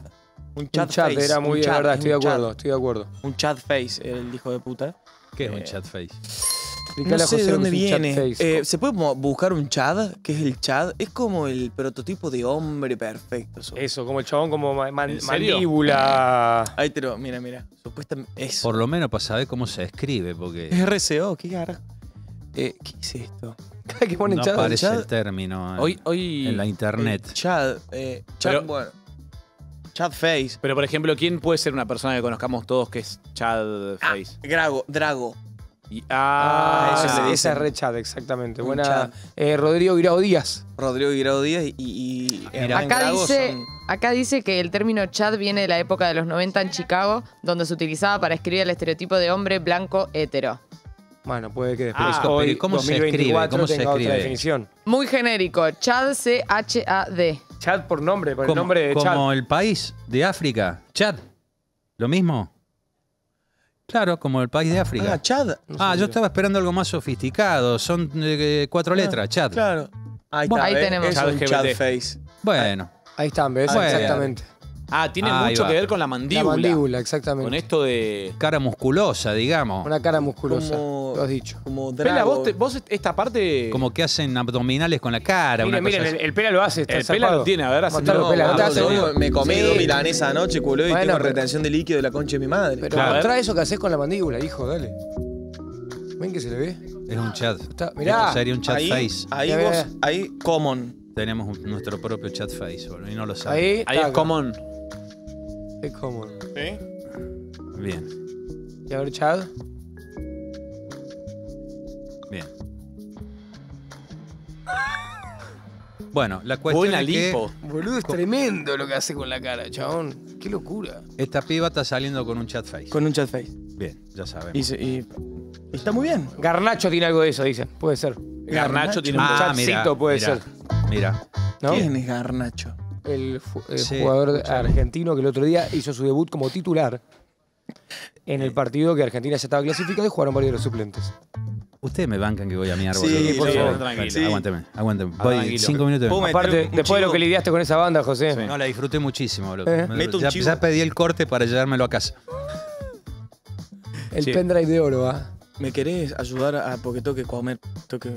Un Chad, Un chat face. era muy un de Chad, verdad, es estoy de un Chad. acuerdo, estoy de acuerdo. Un Chad face, el hijo de puta. ¿Qué es un chat face? Explicarle No a sé José de que dónde viene. Eh, ¿Se puede buscar un Chad? ¿Qué es el Chad? Es como el prototipo de hombre perfecto. so- Eso, como el chabón, como mandíbula. Ahí te lo, mira, mira. Supuestamente eso. Por lo menos para saber cómo se escribe, porque Es RCO, ¿qué carajo? Eh, ¿Qué es esto? Que ponen no aparece Chad- el término en, Hoy, hoy. en la internet. Eh, Chad, eh, Chad, Pero- bueno. Chad Face. Pero por ejemplo, ¿quién puede ser una persona que conozcamos todos que es Chad Face? Drago, Drago. Y- Ah, ah, eso esa, es re chat, exactamente. Un Buena. eh, Rodrigo Guirao Díaz. Rodrigo Guirao Díaz y, y, y Hernán Acá dice, son- acá dice que el término chat viene de la época de los 90 en Chicago, donde se utilizaba para escribir el estereotipo de hombre blanco hetero. Bueno, puede que después Ah, hoy, pero ¿y cómo se escribe? 2024, ¿Cómo se tenga otra escribe? definición. Muy genérico, Chad C-H-A-D. Chat por nombre, por el como, nombre de como chat. el país de África, Chad. ¿Lo mismo? Claro, como el país de África. Ah, Chad. Ah, yo estaba esperando algo más sofisticado. Son eh, cuatro letras, Chad. Claro. Ahí, Bueno, está, ahí ¿ves? tenemos. Es Chad Face. Bueno, Ahí están, ¿ves? Bueno. Exactamente. Ah, tiene Ahí mucho va. que ver con la La mandíbula. mandíbula, exactamente. Con esto de. cara musculosa, digamos. Una cara musculosa. Como- Lo has dicho. Como Pela, Drago. vos, te- vos esta parte. Como que hacen abdominales con la cara. Miren, una cosa miren, el, así. el pela lo hace. Está El Pela zarpado. lo tiene, a ver, hace- Mostralo, no, Pela, no te Ah, hace me comí Sí. dos milanesas anoche, culo, y Bueno, tengo pero- retención de líquido de la concha de mi madre. Pero ver. mostrá eso que haces con la mandíbula, hijo, dale. ¿Ven que se le ve? Es un chat. Está- mirá. Esto sería un chat ahí, face. ahí vos, ahí common. Tenemos un- nuestro propio chat face, boludo, y no lo saben. Ahí, Ahí es taca. Es común. Bien, Y a ver, Chad. bien. Bueno, la cuestión Buena es que lipo. Boludo, es tremendo lo que hace con la cara, chabón. Qué locura. esta piba está saliendo con un chat face. Con un chat face. Bien, ya sabemos. Y, se- y- y está muy bien. Garnacho tiene algo de eso, dicen. Puede ser. Garnacho tiene un. Ah, chatcito mira, puede mira, ser. Mira, ¿No? ¿Quién es Garnacho? El, fu- el Sí, jugador escuchame. argentino que el otro día hizo su debut como titular en el partido que Argentina ya estaba clasificado y jugaron varios de los suplentes. ustedes me bancan que voy a mi árbol. Sí, por favor. tranquilo. Sí. Aguánteme, aguánteme. Ah, Voy tranquilo. cinco minutos. Aparte, después de lo que lidiaste con esa banda, José. Sí. No, la disfruté muchísimo, loco. Eh. Me- Meto un ya, chivo. ya pedí el corte para llevármelo a casa. El Sí. pendrive de oro, ¿va? ¿me querés ayudar a, porque tengo que comer? Tengo que,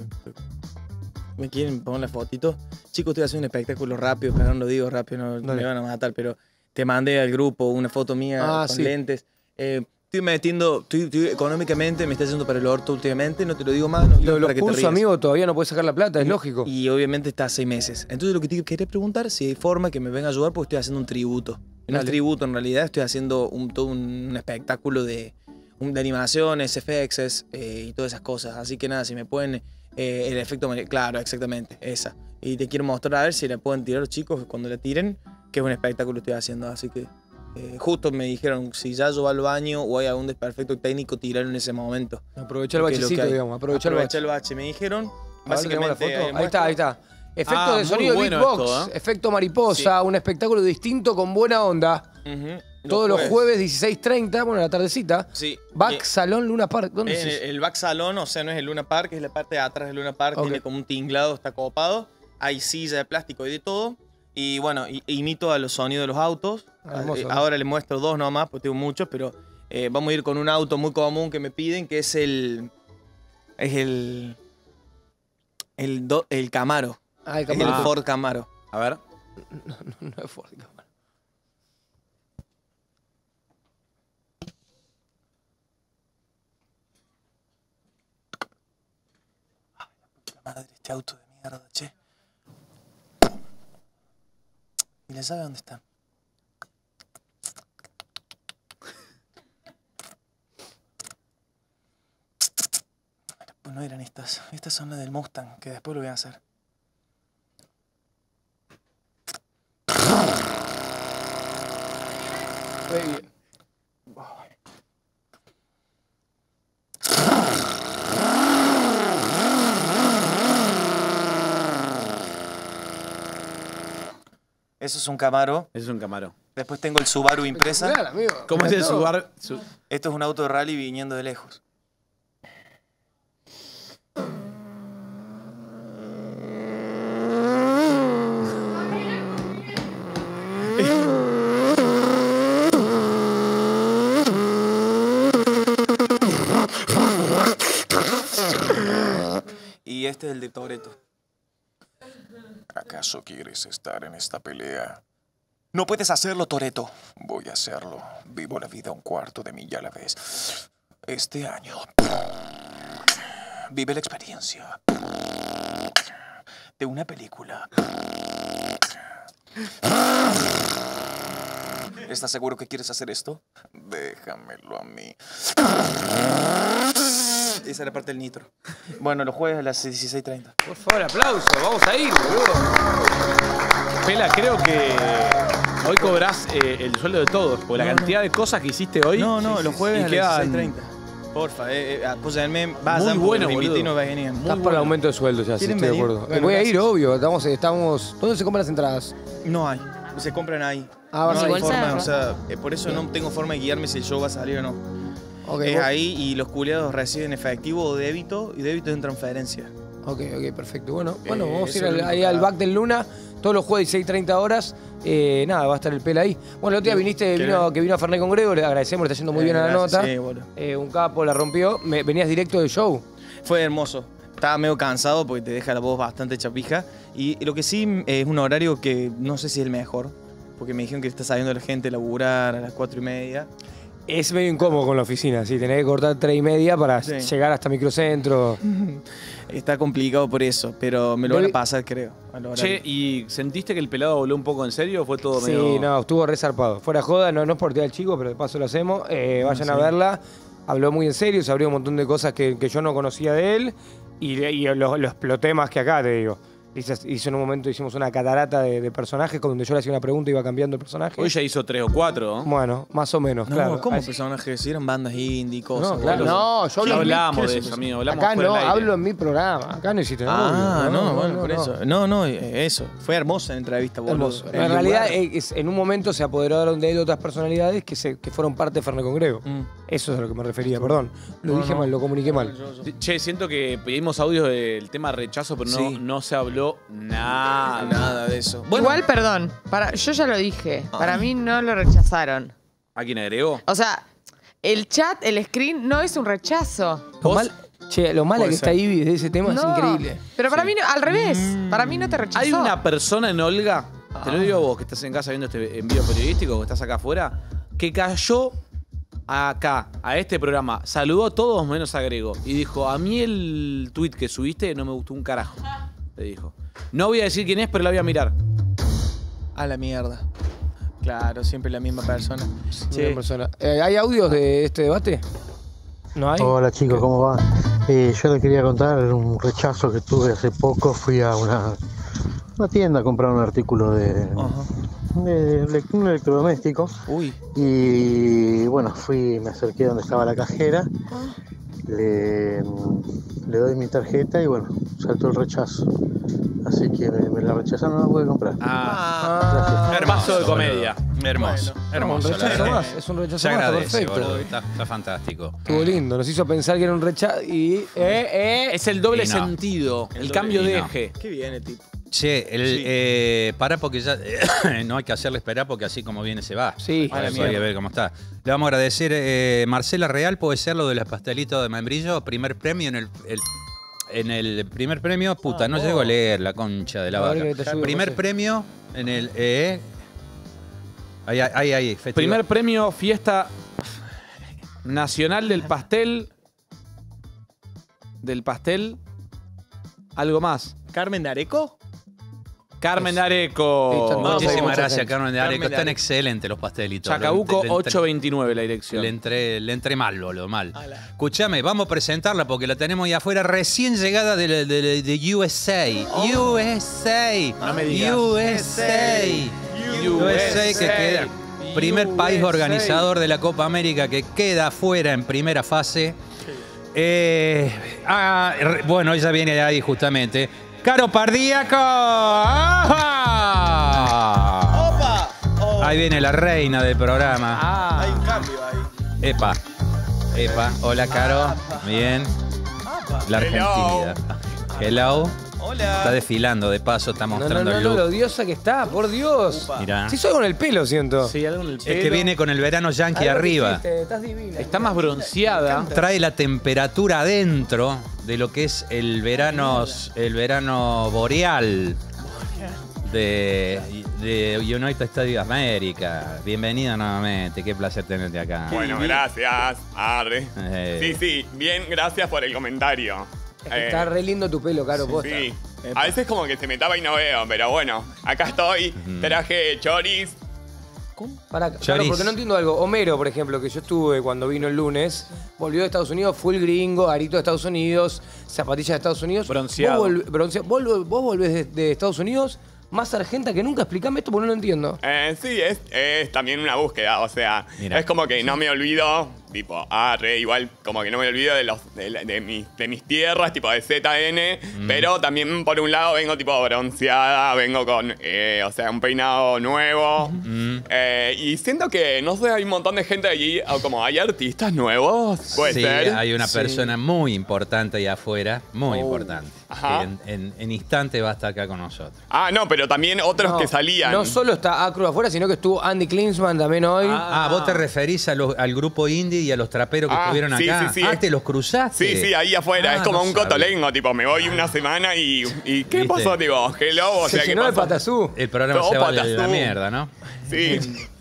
¿Me quieren poner la fotito? Chicos, estoy haciendo un espectáculo rápido, pero no lo digo rápido, no, Dale. me van a matar, pero te mandé al grupo una foto mía Ah, con sí. lentes. Eh, estoy metiendo, estoy, estoy- económicamente me está yendo para el orto últimamente, no te lo digo más, no Lo, los cursos, amigo, todavía no puedes sacar la plata, es lógico. Y obviamente está a seis meses. Entonces lo que te quería preguntar si hay forma que me venga a ayudar porque estoy haciendo un tributo. No es tributo en realidad, estoy haciendo un, todo un espectáculo de, de animaciones, FX eh, y todas esas cosas. Así que nada, si me pueden... eh, el efecto... Claro, exactamente, esa. Y te quiero mostrar a ver si la pueden tirar los chicos cuando la tiren, que es un espectáculo que estoy haciendo. Así que eh, justo me dijeron, si ya yo va al baño o hay algún desperfecto técnico, tirarlo en ese momento. Aprovecha el bachecito, digamos. Aprovecha el bache. el bache. Me dijeron, A ver, tenemos la básicamente... foto. Ahí está, ahí está. Efecto Ah, de sonido bueno beatbox, esto, ¿eh? efecto mariposa, un espectáculo distinto con buena onda. Todos los jueves 16.30, bueno, la tardecita. Sí. Back Y- Salón Luna Park. ¿Dónde es el, back salón, o sea, no es el Luna Park, es la parte de atrás del Luna Park, tiene como un tinglado, está copado. Hay silla de plástico y de todo. Y bueno, imito a los sonidos de los autos. Ah, hermoso, Eh, ¿no? Ahora les muestro dos nomás, porque tengo muchos, pero eh, vamos a ir con un auto muy común que me piden, que es el. Es el. El, do- el Camaro. Ah, el Es Camaro. el Ford Camaro. A ver. No, no, no es Ford Camaro. Madre, este auto de mierda, che. ¿Y la llave dónde está? Pues no eran estas. Estas son las del Mustang, que después lo voy a hacer. Muy bien. Eso es un Camaro. Ese es un Camaro. Después tengo el Subaru Impresa. Amigo. ¿Cómo es el Subaru? Su- Esto es un auto de rally viniendo de lejos. Y este es el de Toreto. ¿Acaso quieres estar en esta pelea? No puedes hacerlo, Toreto. Voy a hacerlo. Vivo la vida un cuarto de milla a la vez. Este año. Vive la experiencia de una película. ¿Estás seguro que quieres hacer esto? Déjamelo a mí. Esa era parte del nitro. Bueno, los jueves a las 16.30. Por favor, aplauso. Vamos a ir, boludo. Pela, creo que hoy cobrás eh, el sueldo de todos, porque la No, no. cantidad de cosas que hiciste hoy. No, no, Sí, los sí, jueves a las quedan 16.30. Porfa, eh, eh, apóyenme, vayan, Muy bueno, los boludo. invitino, vayan. Estás para el aumento de sueldo ya, sí, ¿Quieren estoy de venir? acuerdo. Bueno, Voy a ir, obvio. Estamos, estamos. ¿Dónde se compran las entradas? No hay, se compran ahí. Ah, no hay forma, o sea, eh, por eso no tengo forma de guiarme si el show va a salir o no. Es vos- ahí y los culiados reciben efectivo o débito y débito en transferencia. Ok, ok, perfecto. Bueno, bueno Eh, vamos a ir es al- ahí al back del Luna, todos los jueves 6.30 horas. Eh, nada, va a estar el pela ahí. Bueno, el otro día viniste, ¿Qué vino, que vino a Fernet con Grego, le agradecemos, le está yendo muy Eh, bien a la nota. sí. Eh, un capo la rompió. Me- venías directo del show. Fue hermoso. Estaba medio cansado porque te deja la voz bastante chapija. Y lo que sí eh, es un horario que no sé si es el mejor. Porque me dijeron que está saliendo la gente a laburar a las cuatro y media. Es medio incómodo con la oficina, sí, tenés que cortar tres y media para Sí. llegar hasta microcentro. Está complicado por eso, pero me lo van a pasar, creo. Che, ¿y sentiste que el pelado voló un poco en serio o fue todo Sí, medio.? no, estuvo resarpado. Fuera joda, no, no es por al chico, pero de paso lo hacemos. Eh, vayan a sí. verla. Habló muy en serio, se abrió un montón de cosas que, que yo no conocía de él. Y, y lo, lo exploté más que acá, te digo. Hizo, en un momento, hicimos una catarata de, de personajes, con donde yo le hacía una pregunta y iba cambiando el personaje. Hoy ya hizo tres o cuatro, ¿no? Bueno, más o menos, No, claro. ¿cómo Así- personajes? Si eran bandas indie, cosas. No, claro. No, yo hablo Ya en mi- hablamos ¿qué de es eso, eso? amigo. Hablamos Acá fuera no, del aire. hablo en mi programa. Acá no hiciste Ah, novio. no, bueno, por eso. No, no, eh, eso. Fue hermosa la entrevista, boludo. Hermoso. El En realidad, eh, es- en un momento se apoderaron de él otras personalidades que, se, que fueron parte de Fernet Congrego. Mm. Eso es a lo que me refería, perdón. Lo No, dije no. mal, lo comuniqué mal. Che, siento que pedimos audios del tema rechazo, pero no, Sí. no se habló nada. Nada de eso. Igual, perdón, para, yo ya lo dije, para mí no lo rechazaron. ¿A quién agregó? O sea, el chat, el screen, no es un rechazo. Lo mal- che, lo mala Puede que está. Ivy de ese tema No, es increíble. Pero para mí, no- al revés. Para mí no te rechazó. Hay una persona en Olga, te lo digo a vos que estás en casa viendo este envío periodístico, que estás acá afuera, que cayó acá, a este programa, saludó a todos menos a Grego y dijo, a mí el tweet que subiste no me gustó un carajo. Le dijo. No voy a decir quién es, pero la voy a mirar. A la mierda. Claro, siempre la misma persona. Una persona. Eh, ¿Hay audios de este debate? ¿No hay? Hola chicos, ¿cómo va? Eh, yo les quería contar un rechazo que tuve hace poco. Fui a una, una tienda a comprar un artículo de, de un electrodoméstico. Uy. Y bueno, fui, me acerqué donde estaba la cajera. Le, le doy mi tarjeta y bueno, saltó el rechazo. Así que me, me la rechazaron, no la pude comprar. Ah, hermoso de comedia. Hermoso, hermoso. un rechazo más, es un rechazo Se más, está agradece, perfecto. boludo, Está, está fantástico. Estuvo lindo, nos hizo pensar que era un rechazo y. Eh, eh. Es el doble Y no. sentido, el, doble- cambio y de no. eje. Qué bien el tipo. Che, el, eh, para porque ya no hay que hacerle esperar porque así como viene se va. Sí. Para eso hay que ver cómo está. Le vamos a agradecer, eh, Marcela Real, puede ser lo de los pastelitos de membrillo, primer premio en el, el- en el primer premio, puta, no llego a leer la concha de la vaca. ayude, primer José. premio en el eh, ahí, ahí, ahí, festival. Primer premio, fiesta nacional del pastel. Del pastel. Algo más. ¿Carmen de Areco? Carmen de Areco. No, Muchísimas gracias. Carmen de Areco. Carmen de Están Areco. excelentes los pastelitos. Chacabuco Le- le- le- 829 la dirección. Le entré, le entré mal, boludo, mal. Ala. Escuchame, vamos a presentarla porque la tenemos ahí afuera, recién llegada de, de- de- de USA. USA. No me digas. USA. USA que queda. Primer país USA. organizador de la Copa América que queda afuera en primera fase. Eh, ah, bueno, ella viene de ahí justamente. Caro Pardíaco. ¡Ajá! ¡Opa! Oh, Ahí viene la reina del programa. Ah, Hay un cambio ahí. Epa. Epa. Hola, Caro. Bien. La argentinidad. Hello. Hola. Está desfilando, de paso, está no, no, mostrando no, el no, look. lo odiosa que está, por Dios. Mirá. Sí, soy con el pelo, siento. Sí, algo en el Es que pelo. viene con el verano yankee arriba. hiciste, Estás divina. Está más bronceada. Trae la temperatura adentro de lo que es el verano, el verano boreal de, de United States of America. Bienvenida nuevamente, qué placer tenerte acá. Bueno, gracias. Arre. Eh, Sí, sí, bien, gracias por el comentario. Eh, Está re lindo tu pelo, Caro, posta. sí. A veces como que se me tapa y no veo, pero bueno, acá estoy. Traje choris. Para, claro, porque no entiendo algo. Homero, por ejemplo, que yo estuve cuando vino el lunes, volvió de Estados Unidos, full gringo, arito de Estados Unidos, zapatillas de Estados Unidos. Bronceado. Vos, volv- broncea- vos volvés de, de Estados Unidos, más argenta que nunca. Explícame esto porque no lo entiendo. Eh, sí, es, es también una búsqueda, o sea, Mira. es como que no me olvido, tipo, arre, igual como que no me olvido de, los, de, la- de mis, de mis tierras, tipo de ZN, Mm. pero también por un lado vengo tipo bronceada, vengo con, eh, o sea, un peinado nuevo. Mm. Eh, y siento que, no sé, hay un montón de gente allí, o como hay artistas nuevos, puede sí, ser. hay una Sí. persona muy importante ahí afuera, muy Oh. importante. Ajá. en, en- en instante va a estar acá con nosotros. Ah, no, pero también otros No, que salían. No solo está Acru afuera, sino que estuvo Andy Klinsman también hoy. Ah, vos te referís a los- al grupo indie y a los traperos que Ah, estuvieron sí, acá. sí, sí. Ah, te los cruzaste. Sí, sí, ahí afuera. Ah, es como no un sabía. cotolengo, tipo, me voy una semana y. ¿Y qué ¿Viste? pasó, tipo? Hello, o Se sea, ¿qué llenó de pasó? El programa Todo se va a la mierda, ¿no? Sí.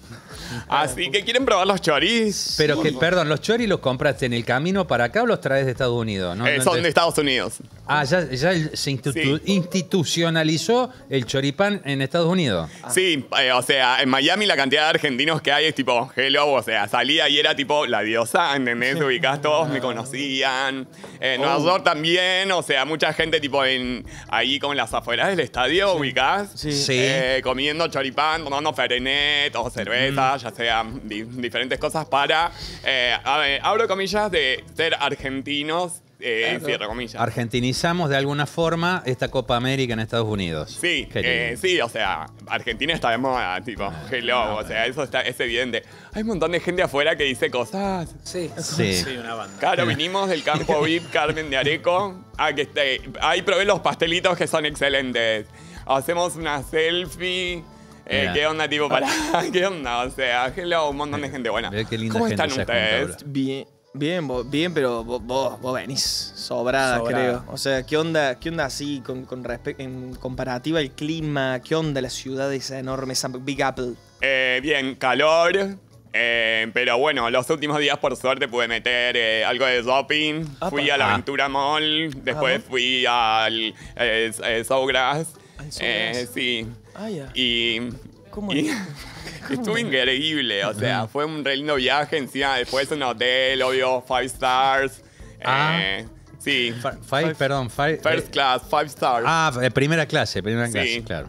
Así que quieren probar los choris. Pero que, perdón, ¿los choris los compraste en el camino para acá o los traes de Estados Unidos? No, Eh, no son te- de Estados Unidos. Ah, ya, ya se institu- institucionalizó el choripán en Estados Unidos. Sí, eh, o sea, en Miami la cantidad de argentinos que hay es tipo, hello, o sea, salía y era tipo la diosa, ¿entendés? Te ubicás, todos me conocían. En Nueva York también, o sea, mucha gente tipo en ahí como en las afueras del estadio, ubicás. Sí. Eh, comiendo choripán, tomando ferenet o cerveza, ya sean di- diferentes cosas para, eh, a ver, abro comillas, de ser argentinos, eh, cierro comillas. Argentinizamos de alguna forma esta Copa América en Estados Unidos. Sí, eh, sí, o sea, Argentina está de moda, tipo, hello, o sea, eso está, es evidente. Hay un montón de gente afuera que dice cosas. Sí. Sí. una banda. Claro, vinimos del campo VIP Carmen de Areco. Ah, que este, ahí probé los pastelitos que son excelentes. Hacemos una selfie. Eh. ¿Qué onda, tipo, para? ¿Qué onda? O sea, hello, un montón de gente buena. Qué linda ¿Cómo gente están ustedes? Bien, bien, vos- bien, pero vos, vos, venís sobrada, Sobrada. creo. O sea, ¿qué onda, qué onda así con, con en comparativa al clima? ¿Qué onda la ciudad esa enorme, esa Big Apple? Eh, bien, calor. eh, pero bueno, los últimos días por suerte pude meter eh, algo de shopping. Apa. Fui a la Ah. Aventura Mall, después fui al eh, eh, Sawgrass. Al Sawgrass. Eh, sí. Ah, ya. Y, ¿Cómo y es? estuvo increíble, o sea, fue un re lindo viaje. Encima, después un hotel, obvio, five stars. Ah. Eh, sí, Five, perdón, five. first class, five stars. Ah, eh, primera clase, primera Sí. clase, claro.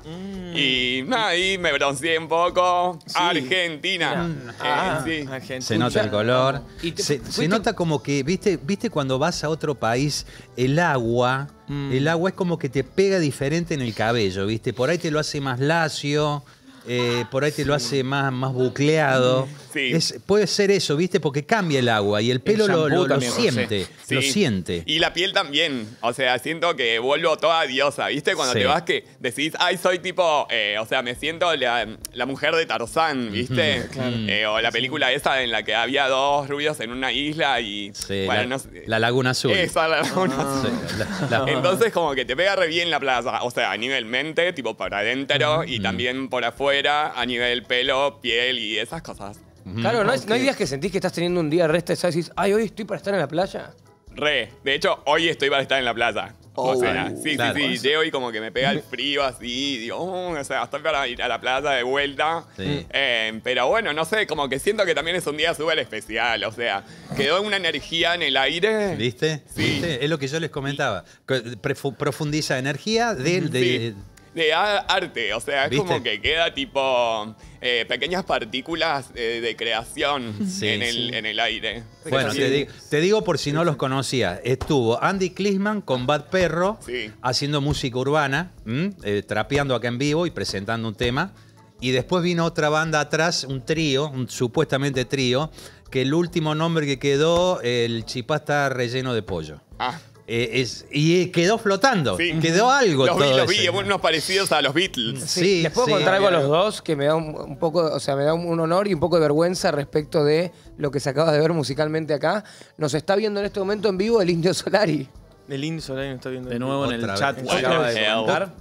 Y nada, ahí me bronceé un poco. Argentina. Eh, Ah, sí. Argentina. Se nota el color. Y te- se, fuiste- se nota como que, ¿viste, viste cuando vas a otro país, el agua, Mm. el agua es como que te pega diferente en el cabello, ¿viste? Por ahí te lo hace más lacio, eh, por ahí te lo hace más, más bucleado. Sí. Es- puede ser eso, ¿viste? Porque cambia el agua y el pelo lo, lo- lo también, José. siente, Sí. lo siente. Y la piel también. O sea, siento que vuelvo toda diosa. ¿Viste? Cuando Sí. te vas que decís, ay, soy tipo. eh, o sea, me siento la, la mujer de Tarzán, ¿viste? Eh, o la película esa en la que había dos rubios en una isla y. Sí, bueno, la, no sé. la Laguna Azul. Esa, la laguna Sí, azul. la- la- Entonces, como que te pega re bien la plaza. O sea, a nivel mente, tipo para adentro, y también por afuera, a nivel pelo, piel y esas cosas. Claro, ¿no, hay- no hay días que sentís que estás teniendo un día resta y decís, ay, hoy estoy para estar en la playa? Re. De hecho, hoy estoy para estar en la plaza. o Oh, sea, sí, claro. sí, sí. Llego y como que me pega el frío así. Digo, "Oh", o sea, estoy para ir a la plaza de vuelta. Sí. Eh, pero bueno, no sé, como que siento que también es un día súper especial. O sea, quedó una energía en el aire. ¿Viste? Sí. ¿Viste? Es lo que yo les comentaba. Que prefu- Profundiza energía de, de- Sí. De a- arte, o sea, es ¿Viste? como que queda tipo eh, pequeñas partículas eh, de creación Sí, en, el, sí. en el aire. Bueno, Sí. te digo, te digo por si no los conocía. Estuvo Andy Klisman con Bad Perro Sí. haciendo música urbana. Eh, trapeando acá en vivo y presentando un tema. Y después vino otra banda atrás, un trío, un supuestamente trío, que el último nombre que quedó, el chipá está relleno de pollo. Ah, Eh, es, y eh, quedó flotando, sí. quedó algo Los vi, los vi, unos parecidos a los Beatles. Sí, Les puedo sí, contar algo a los dos que me da un, un poco, o sea, me da un, un honor y un poco de vergüenza respecto de lo que se acaba de ver musicalmente acá. Nos está viendo en este momento en vivo el Indio Solari. El Indio Solari no está viendo. De nuevo en el chat vez. se acaba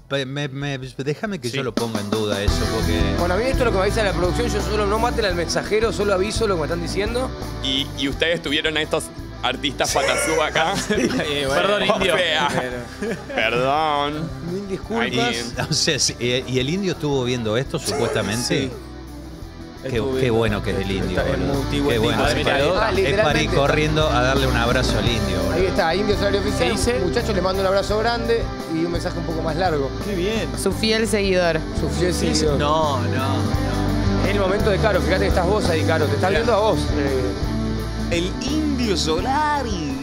de me- me- déjame que Sí. yo lo ponga en duda eso, porque... Bueno, a mí esto es lo que me avisa la producción. Yo solo no maten al mensajero, solo aviso lo que me están diciendo. Y, y ustedes tuvieron a estos artistas patasú acá. Eh, Perdón, indio. perdón. Mil disculpas. Ahí, sí, eh, ¿y el indio estuvo viendo esto supuestamente? Sí. Qué, bueno que es el indio. Boludo. Qué bueno. Ah, Es para, ah, es para ir corriendo a darle un abrazo al indio. boludo. Ahí está, Indio Solari Oficial. Muchachos, le mando un abrazo grande y un mensaje un poco más largo. Qué bien. Su fiel seguidor. Su fiel seguidor. No, no, no. Es el momento de Caro, fíjate que estás vos ahí, Caro. Te está Mirá. viendo a vos. Eh, El Indio Solari.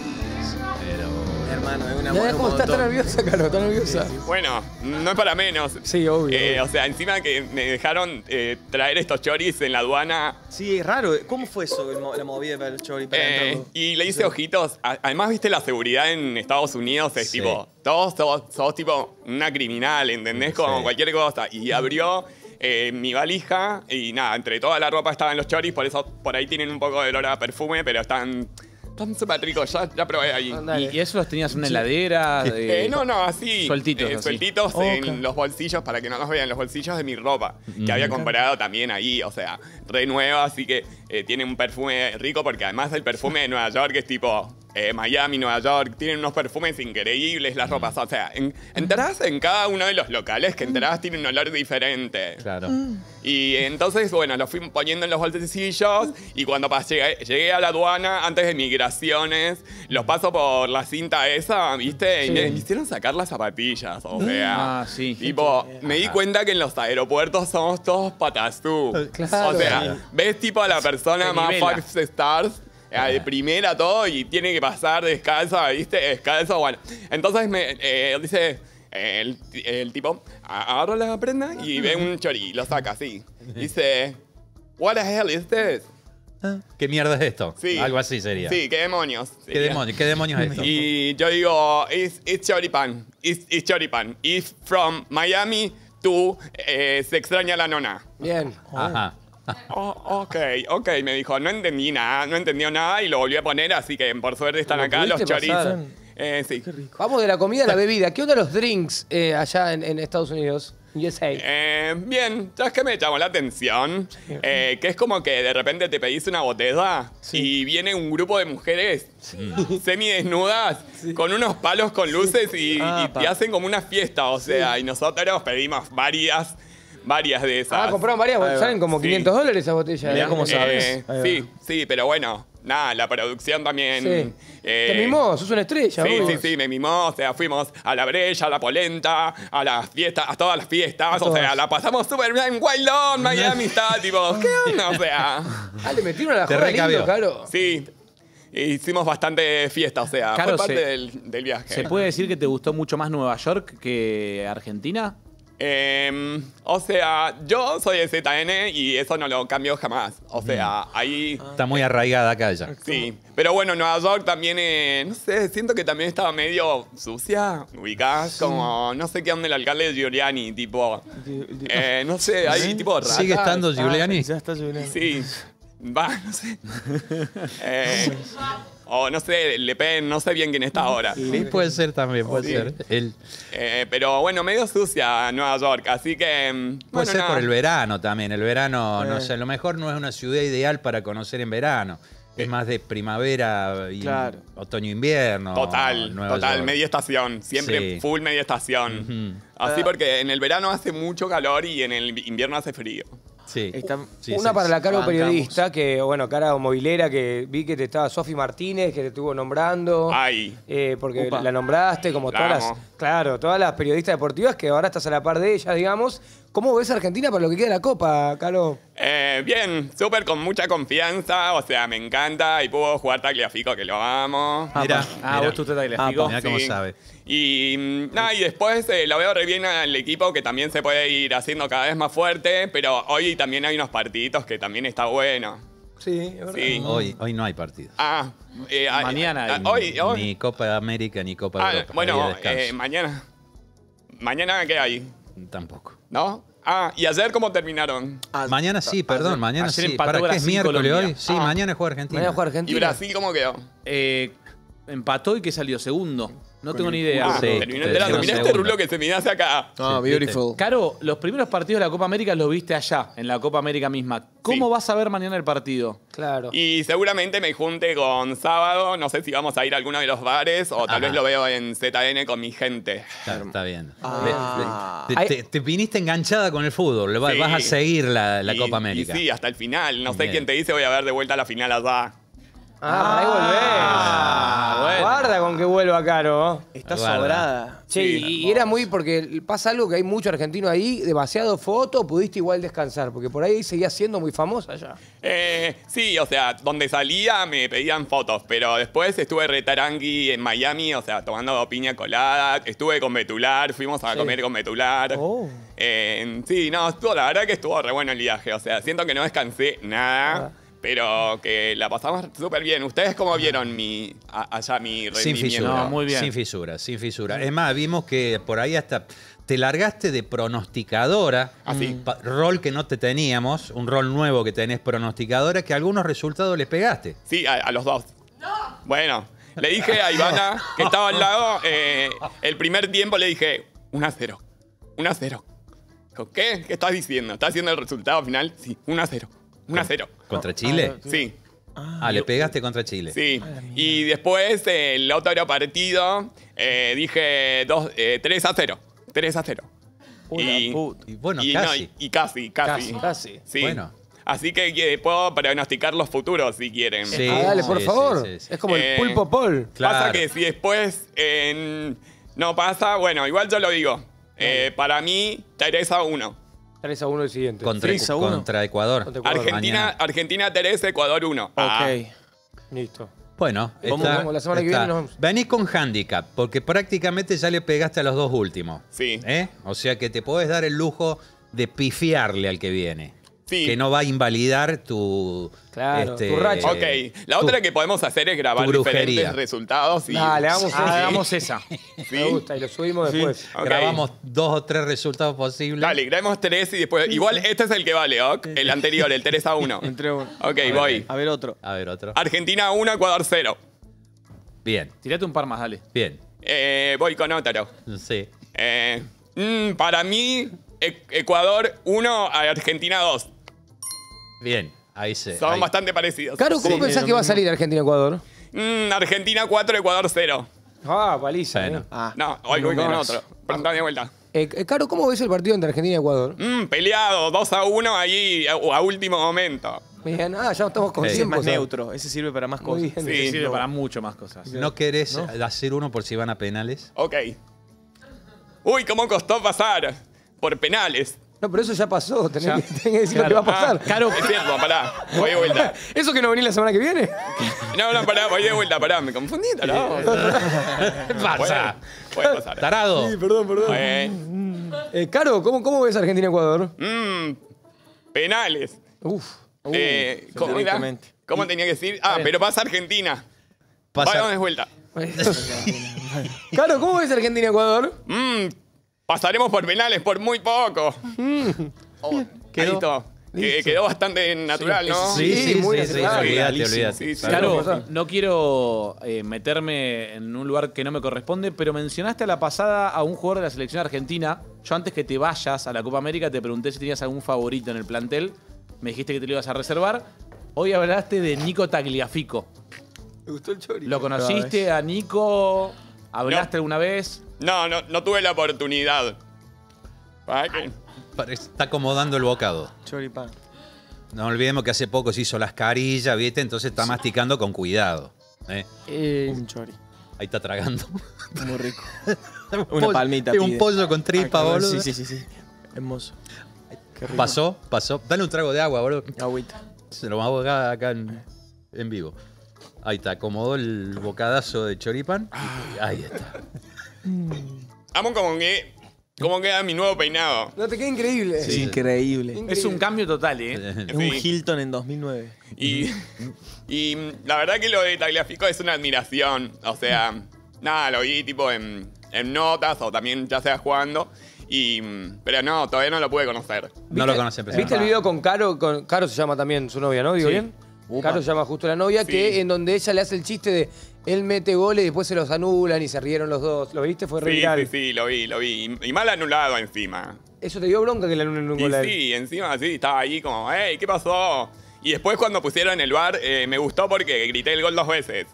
Hermano, es una buena cómo está, está nerviosa, Caro, está nerviosa. Bueno, no es para menos. Sí, obvio. Eh, obvio. o sea, encima que me dejaron eh, traer estos choris en la aduana. Sí, es raro. ¿Cómo fue eso, el mo- la movida para el chori? Para eh, y le hice ojitos. A- Además, viste, la seguridad en Estados Unidos es Sí. tipo, todos sos, sos tipo una criminal, ¿entendés? Como Sí. cualquier cosa. Y abrió eh, mi valija y nada, entre toda la ropa estaban los choris, por eso por ahí tienen un poco de olor a perfume, pero están, están súper ricos. Ya, ya probé ahí. Dale. ¿Y, y eso los tenías en una heladera? de- Eh, no, no, así. Sueltitos, eh, así. sueltitos en los bolsillos, para que no los vean, los bolsillos de mi ropa, que había comprado también ahí, o sea, re nueva, así que eh, tiene un perfume rico, porque además el perfume de Nueva York es tipo eh, Miami, Nueva York, tienen unos perfumes increíbles las ropas, o sea, en, entrás en cada uno de los locales que entrás tiene un olor diferente. Claro. Y entonces, bueno, lo fui poniendo en los bolsillos y cuando pasé, llegué, llegué a la aduana antes de migraciones, los paso por la cinta esa, ¿viste? Y me hicieron sacar las zapatillas, o sea. Ah, sí. Tipo, me di cuenta que en los aeropuertos somos todos patazú. Claro. O sea, ves tipo a la persona más five stars. Eh, De primera todo y tiene que pasar descalza, ¿viste? Descalzo, bueno. Entonces me eh, dice eh, el, el tipo, a- agarra la prenda y ve un chori, lo saca así. Dice, What the hell is this? ¿Qué mierda es esto? Sí. Algo así sería. Sí, qué demonios. ¿Qué sería. demonios, ¿Qué demonios es esto? Y yo digo, it's, it's choripan, it's, it's choripan. It's from Miami tú, eh, se extraña la nona. Bien. Ajá. Oh, ok, ok, me dijo, no entendí nada, no entendió nada y lo volví a poner, así que por suerte están ¿Lo acá los chorizos. pasar? Eh, sí. Vamos de la comida a la bebida. ¿Qué onda los drinks eh, allá en, en Estados Unidos? USA. Eh, bien, ¿sabes qué me llamó la atención? Eh, que es como que de repente te pedís una botella y viene un grupo de mujeres semidesnudas con unos palos con luces y, y Ah, te hacen como una fiesta, o sea, y nosotros pedimos varias, varias de esas. Ah, compraron varias, Ahí va. salen como Sí. 500 dólares esas botellas. Eh, sí, sí, pero bueno, nada, la producción también. Sí. eh, Te mimó, sos una estrella, Sí, vos. sí, sí, me mimó. O sea, fuimos a la Brecha, a la Polenta, a las fiestas, a todas las fiestas. O sea, todas. la pasamos súper bien. Wild On, Miami está, tipo, ¿qué onda? O sea. Ah, le metieron a la Te joda recabió. lindo, claro. Sí. Hicimos bastante fiesta, o sea, Caro, fue parte se- del, del viaje. ¿Se puede decir que te gustó mucho más Nueva York que Argentina? Em, o sea, yo soy de ZN y eso no lo cambio jamás. O sea, ahí. Está muy arraigada acá ya. Sí, pero bueno, Nueva York también, eh, no sé, siento que también estaba medio sucia, ubicás, como, no sé qué onda el alcalde de Giuliani, tipo, eh, no sé, hay tipo ratas. ¿Sigue estando Giuliani? Ya está Giuliani. Sí, va, no sé. Eh, o no sé, Le Pen, no sé bien quién está ahora. Sí, puede ser también, puede Sí. ser. El- Eh, pero bueno, medio sucia Nueva York, así que... mm, puede ser nada. por el verano también. El verano, no Eh. sé, a lo mejor no es una ciudad ideal para conocer en verano. Es más de primavera y Claro. otoño-invierno. Total, Nueva total, York. media estación, siempre Sí. full media estación. Así porque en el verano hace mucho calor y en el invierno hace frío. Sí. Sí, Una sí, para la Bancamos. periodista, que bueno, cara movilera, que vi que te estaba Sofi Martínez, que te estuvo nombrando. Ay. Eh, porque Upa. la nombraste, como La todas las, claro, todas las periodistas deportivas que ahora estás a la par de ellas, digamos. ¿Cómo ves a Argentina para lo que queda de la Copa, Caro? Eh, bien, súper con mucha confianza, o sea, me encanta y puedo jugar Tagliafico que lo amo. Mira, Ah, mira. vos tú te Tagliafico. Mira cómo Sí. sabe. Y mm, nada, y después eh, lo veo re bien al equipo que también se puede ir haciendo cada vez más fuerte, pero hoy también hay unos partiditos que también está bueno. Sí, Sí. Hoy, hoy no hay partido. Ah, eh, ah, Mañana ah, hay. hoy, hoy. Ni Copa América ni Copa Ah, Europa. Bueno, eh, mañana. Mañana, ¿qué hay? Tampoco. ¿No? Ah, ¿y ayer cómo terminaron? mañana sí, perdón, mañana ayer sí. empató ¿Para qué es miércoles Colombia. hoy? Sí, Ah. mañana juega Argentina. Mañana juega ¿Y Argentina. Brasil cómo quedó? Eh, empató y que salió segundo. No tengo ni idea. Ah, Sí, terminó te enterando. Mirá este rulo que se me hace acá. Ah, Sí, beautiful. Caro, los primeros partidos de la Copa América los viste allá, en la Copa América misma. ¿Cómo Sí. vas a ver mañana el partido? Claro. Y seguramente me junte con sábado, no sé si vamos a ir a alguno de los bares o tal Ajá. vez lo veo en ZN con mi gente. Está, está bien. Ah. Te, te- te viniste enganchada con el fútbol. le va- Sí. Vas a seguir la, la Y- Copa América. Y sí, hasta el final. No sé Bien. quién te dice voy a ver de vuelta a la final allá. Ah, para ahí volvés. Ah, bueno. Guarda con que vuelva Caro. Está Guarda. sobrada. Che, Sí. y, y era muy porque pasa algo que hay mucho argentino ahí, demasiado foto, pudiste igual descansar, porque por ahí seguía siendo muy famosa ya. Eh, sí, o sea, donde salía me pedían fotos, pero después estuve retarangui en Miami, o sea, tomando piña colada, estuve con Betular, fuimos a Sí. comer con Betular. Oh. Eh, sí, no, estuvo, la verdad que estuvo re bueno el viaje, o sea, siento que no descansé nada. Ah. Pero que la pasamos súper bien. ¿Ustedes cómo vieron mi, a- allá mi Sin fisura. No, muy bien. Sin fisura, sin fisura. Es más, vimos que por ahí hasta te largaste de pronosticadora. Así. pa- Rol que no te teníamos, un rol nuevo que tenés pronosticadora, que algunos resultados les pegaste. Sí, a, a los dos. Bueno, le dije a Ivana, que estaba al lado, eh, el primer tiempo le dije, 1 a 0. 1 a 0. Dijo, ¿qué? ¿Qué estás diciendo? ¿Estás haciendo el resultado final? Sí, 1 a 0. 1 a 0. ¿Contra Chile? Sí, Ah, le pegaste contra Chile. sí. Y después, eh, el otro partido, eh, dije dos, eh, 3 a 0. 3 a 0. Y, Y bueno, y no, casi. y- y casi, casi. Casi, casi. Sí. Bueno. Así que eh, puedo pronosticar los futuros si quieren. Sí. Ah, dale, por sí, favor. sí, sí, sí. Es como Eh, el pulpo Paul. Pasa Claro. que si después eh, no pasa, bueno, igual yo lo digo. Eh, para mí, 3 a 1. 3 a 1 el siguiente. Contra, 3 a 1. contra Ecuador. Contra Ecuador. Argentina, Mañana. Argentina 3, Ecuador 1. Ah, Ok. Listo. Bueno, Vamos, está- vamos, la semana que está. viene nos vemos. Venís con handicap, porque prácticamente ya le pegaste a los dos últimos. Sí. ¿eh? O sea que te podés dar el lujo de pifiarle al que viene. Que no va a invalidar tu. Claro, este, tu racha. Ok, la otra que podemos hacer es grabar diferentes resultados. Y... Dale, hagamos Ah, esa. hagamos esa. Me gusta y lo subimos después. Ok. Grabamos dos o tres resultados posibles. Dale, grabemos tres y después. Igual este es el que vale, ¿ok? El anterior, el 3 a 1. Entre uno. Ok, voy. A ver otro. A ver, otro. Argentina 1, Ecuador 0. Bien, Tirate un par más, dale. bien. Eh, voy con otro. Sí. Eh, mm, para mí, E- Ecuador 1, Argentina 2. Bien, ahí se. Son ahí. bastante parecidos. Caro, ¿cómo Sí, pensás que va a salir Argentina-Ecuador? Mm, Argentina 4, Ecuador 0. Ah, paliza. Bueno. eh. Ah, No, hoy voy No, con otro. Preguntame de vuelta. Eh, eh, Caro, ¿cómo ves el partido entre Argentina y Ecuador? Mm, peleado, 2 a 1 ahí a, a último momento. Bien, ah, ya estamos con ese es más neutro. Ese sirve para más cosas. bien. Sí. Sirve para mucho más cosas. ¿No querés hacer uno por si van a penales? Ok. Uy, ¿cómo costó pasar? Por penales. No, pero eso ya pasó. Tenés, Ya. que, tenés que decir lo que va a pasar. Ah, Caro, es cierto, pará. Voy de vuelta. ¿Eso que no venís la semana que viene? No, no, pará, voy de vuelta, pará. Me confundí, tarado. Pasa. Puede, puede pasar. Tarado. perdón, perdón. Eh, Eh, Caro, ¿cómo, ¿cómo ves Argentina-Ecuador? mm, penales. Uf. Eh, ¿Cómo era? directamente. ¿Cómo tenía que decir? Ah, pero pasa Argentina. Pasa- Vamos de vuelta. Caro, ¿cómo ves Argentina-Ecuador? Mm, pasaremos por penales por muy poco. Oh, Quedó. listo. Quedó bastante natural, ¿no? Sí, sí, sí, muy sí, sí, natural. olvídate, olvídate. Sí, sí. Claro, Claro. no quiero eh, meterme en un lugar que no me corresponde, pero mencionaste a la pasada a un jugador de la selección argentina. Yo antes que te vayas a la Copa América te pregunté si tenías algún favorito en el plantel. Me dijiste que te lo ibas a reservar. Hoy hablaste de Nico Tagliafico. Me gustó el chori. ¿Lo conociste a Nico? ¿Hablaste alguna vez? No, no, no tuve la oportunidad. ¿Para qué? Está acomodando el bocado. Choripán. No olvidemos que hace poco se hizo las carillas, ¿viste? Entonces está masticando con cuidado. ¿eh? Eh, Un chori. Ahí está tragando. Muy rico. Un Una palmita. es un pide. pollo con tripa, Ah, boludo. Sí, sí, sí, sí. Hermoso. Qué rico. Pasó, pasó. Dale un trago de agua, boludo. Agüita. Se lo vamos a acá en, en vivo. Ahí está, acomodó el bocadazo de choripan. y- ahí está. Amo como que. ¿Cómo queda mi nuevo peinado? no te queda increíble. Increíble. Es un cambio total, ¿eh? Es un. Hilton en 2009. Y, y mm, la verdad que lo de Tagliafico es una admiración. O sea, nada, lo vi tipo en, en notas o también ya sea jugando. Y, mm, pero no, todavía no lo pude conocer. No lo conocen ¿Viste el video con Caro? Con, Caro se llama también su novia, ¿no? ¿Digo Sí. bien? Caro se llama justo la novia, Sí. que en donde ella le hace el chiste de él mete goles y después se los anulan y se rieron los dos. ¿Lo viste? Fue re Sí, viral. sí, sí, lo vi, lo vi. Y, y mal anulado encima. Eso te dio bronca que le anulen un Y gol a él. sí, encima sí, estaba ahí como, hey, ¿qué pasó? Y después cuando pusieron el bar, eh, me gustó porque grité el gol dos veces.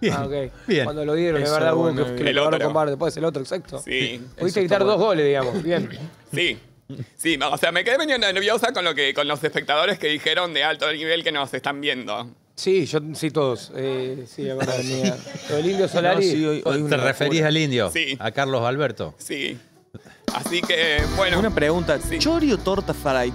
Bien. Ah, ok. Bien. Cuando lo dieron, es verdad, hubo que, que el le otro. con bar después el otro, exacto. Sí, Pudiste gritar dos goles, digamos. Bien. sí. Sí, o sea, me quedé medio nerviosa con lo que con los espectadores que dijeron de alto nivel que nos están viendo. Sí, yo sí todos. Eh, sí, es verdad. mía. Del Indio Solari. No, sí, hoy- hoy ¿Te referís locura. al indio? Sí. A Carlos Alberto. Sí. Así que, bueno. Una pregunta. Sí. ¿Chori o torta fried?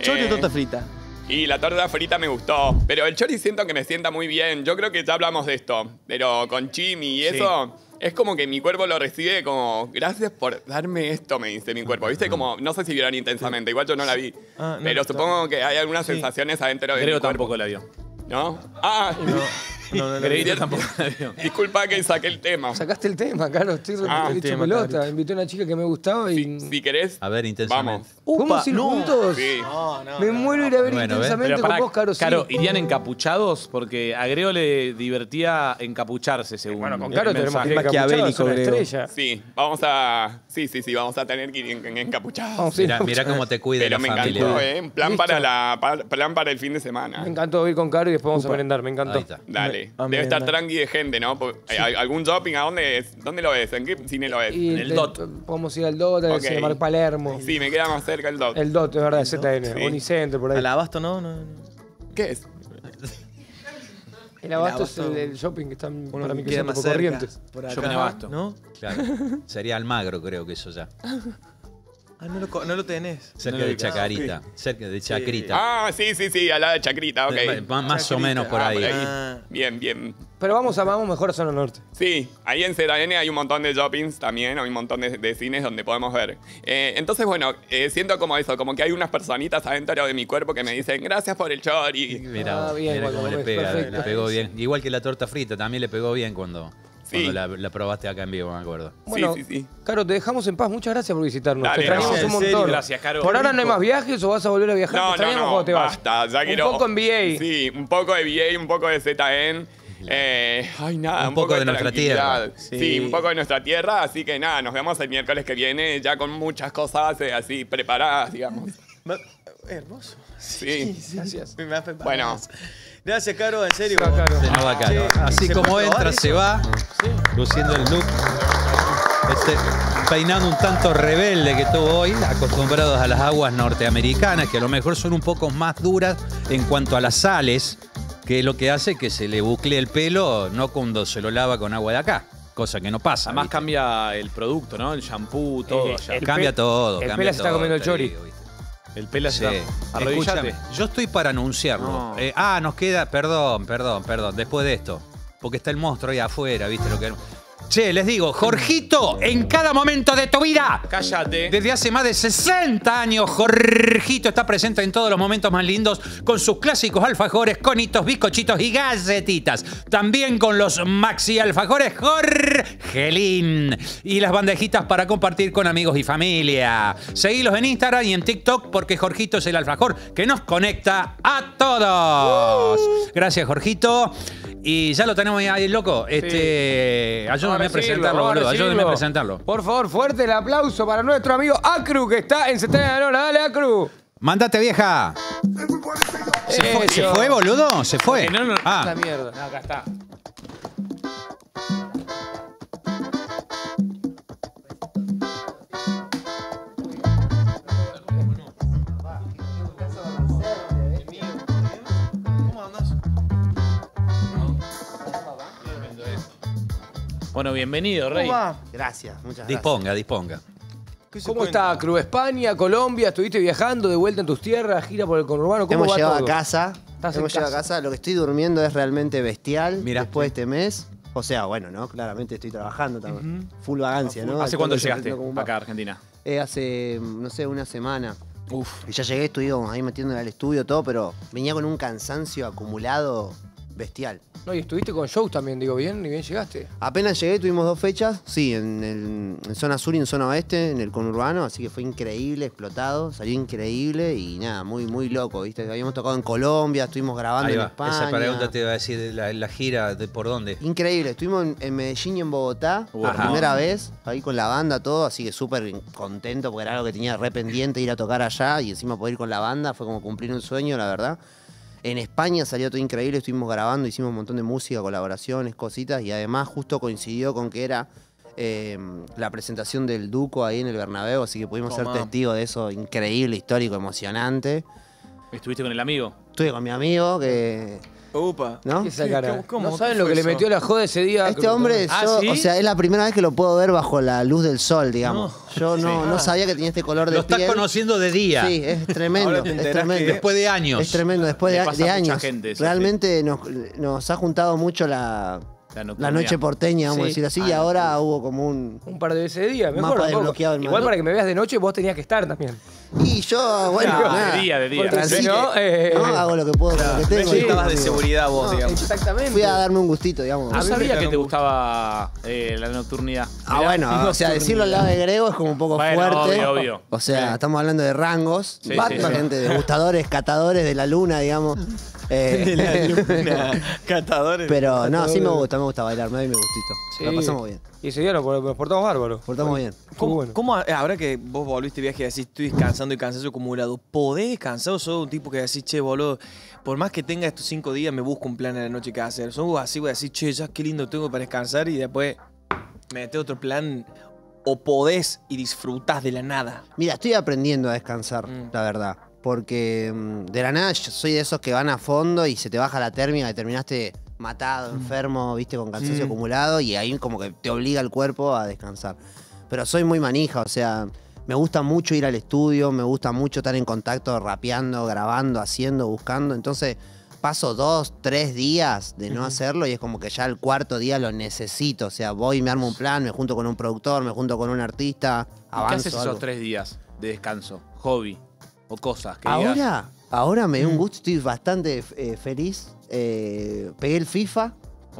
¿Chori Eh, o torta frita? Y la torta frita me gustó. Pero el chori siento que me sienta muy bien. Yo creo que ya hablamos de esto. Pero con chimi y eso, es como que mi cuerpo lo recibe como, gracias por darme esto, me dice mi cuerpo. ¿Viste? Como, no sé si vieron intensamente, igual yo no la vi. Ah, no, pero supongo que hay algunas Sí. sensaciones adentro de Creo mi cuerpo. tampoco la vio. ¿No? Ah, No, no, no. Cierto. tampoco la vio. disculpa que saqué el tema. Sacaste el tema, Caro. Estoy Ah, hecho tema, pelota. Carito. Invité a una chica que me gustaba y. Si querés, A ver, intensamente. vamos. ¿Podemos ir no. juntos? Sí. No, no. Me muero ir a ver Bueno, intensamente Pero con vos, Caro. sí. Caro, ¿irían encapuchados? Porque a Grego le divertía encapucharse, según Bueno, con Caro tenemos que ir Maquiavélico, estrella. Sí, vamos a. Sí, sí, sí, vamos a tener que ir en, en- encapuchados. Mira, mira cómo te cuida Pero la me familia. encantó, ¿eh? Plan para, la, pa- plan para el fin de semana. Me encantó ir con Caro y después vamos a merendar. Me encantó. Ahí está. Dale. Me- a Debe estar tranqui de gente, ¿no? Porque, ¿hay ¿Algún shopping? ¿A dónde es? ¿Dónde lo ves? ¿En qué cine lo ves? Y En el DOT. Podemos ir al DOT, al Ok. Cinemark Palermo. Sí, me queda más cerca el DOT. El DOT, es verdad, ZN. Sí. Unicenter, por ahí. ¿Al abasto no? no, no. ¿Qué es? El abasto es Abasto. el, el shopping que están Uno para mí que más cerca. corrientes. Por Yo acá, me abasto. ¿No? Claro. Sería Almagro, creo que eso ya. Ah, no lo, no lo tenés. Cerca No lo de. Chacarita. Cerca de Chacrita. Ah, sí, sí, sí, al lado de Chacrita, ok. Más o menos por Ah, ahí. Ah. Bien, bien. Pero vamos a vamos mejor a zona norte. Sí, ahí en ZN hay un montón de shoppings también, hay un montón de, de cines donde podemos ver. Eh, entonces, bueno, eh, siento como eso, como que hay unas personitas adentro de mi cuerpo que me dicen gracias por el chori. Mira, Ah, bien, mira cómo le pega, perfecto. le pegó bien. Igual que la torta frita, también le pegó bien cuando. Cuando la, la probaste acá en vivo, me acuerdo. Bueno, sí, sí. Caro, te dejamos en paz. Muchas gracias por visitarnos. Dale, te extrañamos un en serio. montón. Gracias, Caro. ¿Por ahora no hay más viajes o vas a volver a viajar? te No, no, extrañamos no, cuando te vas. basta, ya un quiero... poco en VA. Sí, un poco de VA, un poco de ZN. Eh, ay, nada, Un un, poco de nuestra tierra. Sí. Sí. un poco de nuestra tierra, así que nada, nos vemos el miércoles que viene ya con muchas cosas eh, así preparadas, digamos. Hermoso. Sí. Gracias. Me hace Bueno. Gracias, Caro, en serio. Gracias, Caro. Se nos va caro. Así ¿se como entra, eso? se va, luciendo el look. Este, peinando un tanto rebelde que tuvo hoy, acostumbrados a las aguas norteamericanas, que a lo mejor son un poco más duras en cuanto a las sales, que lo que hace que se le bucle el pelo, no cuando se lo lava con agua de acá, cosa que no pasa. Además ¿viste? cambia el producto, ¿no? El shampoo, todo Eh, el cambia todo. el cambia pela se está comiendo el chori. El pelo Sí. Escúchame, yo estoy para anunciarlo. No. Eh, ah, nos queda, perdón, perdón, perdón, después de esto. Porque está el monstruo ahí afuera, ¿viste lo que Che, les digo, Jorgito, en cada momento de tu vida. Cállate. Desde hace más de 60 años, Jorgito está presente en todos los momentos más lindos con sus clásicos alfajores, conitos, bizcochitos y galletitas. También con los maxi alfajores Jorgelín y las bandejitas para compartir con amigos y familia. Seguilos en Instagram y en TikTok porque Jorgito es el alfajor que nos conecta a todos. Gracias, Jorgito. Y ya lo tenemos ahí, loco. Este, ayúdame a presentarlo, boludo. Ayúdame a presentarlo. Por favor, fuerte el aplauso para nuestro amigo Acru, que está en 70 de. Dale, Acru. Mándate, vieja. ¿Se fue, ¿se Eso. fue, boludo? ¿Se fue? No, no, ah, La mierda. No, acá está. Bueno, bienvenido, Rey. ¿Cómo va? Gracias, muchas gracias. disponga, disponga. ¿Qué se ¿Cómo cuenta? está, Acru? España, Colombia, estuviste viajando de vuelta en tus tierras, gira por el conurbano. ¿Cómo Hemos va llegado todo? a casa. Estás en Hemos llegado a casa. Lo que estoy durmiendo es realmente bestial. Mira. Después de este mes. O sea, bueno, ¿no? Claramente estoy trabajando también. Full vagancia, ¿no? ¿Hace Al cuándo llegaste como acá a Argentina? Eh, hace, no sé, una semana. Uf. Y ya llegué, estuvimos ahí metiéndole al estudio todo, pero venía con un cansancio acumulado bestial. No, y estuviste con shows también, digo, bien, y bien llegaste. Apenas llegué, tuvimos dos fechas, sí, en, el- en zona sur y en zona oeste, en el conurbano, así que fue increíble, explotado, salió increíble y nada, muy, muy loco, ¿viste? Habíamos tocado en Colombia, estuvimos grabando Ahí en. España. Esa pregunta te iba a decir de la, la gira, de por dónde. Increíble, estuvimos en, en Medellín y en Bogotá, por primera vez, ahí con la banda, todo, así que súper contento porque era algo que tenía re pendiente ir a tocar allá y encima poder ir con la banda, fue como cumplir un sueño, la verdad. En España salió todo increíble, estuvimos grabando, hicimos un montón de música, colaboraciones, cositas, y además justo coincidió con que era eh, la presentación del Duco ahí en el Bernabéu, así que pudimos ser testigos de eso increíble, histórico, emocionante. ¿Estuviste con el amigo? Estuve con mi amigo que... Upa. ¿No? ¿Qué esa cara? ¿Cómo- no saben ¿Qué lo que le metió la joda ese día. Este hombre, Ah, yo, ¿sí? o sea, es la primera vez que lo puedo ver bajo la luz del sol, digamos. Yo no, no sabía que tenía este color de Lo estás piel. conociendo de día. Sí, es tremendo, Ahora te es tremendo. que- Después de años. Es tremendo, después de, de años. gente eso, Realmente nos, nos ha juntado mucho la, La, noche porteña, vamos a decir así, Ah, y ahora hubo como un... Un par de veces de día, mejor. Mapa desbloqueado Igual para que me veas de noche, vos tenías que estar también. Y yo, bueno, nada, de día, de día. Porque Así si que, no, eh, ¿no? hago lo que puedo con lo que tengo. Estabas de seguridad vos, no, digamos. exactamente. Fui a darme un gustito, digamos. No A mí me sabía que te gustaba eh, la nocturnidad. Ah, Mirá. bueno, o sea, decirlo al lado de Grego es como un poco Bueno, fuerte. obvio, obvio. O sea, Sí. estamos hablando de rangos. Sí, Batman, sí, sí. gente, degustadores, catadores de la luna, digamos. Eh, De la luna. Catadores. pero no, sí me gusta, me gusta bailar, me doy mi gustito. Sí. La pasamos bien. Y ese día nos, portamos bárbaros. Portamos bien. ¿Cómo, bueno. cómo, eh, ahora que vos volviste de viaje y decís, estoy descansando y cansancio acumulado, ¿podés descansar o sos un tipo que decís, che, boludo, por más que tenga estos cinco días, me busco un plan en la noche que hacer? ¿Sos vos así, voy a decir, che, ya qué lindo tengo para descansar y después mete otro plan? ¿O podés y disfrutás de la nada? Mira, estoy aprendiendo a descansar, Mm. la verdad. Porque mm, de la nada yo soy de esos que van a fondo y se te baja la térmica y terminaste matado, enfermo, viste, con cansancio Mm. acumulado y ahí como que te obliga el cuerpo a descansar. Pero soy muy manija, o sea, Me gusta mucho ir al estudio, me gusta mucho estar en contacto, rapeando, grabando, haciendo, buscando. Entonces paso dos, tres días de no hacerlo y es como que ya el cuarto día lo necesito. O sea, voy, me armo un plan, me junto con un productor, me junto con un artista, ¿Y ¿Qué avanzo. haces esos algo. tres días de descanso? Hobby o cosas que digas? Ahora, ahora me dio un gusto, estoy bastante eh, feliz. Eh, pegué el FIFA.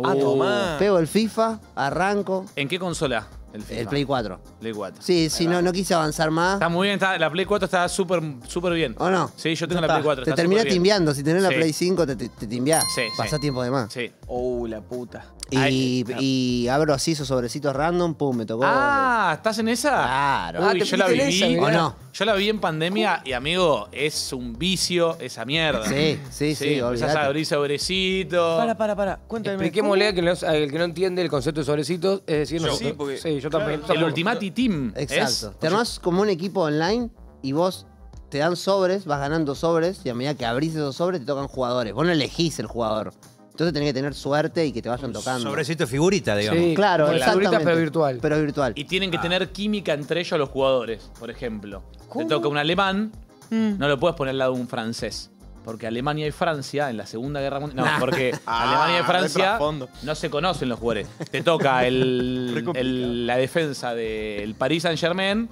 Ah, tomá. Pego el FIFA, arranco. ¿En qué consola? El, FIFA? El Play 4. Play 4. Sí, sí, no, no quise avanzar más. Está muy bien, está- la Play 4 está súper súper bien. ¿O no? Sí, yo tengo la Play está. 4. Te está termina súper bien. timbiando. Si tenés la Sí. Play 5, te, te, te timbiás. Sí, sí. tiempo de más. Sí. Oh, la puta. Y, y abro así esos sobrecitos random, pum, me tocó. Ah, ¿estás en esa? Claro. Uy, Ah, te yo la viví. esa, mirá. ¿O no? Yo la vi en pandemia y, amigo, es un vicio esa mierda. Sí, sí, sí, Empezás olvidate. a abrir sobrecitos. Para, para, para. Cuéntame. Expliquémosle al que, no, al que no entiende el concepto de sobrecitos. Es decir, nosotros- Sí, porque- sí, yo también. El Ultimati Team. Exacto. es- Te armás como un equipo online y vos te dan sobres, vas ganando sobres y a medida que abrís esos sobres te tocan jugadores. Vos no elegís el jugador. Entonces tenés que tener suerte y que te vayan tocando. Sobrecito figurita, digamos. Sí, Claro, la figurita, exactamente. pero virtual. Pero virtual. Y tienen que tener química entre ellos los jugadores, por ejemplo. ¿Cómo? Te toca un alemán, Mm. no lo puedes poner al lado de un francés. Porque Alemania y Francia en la Segunda Guerra Mundial. No, porque Ah, Alemania y Francia no se conocen los jugadores. Te toca el- la defensa del Paris Saint Germain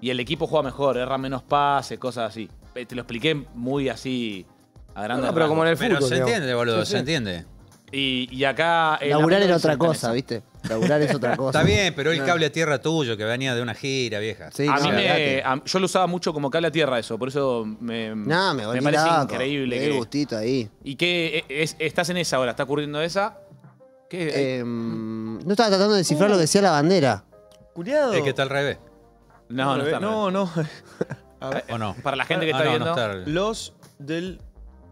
y el equipo juega mejor, erra menos pases, cosas así. Eh, Te lo expliqué muy así a grandes No, pero como en el Pero fútbol. se digamos. entiende, boludo, Sí, se entiende. Y, y acá. eh, Laburar la- era otra cosa, eso. ¿viste? Laburar es otra cosa. Está bien, pero el No. cable a tierra tuyo, que venía de una gira vieja. Sí, A no, mí me, a- yo lo usaba mucho como cable a tierra eso, por eso me, No, me volví parece loco. increíble. Me el gustito ahí. ¿Y qué es, estás en esa ahora? ¿Está ocurriendo esa? ¿Qué? Em, no estaba tratando de descifrar lo que decía la bandera. Culiado. Es que está al revés. no, no está. No, no. ¿O no? Para la gente que Ah, está no, viendo. no está al- Los del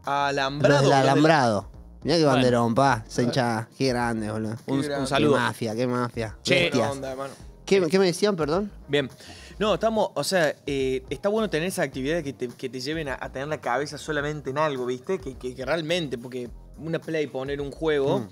alambrado. los del- alambrado. Mirá qué banderón, pa. Esa hinchada. Qué grande, boludo. Un, un grande. Qué saludo. mafia, qué mafia. Che, Buena Bestias. onda, hermano. ¿Qué, qué me decían, perdón? Bien. No, estamos, o sea, eh, está bueno tener esas actividades que te, que te lleven a, a tener la cabeza solamente en algo, ¿viste? Que, que- que realmente, porque una play, poner un juego Mm.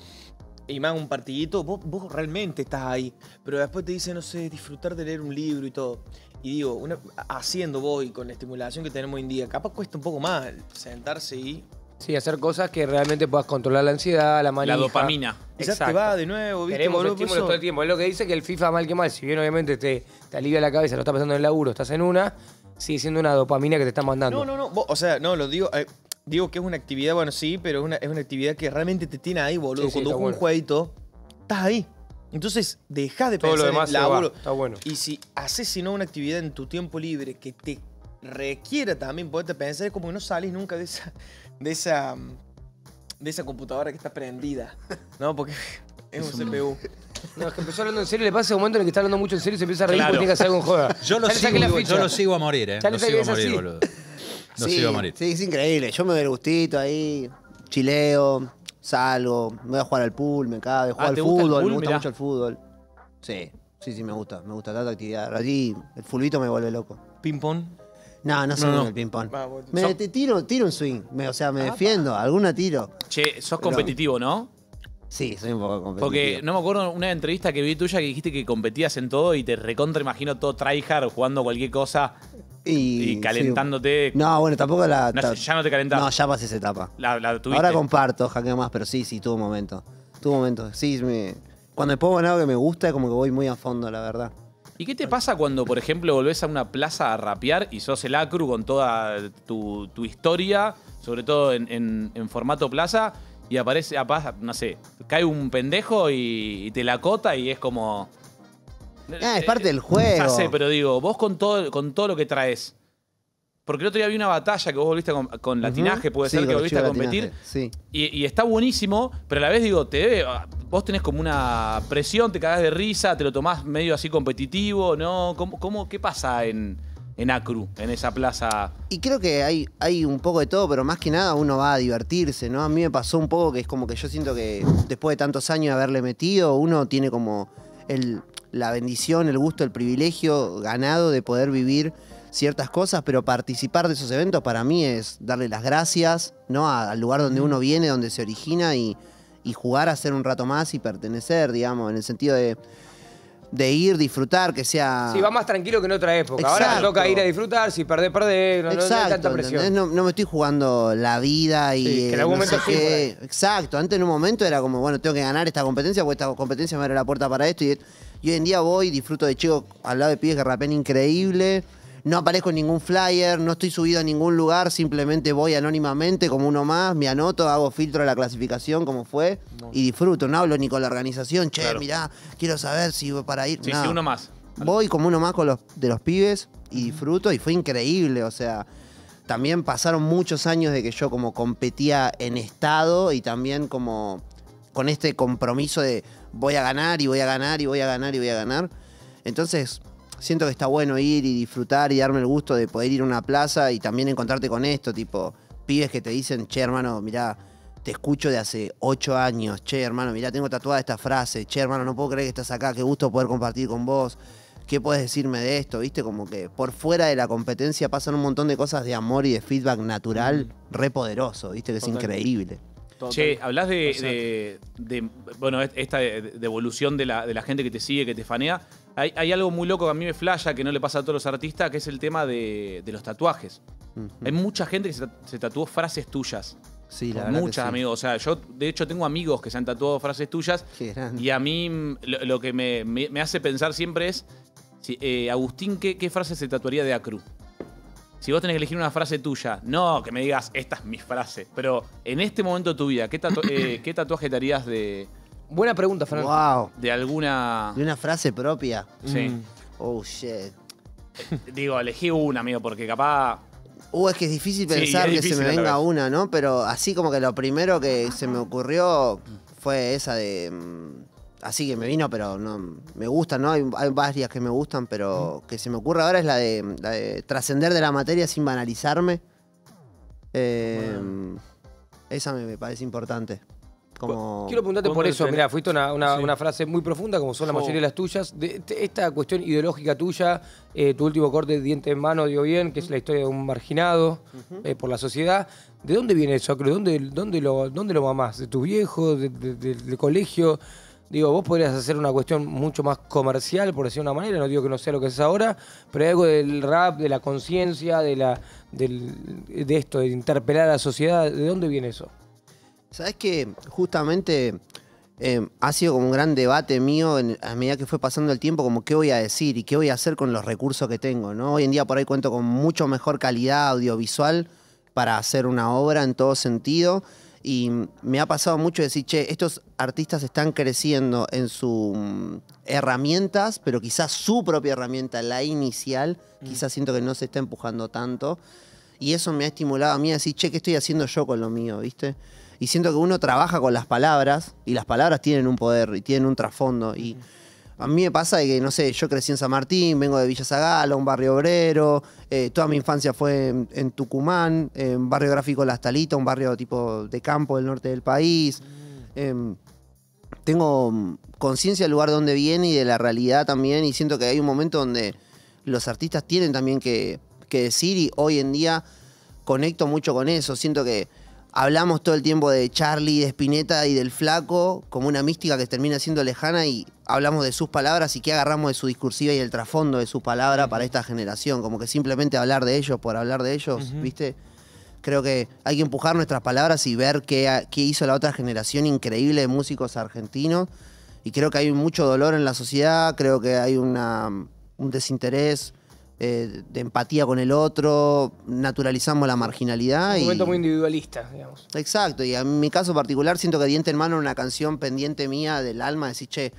y más un partidito, vos, vos realmente estás ahí. Pero después te dice, no sé, disfrutar de leer un libro y todo. Y digo, una- haciendo vos y con la estimulación que tenemos hoy en día, capaz cuesta un poco más sentarse y. Sí, hacer cosas que realmente puedas controlar la ansiedad, la manija. La dopamina. Ya te va de nuevo, ¿viste? Boludo? estímulos todo el tiempo. Es lo que dice que el FIFA, mal que mal, si bien obviamente te, te alivia la cabeza, lo estás pasando en el laburo, estás en una, sigue siendo una dopamina que te está mandando. No, no, no. vos- o sea, no, lo digo. eh, digo que es una actividad, bueno, sí, pero es una, es una actividad que realmente te tiene ahí, boludo. Sí, sí, Cuando juegas bueno. un jueguito, estás ahí. Entonces, dejas de Todo pensar lo demás en laburo. está bueno. Y si haces sino una actividad en tu tiempo libre que te requiera también poderte pensar, es como que no salís nunca de esa, de esa, de esa computadora que está prendida. ¿No? Porque es un CPU. No, es que empezó hablando en serio, le pasa un momento en el que está hablando mucho en serio y se empieza a reír Claro. porque tiene que hacer algo en joda. Yo lo, sigo, la yo lo sigo a morir, ¿eh? Lo sigo a morir, sí. boludo. Lo sí, sigo a morir. Sí, es increíble. Yo me doy el gustito ahí, chileo, salgo, me voy a jugar al pool, me cago, juego Ah, al ¿te gusta el fútbol, pool? me gusta Mirá. mucho el fútbol. Sí, sí, sí, me gusta, me gusta tanta actividad. Allí el fulbito me vuelve loco. Ping-pong. No, no soy No, no. el ping-pong. Ah, bueno. Me te tiro, tiro un swing, me- o sea, me defiendo, alguna tiro. Che, sos competitivo, ¿no? Sí, soy un poco competitivo. Porque no me acuerdo una entrevista que vi tuya que dijiste que competías en todo y te recontra imagino todo tryhard jugando cualquier cosa y, y calentándote. sí. No, bueno, tampoco la. No, ya no te calentás. No, ya pasé esa etapa. La, la tuviste. Ahora comparto, jaque más, pero sí, sí, tuvo un momento. Tuvo un momento. Sí, me- cuando me pongo en algo que me gusta, es como que voy muy a fondo, la verdad. ¿Y qué te pasa cuando, por ejemplo, volvés a una plaza a rapear y sos el acru con toda tu, tu historia, sobre todo en, en- en formato plaza, y aparece, apa- no sé, cae un pendejo y, y te la cota y es como... Ah, es parte del juego. Ya sé, pero digo, vos con todo, con todo lo que traes. Porque el otro día vi una batalla que vos volviste con, con latinaje, puede Sí, ser que volviste a competir. Sí. Y, y está buenísimo, pero a la vez digo, te debe, vos tenés como una presión, te cagás de risa, te lo tomás medio así competitivo, ¿no? ¿Cómo, cómo, ¿Qué pasa en, en Acru, en esa plaza? Y creo que hay, hay un poco de todo, pero más que nada uno va a divertirse, ¿no? A mí me pasó un poco que es como que yo siento que después de tantos años de haberle metido, uno tiene como el, la bendición, el gusto, el privilegio ganado de poder vivir ciertas cosas, pero participar de esos eventos para mí es darle las gracias, ¿no? A- al lugar donde uno viene, donde se origina y, y jugar a ser un rato más y pertenecer, digamos, en el sentido de de ir, disfrutar, que sea... Sí, va más tranquilo que en otra época. Ahora toca ir a disfrutar, si perdés, perdés. No, no- no hay Exacto, tanta presión. No, no me estoy jugando la vida y Sí, que en algún no sé momento sí, qué. Exacto, antes en un momento era como, bueno, tengo que ganar esta competencia porque esta competencia me abre la puerta para esto. Y, y hoy en día voy, disfruto de chicos al lado de pibes que rapean increíble. No aparezco en ningún flyer, no estoy subido a ningún lugar, simplemente voy anónimamente como uno más, me anoto, hago filtro de la clasificación como fue y disfruto. No hablo ni con la organización, che, Claro. mirá, quiero saber si voy para ir. Sí, sí, uno más. Voy como uno más con los de los pibes y disfruto y fue increíble, o sea, también pasaron muchos años de que yo como competía en estado y también como con este compromiso de voy a ganar y voy a ganar y voy a ganar y voy a ganar. Entonces, siento que está bueno ir y disfrutar y darme el gusto de poder ir a una plaza y también encontrarte con esto, tipo, pibes que te dicen, che, hermano, mirá, te escucho de hace ocho años, che, hermano, mirá, tengo tatuada esta frase, che, hermano, no puedo creer que estás acá, qué gusto poder compartir con vos. ¿Qué puedes decirme de esto? ¿Viste? Como que por fuera de la competencia pasan un montón de cosas de amor y de feedback natural re poderoso, ¿viste? Que es Totalmente. increíble. Che, hablas de, de- de, bueno, esta de, de evolución de la, de la gente que te sigue, que te fanea. Hay, hay algo muy loco que a mí me flasha, que no le pasa a todos los artistas, que es el tema de, de los tatuajes. Hay mucha gente que se, ta- se tatuó frases tuyas. Sí, la verdad que Muchas, sí. amigos. O sea, yo de hecho tengo amigos que se han tatuado frases tuyas. Qué grande. Y a mí lo, lo que me, me- me hace pensar siempre es, si, eh, Agustín, ¿qué, ¿qué frase se tatuaría de Acru? Si vos tenés que elegir una frase tuya, no que me digas, esta es mi frase, pero en este momento de tu vida, ¿qué, tatu- eh, ¿qué tatuaje te harías de, Buena pregunta, Fernando. Wow. de alguna... De una frase propia. Sí. Oh, shit. Digo, elegí una, amigo, porque capaz... Uh, es que es difícil Sí, pensar que se me venga vez. una, ¿no? Pero así como que lo primero que se me ocurrió fue esa de. mm, Así que me vino, pero no. Me gusta, ¿no? Hay, hay varias que me gustan, pero que se me ocurre ahora es la de, la de trascender de la materia sin banalizarme. Eh, Esa me, me parece importante. Como. Quiero preguntarte por ¿Dónde eso, mira, fuiste una, una- Sí. una frase muy profunda, como son la mayoría de las tuyas. De, de esta cuestión ideológica tuya, eh, tu último corte de diente en mano dio bien, que es la historia de un marginado eh, por la sociedad. ¿De dónde viene eso, Acro? ¿Dónde, dónde, lo, ¿Dónde lo mamás? ¿De tus viejos? ¿De, de- de- del colegio? Digo, vos podrías hacer una cuestión mucho más comercial, por decir de una manera, no digo que no sea lo que es ahora, pero hay algo del rap, de la conciencia, de, la, del- de esto, de interpelar a la sociedad. ¿De dónde viene eso? ¿Sabes que Justamente eh, ha sido como un gran debate mío en- a medida que fue pasando el tiempo, como qué voy a decir y qué voy a hacer con los recursos que tengo, ¿no? Hoy en día por ahí cuento con mucho mejor calidad audiovisual para hacer una obra en todo sentido. Y me ha pasado mucho decir, che, estos artistas están creciendo en sus herramientas, pero quizás su propia herramienta, la inicial, quizás siento que no se está empujando tanto. Y eso me ha estimulado a mí a decir, che, ¿qué estoy haciendo yo con lo mío? ¿Viste? Y siento que uno trabaja con las palabras y las palabras tienen un poder y tienen un trasfondo. Y a mí me pasa de que, no sé, yo crecí en San Martín, vengo de Villa Zagala, un barrio obrero, eh, toda mi infancia fue en, Tucumán, en barrio gráfico Las Talitas, un barrio tipo de campo del norte del país. Em, tengo conciencia del lugar donde viene y de la realidad también y siento que hay un momento donde los artistas tienen también que decir y hoy en día conecto mucho con eso. Siento que hablamos todo el tiempo de Charlie, de Spinetta y del flaco como una mística que termina siendo lejana y hablamos de sus palabras y qué agarramos de su discursiva y el trasfondo de su palabra para esta generación. Como que simplemente hablar de ellos por hablar de ellos, ¿viste? Creo que hay que empujar nuestras palabras y ver qué, qué hizo la otra generación increíble de músicos argentinos. Y creo que hay mucho dolor en la sociedad, creo que hay una, un desinterés eh, de empatía con el otro, naturalizamos la marginalidad. Un y... momento muy individualista, digamos. Exacto, y en mi caso particular siento que Diente en Mano es una canción pendiente mía del alma, decir, che,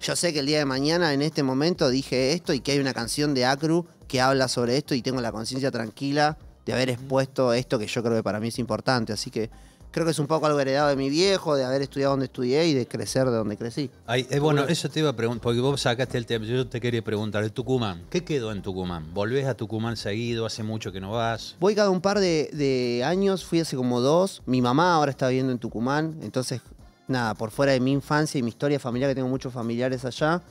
yo sé que el día de mañana, en este momento, dije esto y que hay una canción de Acru que habla sobre esto y tengo la conciencia tranquila de haber expuesto esto que yo creo que para mí es importante. Así que creo que es un poco algo heredado de mi viejo, de haber estudiado donde estudié y de crecer de donde crecí. Ay, eh, bueno, eso te iba a preguntar, porque vos sacaste el tema. Yo te quería preguntar, el Tucumán, ¿qué quedó en Tucumán? ¿Volvés a Tucumán seguido? ¿Hace mucho que no vas? Voy cada un par de, de años, fui hace como dos. Mi mamá ahora está viviendo en Tucumán, entonces, nada, por fuera de mi infancia y mi historia familiar, que tengo muchos familiares allá,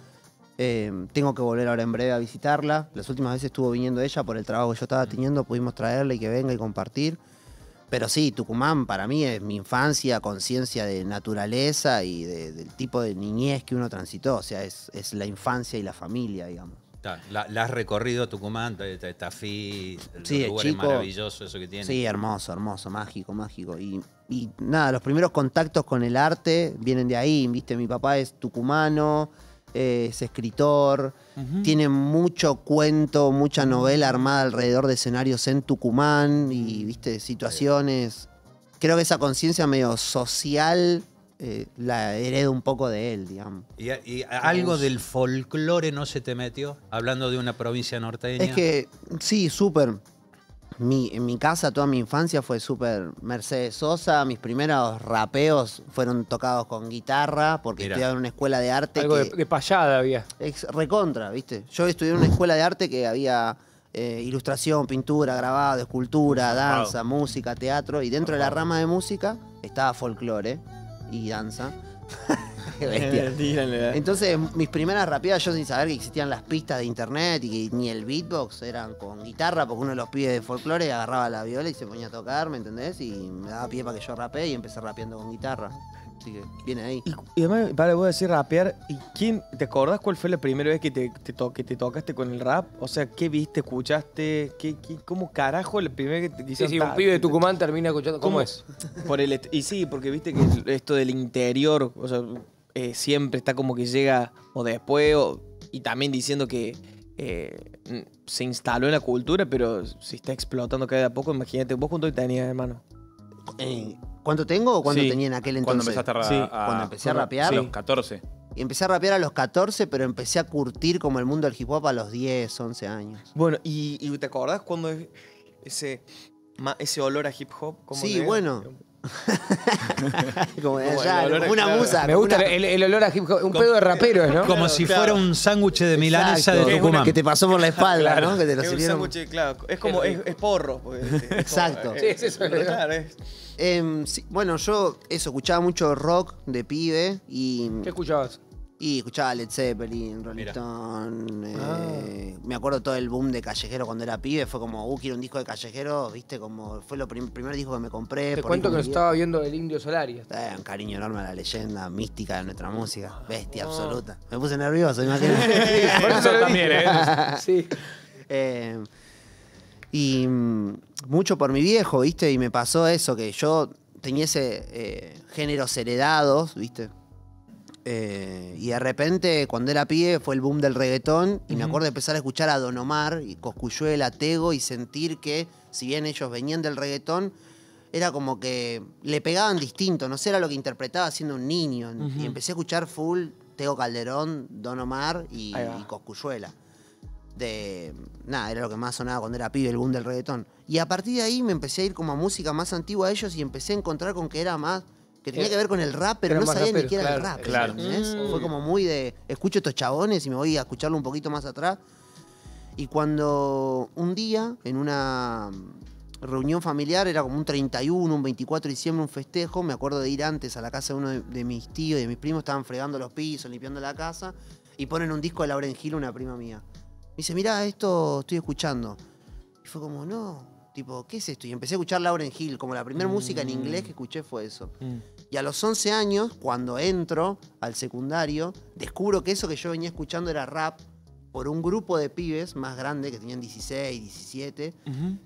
eh, tengo que volver ahora en breve a visitarla. Las últimas veces estuvo viniendo ella por el trabajo que yo estaba teniendo, pudimos traerla y que venga y compartir. Pero sí, Tucumán para mí es mi infancia, conciencia de naturaleza y de- del tipo de niñez que uno transitó. O sea, es, es la infancia y la familia, digamos. La, la has recorrido Tucumán, ta- ta- Tafí, Sí, lugar es chico. maravilloso eso que tiene. Sí, hermoso, hermoso, mágico, mágico. Y, y nada, los primeros contactos con el arte vienen de ahí, ¿viste? Mi papá es tucumano, eh, es escritor, tiene mucho cuento, mucha novela armada alrededor de escenarios en Tucumán y, ¿viste? Situaciones. Creo que esa conciencia medio social eh, la heredo un poco de él, digamos. ¿Y, y algo del folclore no se te metió? Hablando de una provincia norteña. Es que, sí, súper. Mi, en mi casa, toda mi infancia fue súper Mercedes Sosa. Mis primeros rapeos fueron tocados con guitarra, porque Mirá. estudiaba en una escuela de arte. Algo que, de, de payada había. ex- recontra, ¿viste? Yo estudié en una escuela de arte que había eh, ilustración, pintura, grabado, escultura, danza, música, teatro. Y dentro de la rama de música estaba folclore y danza. Qué bestia. Tírale. Entonces, mis primeras rapeadas, yo sin saber que existían las pistas de internet y que ni el beatbox eran con guitarra, porque uno de los pibes de folclore agarraba la viola y se ponía a tocar, ¿me entendés? Y me daba pie para que yo rapee y empecé rapeando con guitarra. Así que viene ahí. Y además, para vos decir rapear, ¿y quién, ¿te acordás cuál fue la primera vez que te, te to- que te tocaste con el rap? O sea, ¿qué viste, escuchaste? ¿Qué, qué- cómo carajo la primera vez que te Sí, quisieron sí, un pibe de Tucumán termina escuchando. ¿Cómo, es? Por el y sí, porque viste que esto del interior, o sea, eh, siempre está como que llega o después, o- y también diciendo que eh, se instaló en la cultura, pero se está explotando cada poco. Imagínate, vos cuánto tenías, hermano. Eh, ¿Cuánto tengo o cuánto Sí. tenía en aquel Cuando entonces? empezaste a, ra- Sí. a- Cuando empecé a rapear. Sí, 14. Y empecé a rapear a los 14, pero empecé a curtir como el mundo del hip hop a los 10, 11 años. Bueno, ¿y, y te acordás cuando es ese, ese olor a hip hop? ¿Cómo Sí, bueno. como de Como allá, como una claro. musa. Me como gusta una- el, el olor a hip hop. Un pedo de raperos, ¿no? Como si claro. fuera un sándwich de milanesa Exacto, de Tucumán. Que te pasó por la espalda, ¿no? Que te lo Es un sirvieron. sándwich, claro. Es como, es, es porro. pues, es como- Exacto. es- Sí, sí, eso es verdad. claro, es- Em, sí, bueno, yo eso, escuchaba mucho rock de pibe y, ¿Qué escuchabas? Y escuchaba Led Zeppelin, Rolling. Stone. eh, Ah. Me acuerdo todo el boom de Callejero cuando era pibe. Fue como, uh, quiero un disco de Callejero, viste, como fue lo prim- primer disco que me compré. Te por cuento que mi estaba viendo el Indio Solari. Eh, un cariño enorme a la leyenda mística de nuestra música. Bestia Oh. absoluta. Me puse nervioso, imagínate. Por eso lo también. ¿eh? Sí. Eh, y mm, mucho por mi viejo, ¿viste? Y me pasó eso, que yo tenía ese eh, géneros heredados, ¿viste? Eh, y de repente, cuando era pibe, fue el boom del reggaetón. Y me acuerdo de empezar a escuchar a Don Omar y Coscuyuela, Tego y sentir que, si bien ellos venían del reggaetón, era como que le pegaban distinto. No sé, era lo que interpretaba siendo un niño. Y empecé a escuchar full Tego Calderón, Don Omar y, y Coscuyuela de. Nada, era lo que más sonaba cuando era pibe, el boom del reggaetón. Y a partir de ahí me empecé a ir como a música más antigua a ellos y empecé a encontrar con que era más. Que tenía que ver con el rap, pero no sabía ni qué era el rap. claro. Mm. Fue como muy de. Escucho estos chabones y me voy a escucharlo un poquito más atrás. Y cuando un día, en una reunión familiar, era como un 31, un 24 de diciembre, un festejo, me acuerdo de ir antes a la casa de uno de, de mis tíos y de mis primos, estaban fregando los pisos, limpiando la casa, y ponen un disco de Lauren Hill, una prima mía. Me dice, mirá, esto estoy escuchando. Y fue como, no, tipo, ¿qué es esto? Y empecé a escuchar Lauren Hill, como la primera música en inglés que escuché fue eso. Y a los 11 años, cuando entro al secundario, descubro que eso que yo venía escuchando era rap por un grupo de pibes más grande, que tenían 16, 17,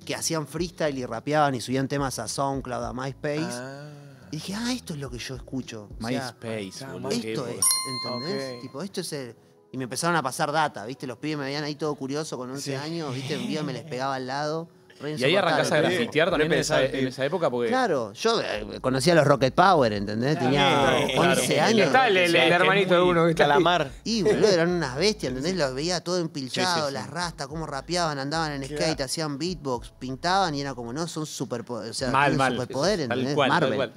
que hacían freestyle y rapeaban y subían temas a SoundCloud, a MySpace. Ah. Y dije, ah, esto es lo que yo escucho. O sea, MySpace, qué esto es, ¿entendés? Ok. Tipo, esto es el... Y me empezaron a pasar data, ¿viste? Los pibes me veían ahí todo curioso con 11 Sí. años, ¿viste? Un día me les pegaba al lado. Y ahí arrancás a grafitear también en esa, en esa época porque... Claro, yo eh, conocía a los Rocket Power, ¿entendés? Tenía Sí, 11 claro. años. Está el, el- el hermanito de uno. que está ahí. Calamar. Y, boludo, eran unas bestias, ¿entendés? Los veía todo empilchado, Sí, sí, sí. las rastas, cómo rapeaban, andaban en Claro. skate, hacían beatbox, pintaban y era como, no, son superpoderes, o sea, Mal, mal. superpoderes, Tal ¿entendés? cual, tal Marvel. cual.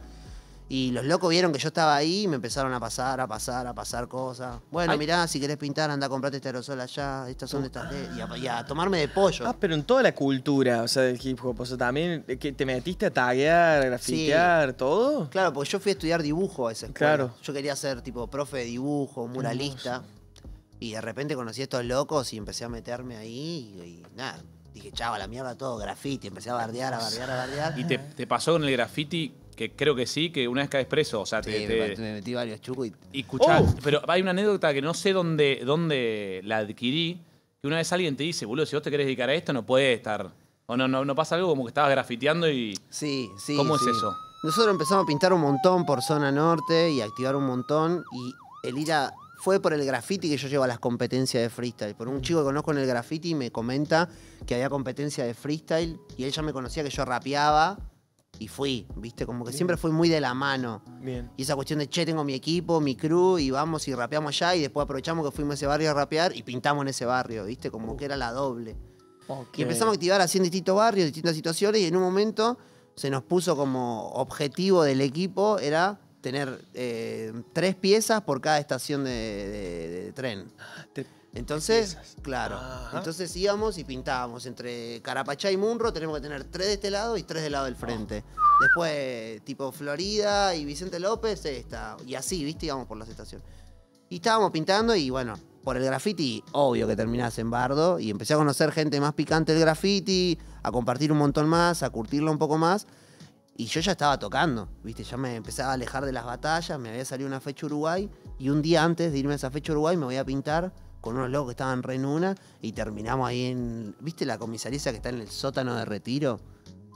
Y los locos vieron que yo estaba ahí y me empezaron a pasar, a pasar, a pasar cosas. Bueno, Ay. mirá, si querés pintar, anda a comprarte este aerosol allá, estas son de estas de... Y a, y a tomarme de pollo. Ah, pero en toda la cultura, o sea, del hip hop, o sea, también eh, que te metiste a taguear, a grafitear, todo. Claro, porque yo fui a estudiar dibujo a esa escuela. Claro. Yo quería ser tipo profe de dibujo, muralista. Y de repente conocí a estos locos y empecé a meterme ahí y, y nada. Dije, chava, la mierda todo, graffiti. Empecé a bardear, a bardear, a bardear. ¿Y te, te pasó con el graffiti? Que creo que sí, que una vez caes preso, o sea, te, Sí, te- me, me metí varios chucos y... Y escuchá, Oh. pero hay una anécdota que no sé dónde, dónde la adquirí, que una vez alguien te dice, boludo, si vos te querés dedicar a esto, no puedes estar. O no, no, no pasa algo como que estabas grafiteando y. Sí, sí. ¿Cómo sí. es eso? Nosotros empezamos a pintar un montón por zona norte y activar un montón. Y el ir a. Fue por el graffiti que yo llevo a las competencias de freestyle. Por un chico que conozco en el graffiti me comenta que había competencia de freestyle y él ya me conocía que yo rapeaba y fui, ¿viste? Como que siempre fui muy de la mano. Bien. Y esa cuestión de, che, tengo mi equipo, mi crew, y vamos y rapeamos allá, y después aprovechamos que fuimos a ese barrio a rapear y pintamos en ese barrio, ¿viste? Como que era la doble. Y empezamos a activar así en distintos barrios, distintas situaciones, y en un momento se nos puso como objetivo del equipo, era tener eh, tres piezas por cada estación de, de- de tren. Entonces, claro. Entonces íbamos y pintábamos. Entre Carapachá y Munro tenemos que tener tres de este lado y tres del lado del frente. Después, tipo Florida y Vicente López, esta. Y así, ¿viste? Íbamos por las estaciones. Y estábamos pintando y bueno, por el graffiti, obvio que terminás en bardo. Y empecé a conocer gente más picante del graffiti, a compartir un montón más, a curtirlo un poco más. Y yo ya estaba tocando, ¿viste? Ya me empezaba a alejar de las batallas, me había salido una fecha Uruguay. Y un día antes de irme a esa fecha Uruguay me voy a pintar con unos locos que estaban re en una. Y terminamos ahí en. ¿Viste la comisaría esa que está en el sótano de retiro?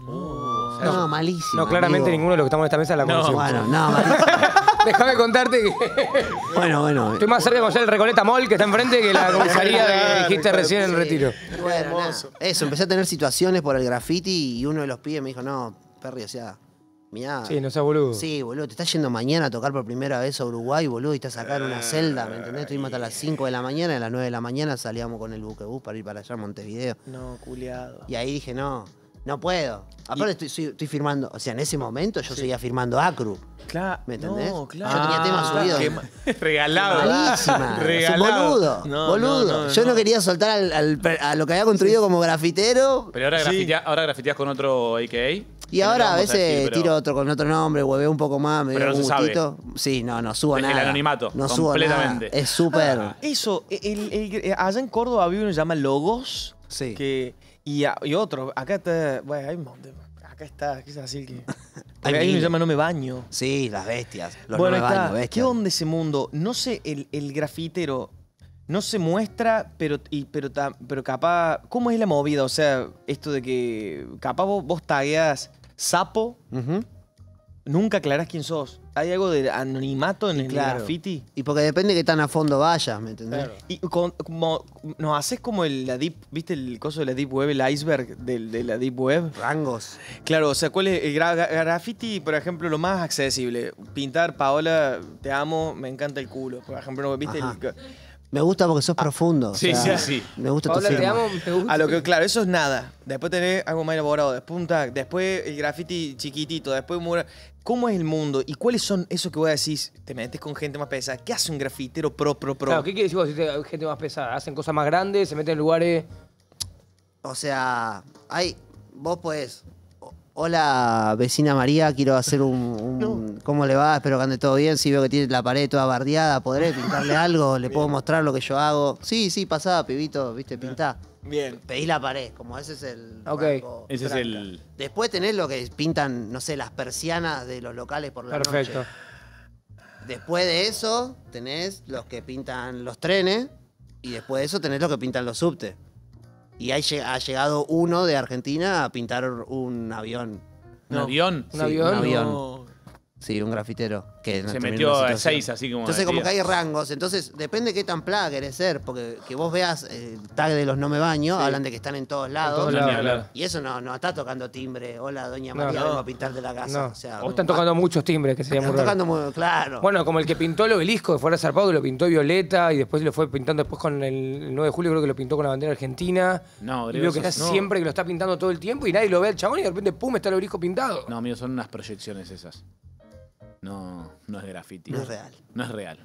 No, malísimo. No, claramente amigo. ninguno de los que estamos en esta mesa la No, conoció. bueno, no, malísimo. Déjame contarte que Bueno, bueno. estoy más cerca de conocer el Recoleta Mall que está enfrente que la comisaría Claro, dijiste recién en sí. retiro. Bueno, nada, eso, empecé a tener situaciones por el graffiti y uno de los pibes me dijo, no, Perry, o sea, mirá. Sí, no seas boludo. Sí, boludo, te estás yendo mañana a tocar por primera vez a Uruguay, boludo, y estás acá en una celda, ¿me entendés? Estuvimos hasta las 5 de la mañana y a las 9 de la mañana salíamos con el buquebús para ir para allá a Montevideo. No, culiado. Y ahí dije, no, no puedo. Aparte estoy, soy- estoy firmando, o sea, en ese momento yo seguía firmando Acru. Claro. ¿Me entendés? No, claro. Yo tenía temas Ah, subidos. qué ma- Regalado. Malísima. Regalado. Boludo. No, boludo. no, no, Yo no, no. quería soltar al- a lo que había construido como grafitero. Pero ahora, Sí. grafitea- ahora grafiteás con otro AKA. Y ahora a veces decir, pero- tiro otro con otro nombre, hueveo un poco más, me Pero no un se sabe. gustito. Sí, no, no subo El nada. anonimato, No subo completamente. nada. Es súper. Ah, Eso, el, el- eh, allá en Córdoba había uno que se llama Logos. Sí. Que, y, a- y otro, acá está, bueno, hay un montón. Acá está, aquí está así el que. Hay Hay uno que se miles. llama No me baño. Sí, las bestias. Los bueno, no ahí me está. baño, ¿Qué onda ese mundo? No sé, el, el grafitero no se muestra, pero, y, pero, pero capaz. ¿Cómo es la movida? O sea, esto de que capaz vos, vos tagueas sapo, nunca aclarás quién sos. ¿Hay algo de anonimato en el Claro. graffiti? Y porque depende de qué tan a fondo vayas, ¿me entendés? Y con- como, nos haces como el, la deep, ¿viste el coso de la deep web, el iceberg del- de la deep web? Rangos. Claro, o sea, ¿cuál es el gra- gra- graffiti, por ejemplo, lo más accesible? Pintar, Paola, te amo, me encanta el culo. Por ejemplo, ¿viste? El, Me gusta porque sos profundo. o Sí, sea, sí, sí. Me gusta Paola, tu te amo, me gusta. a lo que, claro, eso es nada. Después tenés algo más elaborado, después un tag, después el graffiti chiquitito, después un mural. ¿Cómo es el mundo? ¿Y cuáles son esos que vos decís? Te metes con gente más pesada. ¿Qué hace un grafitero pro, pro, pro? Claro, ¿qué quiere decir vos? Si te- hay gente más pesada, hacen cosas más grandes, se meten en lugares. O sea, hay. Vos podés. Hola, vecina María, quiero hacer un. un- ¿Cómo le va? Espero que ande todo bien. Si veo que tiene la pared toda bardeada, ¿podré pintarle algo? ¿Le puedo mostrar lo que yo hago? Sí, sí, pasá, pibito, viste, pintá. Bien. Pedí la pared, como ese es el. Ok. rango Ese es tranca. el. Después tenés lo que pintan, no sé, las persianas de los locales por la Perfecto. noche. Después de eso, tenés los que pintan los trenes. Y después de eso, tenés los que pintan los subtes. Y ahí ha llegado uno de Argentina a pintar un avión. ¿Un avión? ¿Un Sí, avión? Un avión. No. Sí, un grafitero. Que Se metió a seis, así como. Entonces, como que hay rangos. Entonces, depende qué tan plaga querés ser. Porque que vos veas el tag de los no me baño, hablan de que están en todos lados. todos claro. Y eso no, no está tocando timbre. Hola, doña No, María, no. vengo a pintarte la casa. No. O sea, o están tocando muchos timbres, que sería muy están tocando muy claro. Bueno, como el que pintó el obelisco de fuera zarpado, que lo pintó violeta y después lo fue pintando después con el, el 9 de julio, creo que lo pintó con la bandera argentina. No, veo que está siempre que lo está pintando todo el tiempo y nadie lo ve al chabón y de repente, pum, está el obelisco pintado. No, amigo, son unas proyecciones esas. No, no es graffiti. No es real. No es real.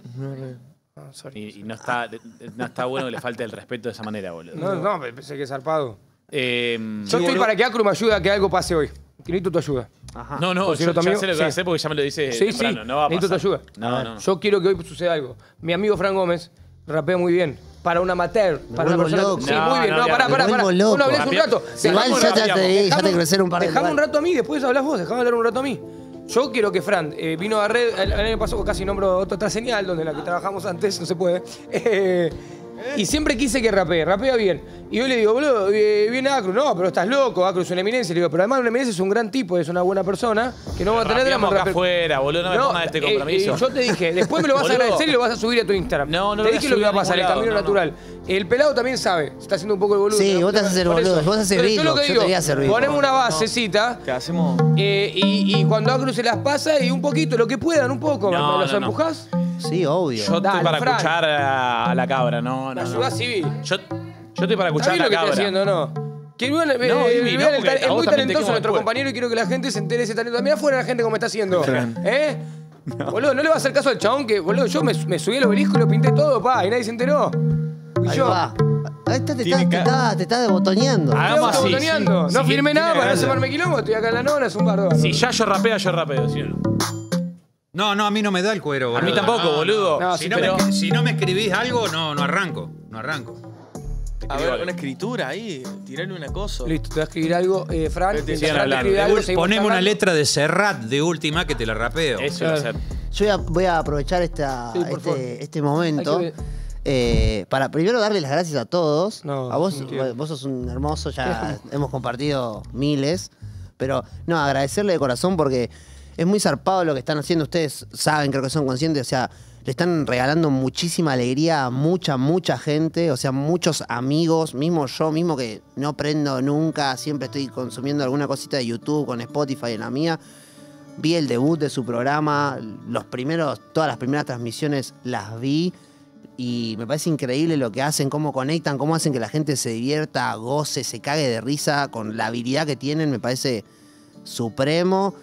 No, sorry. Y, y no, está, no está bueno que le falte el respeto de esa manera, boludo. No, no, pensé que zarpado. Eh, Yo estoy para que Acru me ayude a que algo pase hoy. Necesito tu ayuda. Ajá. no, no, si yo tu ya amigo- sé lo que sí. hacer porque ya me lo dice Sí, temprano. sí, No va a necesito tu pasar. ayuda. No, no. Yo quiero que hoy suceda algo. Mi amigo Fran Gómez rapea muy bien. para un amateur, para una persona. loco. Sí, No, muy bien. no, pará, me pará, pará. Bueno, hablés un rato. Igual ya un te- crecer un par de- Dejame un rato a mí, después hablas vos, dejame hablar un rato a mí. Yo quiero que Fran eh, vino a red, el, el año pasado casi nombro otra, señal donde la que trabajamos antes, no se puede. Eh, y siempre quise que rapee, rapea bien. Y yo le digo, boludo, eh, viene Acru. No, pero estás loco, Acru es una eminencia. Le digo, pero además una eminencia es un gran tipo, es una buena persona, que no va a tener drama. Acá rape- afuera, boludo, no me pongas este compromiso. yo te dije, después me lo vas a agradecer y lo vas a subir a tu Instagram. No, no Te lo dije lo que va a pasar, el camino no, natural. El pelado también sabe, está haciendo un poco el boludo. Sí, pero- vos te haces el por boludo, eso. vos haces Pero yo lo que yo digo, te voy a hacer beatbox. ponemos una basecita. ¿Qué hacemos? eh, y, y cuando Acru se las pasa y un poquito, lo que puedan, un poco. No, ¿Me los no, no. empujás? Sí, obvio. Yo Dale, estoy para Fran. escuchar a, a la cabra, no, no. ¿Me no. ayudás, Civi? Yo, yo estoy para escuchar ¿Sabés a lo que la estoy cabra. haciendo no? Que vean, eh, No, Ivy, no, vean el porque a es vos muy también te talentoso quemo nuestro después. compañero y quiero que la gente se entere de ese talento. Mira afuera la gente cómo está haciendo. Fran. ¿Eh? Boludo, no le va a hacer caso al chabón que, boludo, yo me, me subí al obelisco y lo pinté todo, pa, y nadie se enteró. Y Ahí yo. va. Ahí está, te, Tiene está, te, ca- está, te está debotoneando. Ah, Hagamos así, sí, No sí, firmé tiene nada para no ganas. semarme quilombo. Estoy acá en la nona, es un bardo. Si ya yo rapeo, yo rapeo, ¿sí o no? No, no, a mí no me da el cuero, A mí boludo. tampoco, No, boludo. No, Si, sí, no pero- me, si no me escribís algo, no, no arranco. No arranco. A ver, una escritura ahí, tirarle una cosa. Listo, te voy a escribir algo, eh, Fran. Sigan mientras Fran te hablando. escribe algo, seguimos Poneme una charlando. letra de Serrat de última que te la rapeo. Eso iba a ser. Yo voy a, voy a aprovechar esta, Sí, por favor. este, este momento Hay que eh, para primero darle las gracias a todos. No, a vos, vos sos un hermoso, ya hemos compartido miles. Pero no, agradecerle de corazón porque es muy zarpado lo que están haciendo. Ustedes saben, creo que son conscientes. O sea, le están regalando muchísima alegría a mucha, mucha gente. O sea, muchos amigos, mismo yo, mismo que no prendo nunca, siempre estoy consumiendo alguna cosita de YouTube con Spotify en la mía. Vi el debut de su programa, los primeros, todas las primeras transmisiones las vi y me parece increíble lo que hacen, cómo conectan, cómo hacen que la gente se divierta, goce, se cague de risa con la habilidad que tienen, me parece supremo.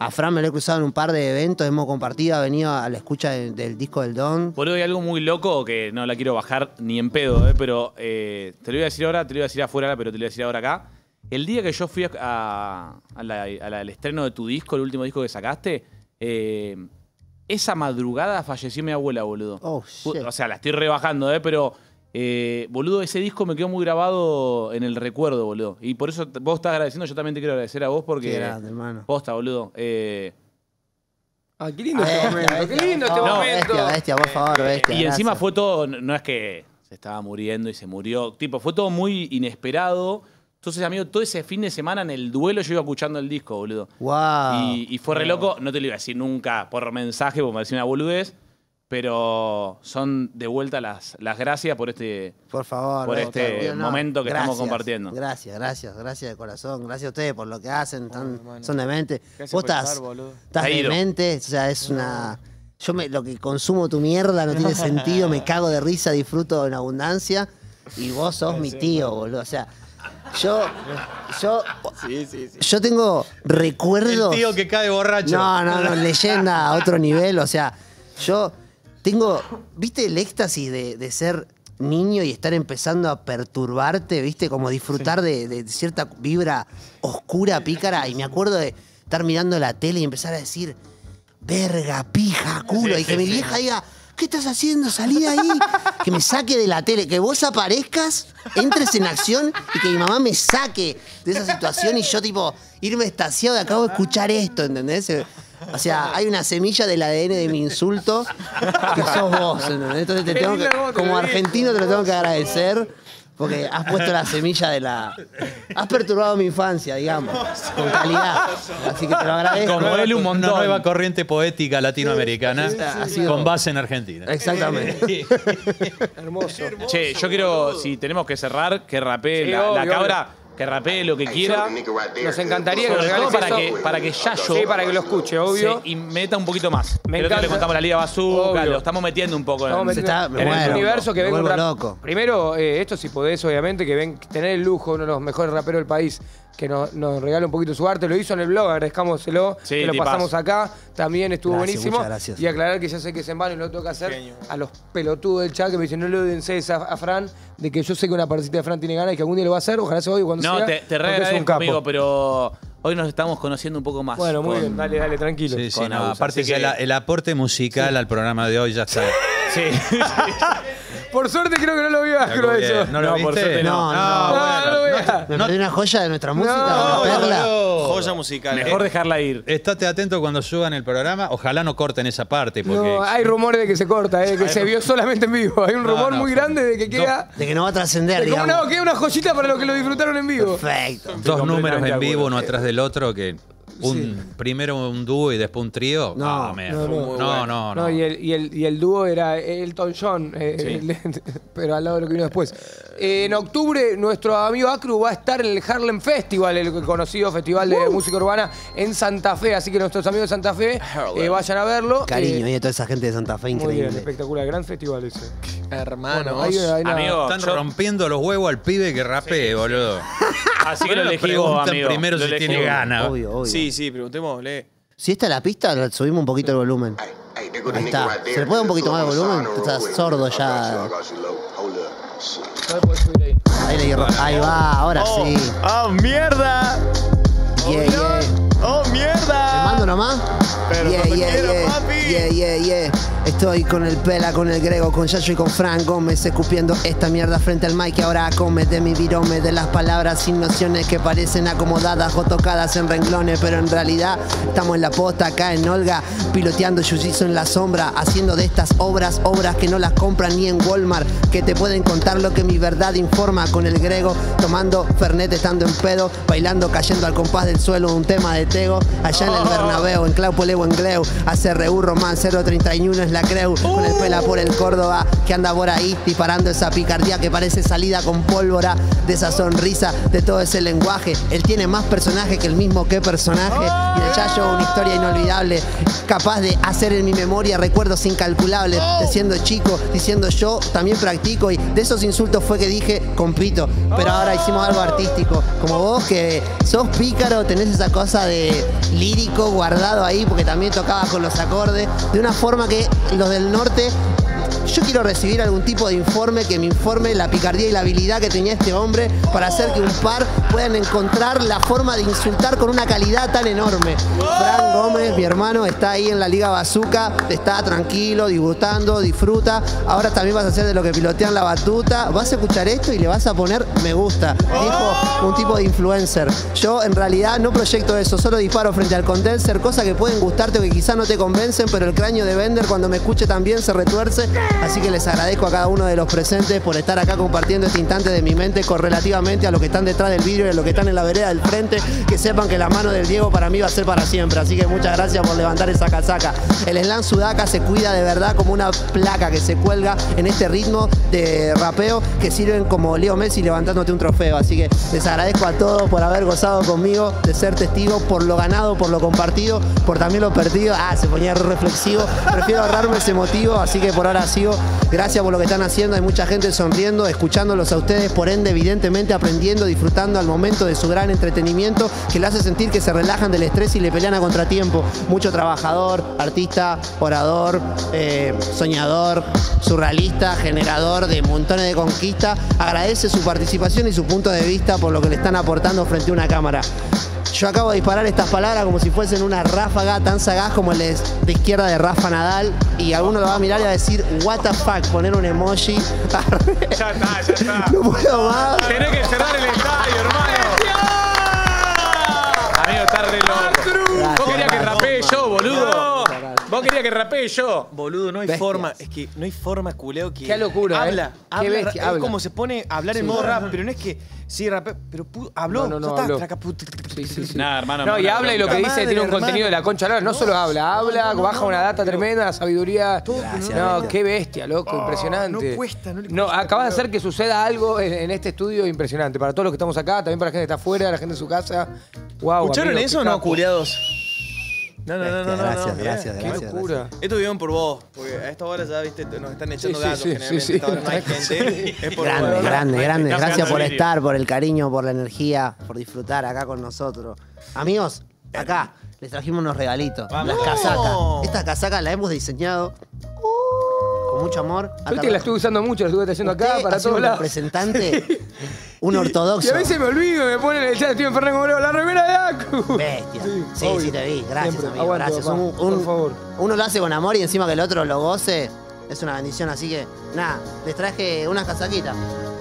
A Fran me lo he cruzado en un par de eventos, hemos compartido, ha venido a la escucha de- del disco del Don. Boludo, hay algo muy loco que no la quiero bajar ni en pedo, eh, pero eh, te lo iba a decir ahora, te lo iba a decir afuera, pero te lo iba a decir ahora acá. El día que yo fui al estreno de tu disco, el último disco que sacaste, eh, esa madrugada falleció mi abuela, boludo. Oh, shit. O sea, la estoy rebajando, ¿eh? Pero, eh, boludo, ese disco me quedó muy grabado en el recuerdo, boludo. Y por eso vos estás agradeciendo, yo también te quiero agradecer a vos porque... Qué grande, hermano. Posta, boludo. Eh, Ah, qué lindo este momento, qué lindo este No, momento. Bestia, bestia, por favor, bestia. y encima gracias. fue todo, no es que se estaba muriendo y se murió, tipo, fue todo muy inesperado. Entonces, amigo, todo ese fin de semana en el duelo yo iba escuchando el disco, boludo. Wow. Y, y fue re loco, no te lo iba a decir nunca por mensaje, porque me parecía una boludez, pero son de vuelta las, las gracias por este, Por favor, por este tío, no, momento que estamos compartiendo. Gracias, gracias, gracias de corazón. Gracias a ustedes por lo que hacen. tan- son demente. Gracias Vos por estás, estar, boludo. estás demente, o sea, es una. Yo me, lo que consumo tu mierda no tiene sentido, me cago de risa, disfruto en abundancia. Y vos sos mi tío, boludo. O sea, yo. Yo. Sí, sí, sí. Yo tengo recuerdos. El tío que cae borracho. No, no, no, leyenda a otro nivel. O sea, yo tengo. ¿Viste el éxtasis de, de ser niño y estar empezando a perturbarte? ¿Viste? Como disfrutar de, de cierta vibra oscura, pícara. Y me acuerdo de estar mirando la tele y empezar a decir, verga, pija, culo. y que mi vieja diga. ¿Qué estás haciendo? Salí de ahí. Que me saque de la tele. Que vos aparezcas, entres en acción y que mi mamá me saque de esa situación y yo, tipo, irme estaciado de acabo de escuchar esto, ¿entendés? O sea, hay una semilla del ADN de mi insulto que sos vos, ¿entendés? Entonces te tengo que, como argentino te lo tengo que agradecer porque has puesto la semilla de la... Has perturbado mi infancia, digamos, con calidad. Así que te lo agradezco. Como él un Una montón. nueva corriente poética latinoamericana con base en Argentina. Exactamente. Hermoso. Che, yo quiero, si tenemos que cerrar, que rapee Sí, la, la obvio, cabra, que rapee lo que quiera. Nos encantaría que nos regales para eso. que, para que Yayo Sí, para que lo escuche, obvio. se- y meta un poquito más. Me Creo que le encanta. contamos la Liga Bazooka, Obvio. lo estamos metiendo un poco. Estamos en- metiendo está- me en el muero. universo que Me venga un vuelvo rap- loco. Primero, eh, esto si podés, obviamente, que ven tener el lujo, uno de los mejores raperos del país, que nos, nos regala un poquito su arte. Lo hizo en el blog, agradezcámoselo, Sí, que lo tipazo. pasamos acá. También estuvo Gracias, buenísimo. muchas gracias. Y aclarar que ya sé que es en vano y lo tengo que hacer a los pelotudos del chat que me dicen, no le dense esa a Fran, de que yo sé que una partecita de Fran tiene ganas y que algún día lo va a hacer. Ojalá sea hoy cuando No, sea. te, te es un capo. amigo, pero hoy nos estamos conociendo un poco más. Bueno, muy con- bien, dale, dale, tranquilo. Sí, sí, no, aparte que- el aporte musical al programa de hoy ya está. Sí. Por suerte creo que no lo vio Acro eso. ¿No lo No, por viste? suerte no. No, no lo vea. ¿Me perdí una joya de nuestra música? No, ¿Una perla? Joya musical. Mejor eh. dejarla ir. Estate atento cuando suban el programa. Ojalá no corten esa parte. Porque No, hay rumores de que se corta, eh, que se vio solamente en vivo. Hay un No, rumor no, muy grande de que queda. De que no va a trascender, digamos. no, queda una joyita para los que lo disfrutaron en vivo. Perfecto. dos números en vivo, uno atrás del otro, que un primero un dúo y después un trío. No, me- no, no, no. no, no, No, y el, y, el, y el dúo era Elton John, eh, el- pero al lado de lo que vino después. Eh, en octubre, nuestro amigo Acru va a estar en el Harlem Festival, el conocido festival de música urbana en Santa Fe. Así que nuestros amigos de Santa Fe eh, vayan a verlo. Cariño, Eh, y de toda esa gente de Santa Fe, muy bien, increíble. espectacular, gran festival ese. Hermanos. Bueno, hay hay Amigo, Están yo- rompiendo los huevos al pibe que rapee, boludo. Así que lo elegí vos, amigo. primero Lo si elegí tiene vos. ganas. Obvio, obvio. Sí, sí, preguntémosle. Si esta es la pista, subimos un poquito el volumen. Ahí está. ¿Se le puede un poquito más de volumen? Estás sordo ya. Ahí le hierro. Ahí va, ahora sí. ¡Oh, mierda! Yeah, yeah. ¡Oh, yeah, yeah, quiera, yeah. papi. Yeah, yeah, yeah. Estoy con el Pela, con el Grego, con Yayo y con Fran Gómez escupiendo esta mierda frente al mic y ahora come de mi virome de las palabras sin nociones que parecen acomodadas o tocadas en renglones, pero en realidad estamos en la posta acá en Olga, piloteando Jiu-Jitsu en la sombra, haciendo de estas obras obras que no las compran ni en Walmart, que te pueden contar lo que mi verdad informa con el Grego, tomando Fernet estando en pedo, bailando cayendo al compás del suelo un tema de Tego, allá en el Bernabéu, en Claupo Levo en Gleu, ACRU Román 031 es la Creu, con el pela por el Córdoba, que anda por ahí disparando esa picardía que parece salida con pólvora, de esa sonrisa, de todo ese lenguaje. Él tiene más personaje que el mismo que personaje, y el Yayo una historia inolvidable, capaz de hacer en mi memoria recuerdos incalculables, de siendo chico, diciendo yo también practico, y de esos insultos fue que dije compito, pero ahora hicimos algo artístico, como vos que sos pícaro, tenés esa cosa de lírico guardado ahí, porque también tocabas con los acordes, de una forma que los del norte yo quiero recibir algún tipo de informe que me informe la picardía y la habilidad que tenía este hombre para hacer que un par puedan encontrar la forma de insultar con una calidad tan enorme. Fran Gómez, mi hermano, está ahí en la Liga Bazooka, está tranquilo, disfrutando, disfruta. Ahora también vas a hacer de lo que pilotean la batuta. Vas a escuchar esto y le vas a poner me gusta. Dijo un tipo de influencer. Yo en realidad no proyecto eso, solo disparo frente al condenser, cosas que pueden gustarte o que quizá no te convencen, pero el cráneo de Bender cuando me escuche también se retuerce. Así que les agradezco a cada uno de los presentes por estar acá compartiendo este instante de mi mente correlativamente a lo que están detrás del vidrio y a lo que están en la vereda del frente. Que sepan que la mano del Diego para mí va a ser para siempre. Así que muchas gracias por levantar esa casaca. El slam sudaca se cuida de verdad como una placa que se cuelga en este ritmo de rapeo que sirven como Leo Messi levantándote un trofeo. Así que les agradezco a todos por haber gozado conmigo, de ser testigo, por lo ganado, por lo compartido, por también lo perdido. Ah, se ponía re reflexivo. Prefiero ahorrarme ese motivo, así que por ahora Gracias por lo que están haciendo. Hay mucha gente sonriendo, escuchándolos a ustedes, por ende, evidentemente aprendiendo, disfrutando al momento de su gran entretenimiento que le hace sentir que se relajan del estrés y le pelean a contratiempo. Mucho trabajador, artista, orador, eh, soñador, surrealista, generador de montones de conquistas. Agradece su participación y su punto de vista por lo que le están aportando frente a una cámara. Yo acabo de disparar estas palabras como si fuesen una ráfaga tan sagaz como el de, de izquierda de Rafa Nadal y alguno lo va a mirar y va a decir what the fuck, poner un emoji. Ya está, ya está. No puedo más. Tenés que cerrar el estadio, hermano. Vos querías que rapee yo. Boludo, no hay Bestias. forma. Es que no hay forma, culeo, que. Qué locura, ¿eh? Habla, Qué habla. bestia, es habla. como se pone a hablar en Sí. modo rap, pero no es que. Sí, rapea, pero pu- habló. No, no, no, ya está, habló. traca, pu- Sí, sí, sí. Nada, hermano. No, y habla y lo que dice tiene un contenido de la concha. No, no solo habla, habla, no, no, baja no, una data tremenda, sabiduría. Gracias, no, qué bestia, loco, impresionante. no cuesta, no le No, cuesta, acabas de hacer que suceda algo en, en este estudio impresionante. Para todos los que estamos acá, también para la gente que está afuera, la gente en su casa. Wow, ¿Escucharon eso o no, culiados? No, no, no, no. Gracias, no, mirá. gracias, Qué gracias. locura. Esto viven por vos, porque a esta hora ya, viste, nos están echando sí, gatos sí, generalmente. sí, sí. esta hora no hay gente. Es por Grande, vos. grande, grande. Gracias por estar, por el cariño, por la energía, por disfrutar acá con nosotros. Amigos, acá les trajimos unos regalitos. Las casacas. Estas casacas las hemos diseñado con mucho amor. Yo te la estuve usando mucho, la estuve trayendo acá para todos lados. representante, un Y ortodoxo. a veces me olvido, me ponen en el chat, estoy en Fernando Moreno, la remera de Acu. Bestia. Sí, sí, te vi. Gracias, Siempre. amigo. Gracias. papá, Un- por favor. Uno lo hace con amor y encima que el otro lo goce. Es una bendición, así que nada, les traje unas casaquitas.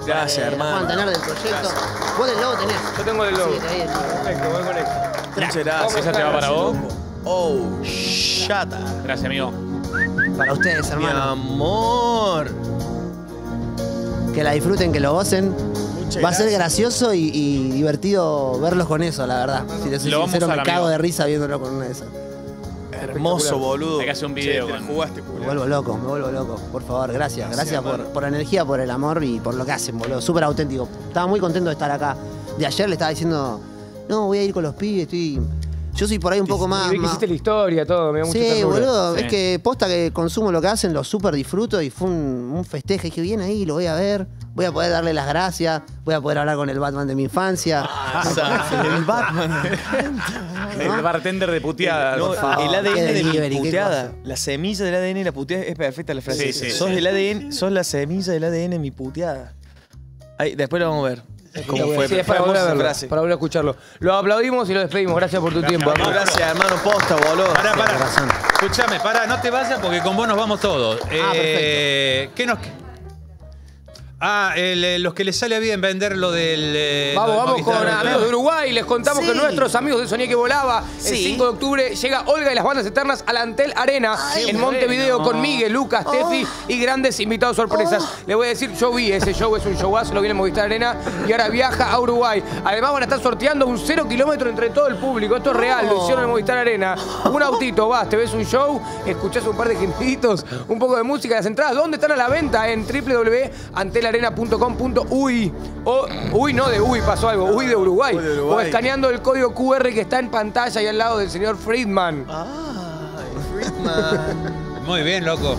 Gracias, para que hermano. Puedan tener del proyecto. Vos del logo tenés. Yo tengo el logo. Sí, ahí el logo. Perfecto, voy con eso. Muchas gracias. ¿Esa te va para vos? Oh, shata. Gracias, amigo. Para ustedes, Mi hermano. amor. Que la disfruten, que lo gocen. Va a ser gracioso y, y divertido verlos con eso, la verdad. Si les soy Lo vamos sincero, a me cago amigo. de risa viéndolo con una de esas. Hermoso, boludo. Hay que hacer un video Che, te la con- jugaste, Me culo. vuelvo loco, me vuelvo loco. Por favor, gracias. Gracias, por, hermano. por la energía, por el amor y por lo que hacen, boludo. Súper auténtico. Estaba muy contento de estar acá. De ayer le estaba diciendo, no, voy a ir con los pibes, estoy... Yo soy por ahí un poco más... Y vi que más- hiciste la historia, todo, me dio mucha Sí, ternura. boludo, Sí. es que posta que consumo lo que hacen, lo súper disfruto y fue un, un festejo. Dije, bien ahí, lo voy a ver, voy a poder darle las gracias, voy a poder hablar con el Batman de mi infancia. el Batman. El bartender de puteada. No, el ADN de mi puteada. La semilla del ADN de la puteada es perfecta la frase. Sí, sí, sos sí. el ADN, sos la semilla del ADN de mi puteada. Ahí, después lo vamos a ver. ¿Cómo fue? Sí, es para Fue volver a verlo, para volver a escucharlo. Lo aplaudimos y lo despedimos. Gracias por tu tiempo. Vamos, gracias, hermano posta, boludo. Pará, pará. razón. Escúchame, pará, no te vayas porque con vos nos vamos todos. Eh, ¿Qué nos.? Ah, el, eh, los que les sale bien vender lo del. eh, Vamos, vamos con amigos de Uruguay. Les contamos Sí. que nuestros amigos de Soñé que Volaba, el Sí. 5 de octubre, llega Olga y las bandas eternas a la Antel Arena Ay, en bueno. Montevideo con Miguel, Lucas, Tefi y grandes invitados sorpresas. Le voy a decir, yo vi ese show, es un showazo, lo viene en Movistar Arena y ahora viaja a Uruguay. Además van a estar sorteando un cero kilómetro entre todo el público. Esto es real, lo hicieron en Movistar Arena. Un autito, vas, te ves un show, escuchás un par de gemiditos, un poco de música, las entradas. ¿Dónde están a la venta? En www.antelarena.com.uy o uy no de uy pasó algo, uy de Uruguay. Uy de Uruguay. O escaneando el código QR que está en pantalla y al lado del señor Friedman. Ay, Friedman. Muy bien, loco.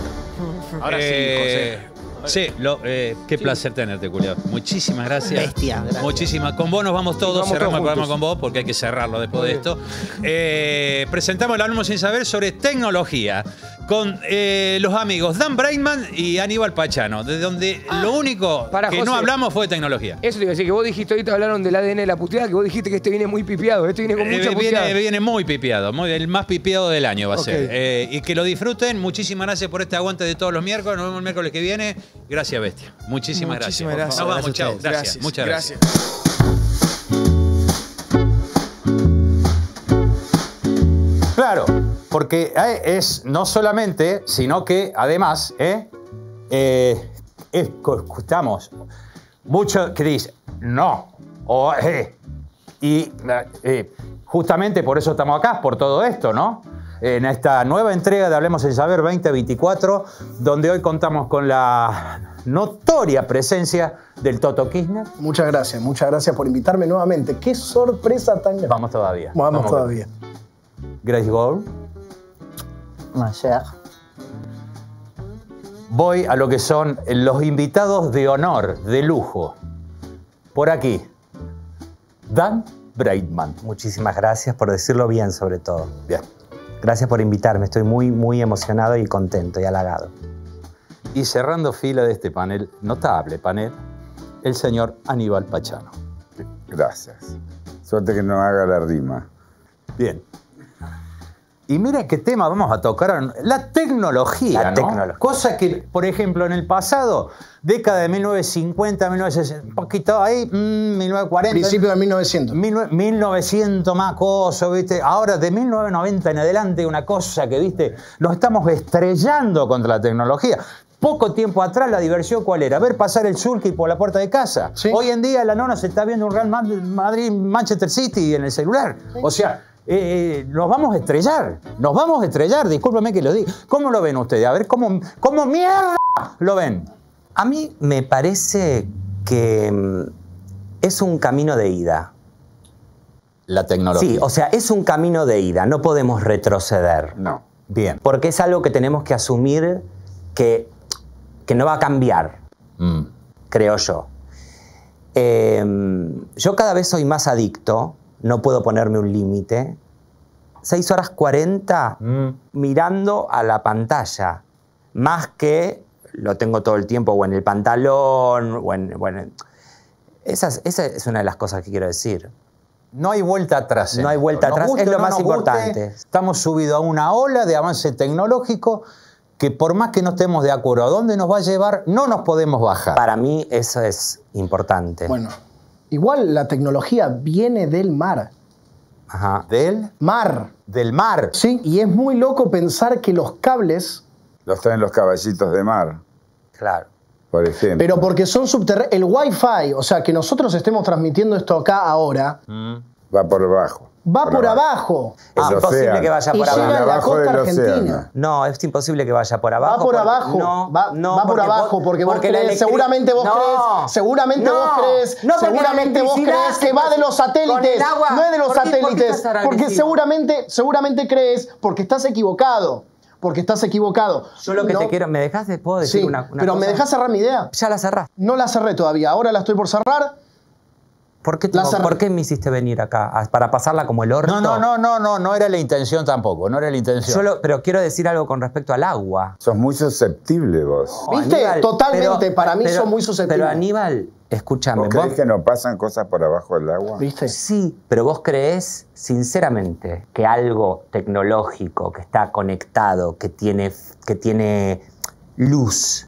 Ahora Eh, sí, Sí, lo- eh, qué placer tenerte, Julián. Muchísimas gracias. Bestia, gracias. Muchísimas. Con vos nos vamos todos, Vamos cerramos todos el programa con vos porque hay que cerrarlo después de esto. Eh, presentamos el Hablamos sin saber sobre tecnología con eh, los amigos Dan Brainman y Aníbal Pachano, de donde lo único Para, que no hablamos fue de tecnología. Eso te iba a decir, que vos dijiste ahorita hablaron del ADN de la puteada, que vos dijiste que este viene muy pipiado, este viene con Eh, mucha puteada. viene, viene muy pipiado, muy- el más pipiado del año va a ser. Eh, y que lo disfruten. Muchísimas gracias por este aguante de todos los miércoles. Nos vemos el miércoles que viene. Gracias, Bestia. Muchísimas, Muchísimas gracias. gracias. Nos vamos, Gracias chao. ustedes. Gracias. Muchas gracias. Porque eh, es no solamente, sino que además, ¿eh? Eh, es- escuchamos mucho que dice no, o eh, y justamente por eso estamos acá, por todo esto, ¿no? En esta nueva entrega de Hablemos en Saber 2024, donde hoy contamos con la notoria presencia del Toto Kirchner. Muchas gracias, muchas gracias por invitarme nuevamente. Qué sorpresa tan grande. Vamos todavía. Vamos todavía. Grace Gold. Voy a lo que son los invitados de honor, de lujo. Por aquí, Dan Braidman. Muchísimas gracias por decirlo bien, sobre todo. Bien. Gracias por invitarme. Estoy muy, muy emocionado y contento y halagado. Y cerrando fila de este panel, notable panel, el señor Aníbal Pachano. Gracias. Suerte que no haga la rima. Bien. Y mira qué tema vamos a tocar. La tecnología, La ¿no? tecnología. Cosa que, por ejemplo, en el pasado, década de 1950, 1960, un poquito ahí, mm, 1940. Principio de 1900. 19- 1900 más cosas, ¿viste? Ahora, de 1990 en adelante, una cosa que, ¿viste? Nos estamos estrellando contra la tecnología. Poco tiempo atrás, la diversión, ¿cuál era? Ver pasar el surkey por la puerta de casa. Hoy en día, la nona se está viendo un Real Madrid, Manchester City en el celular. O sea, eh, nos vamos a estrellar. Nos vamos a estrellar, discúlpeme que lo diga. ¿Cómo lo ven ustedes? A ver, ¿cómo, cómo mierda lo ven? A mí me parece que mm, es un camino de ida. La tecnología. Sí, o sea, es un camino de ida, no podemos retroceder. No. Bien. Porque es algo que tenemos que asumir que, que no va a cambiar, Mm. creo yo. Eh, yo cada vez soy más adicto, no puedo ponerme un límite. 6 horas 40 Mm. mirando a la pantalla, más que lo tengo todo el tiempo o en el pantalón, o en... Bueno, esa, es- esa es una de las cosas que quiero decir. No hay vuelta atrás. No hay vuelta atrás, guste es lo no más guste, importante. estamos subidos a una ola de avance tecnológico que por más que no estemos de acuerdo a dónde nos va a llevar, no nos podemos bajar. Para mí eso es importante. Bueno, igual la tecnología viene del mar. Ajá. ¿Del? Mar. Del mar. Sí, y es muy loco pensar que los cables, Los traen los caballitos de mar, Claro. por ejemplo. pero porque son subterráneos, el wifi, o sea, que nosotros estemos transmitiendo esto acá ahora, Va por abajo. Va por abajo. Es imposible que vaya Y por llega abajo. a la costa argentina. No, es imposible que vaya por abajo. Va por porque- abajo, No, va, no, va por abajo, porque vos porque crees, seguramente vos No, crees, seguramente no, vos crees, seguramente vos crees que va de los satélites, agua. no es de los ¿Por qué- por qué satélites, porque seguramente, seguramente crees, porque estás equivocado, porque estás equivocado. Yo lo que No- te quiero, ¿me dejas de puedo decir Sí, una, una pero cosa? me dejas cerrar mi idea. Ya la cerrás. No la cerré todavía, ahora la estoy por cerrar. ¿Por qué, La tengo- cerré. ¿Por qué me hiciste venir acá? ¿A- ¿Para pasarla como el orto? No, no, no, no, no, no era la intención tampoco, no era la intención. Yo lo- pero quiero decir algo con respecto al agua. Sos muy susceptible vos. No, ¿Viste? Totalmente, para mí son muy susceptibles. Pero Aníbal, escúchame. ¿Vos crees que no pasan cosas por abajo del agua? ¿Viste? Sí, pero vos crees sinceramente que algo tecnológico que está conectado, que tiene, que tiene luz,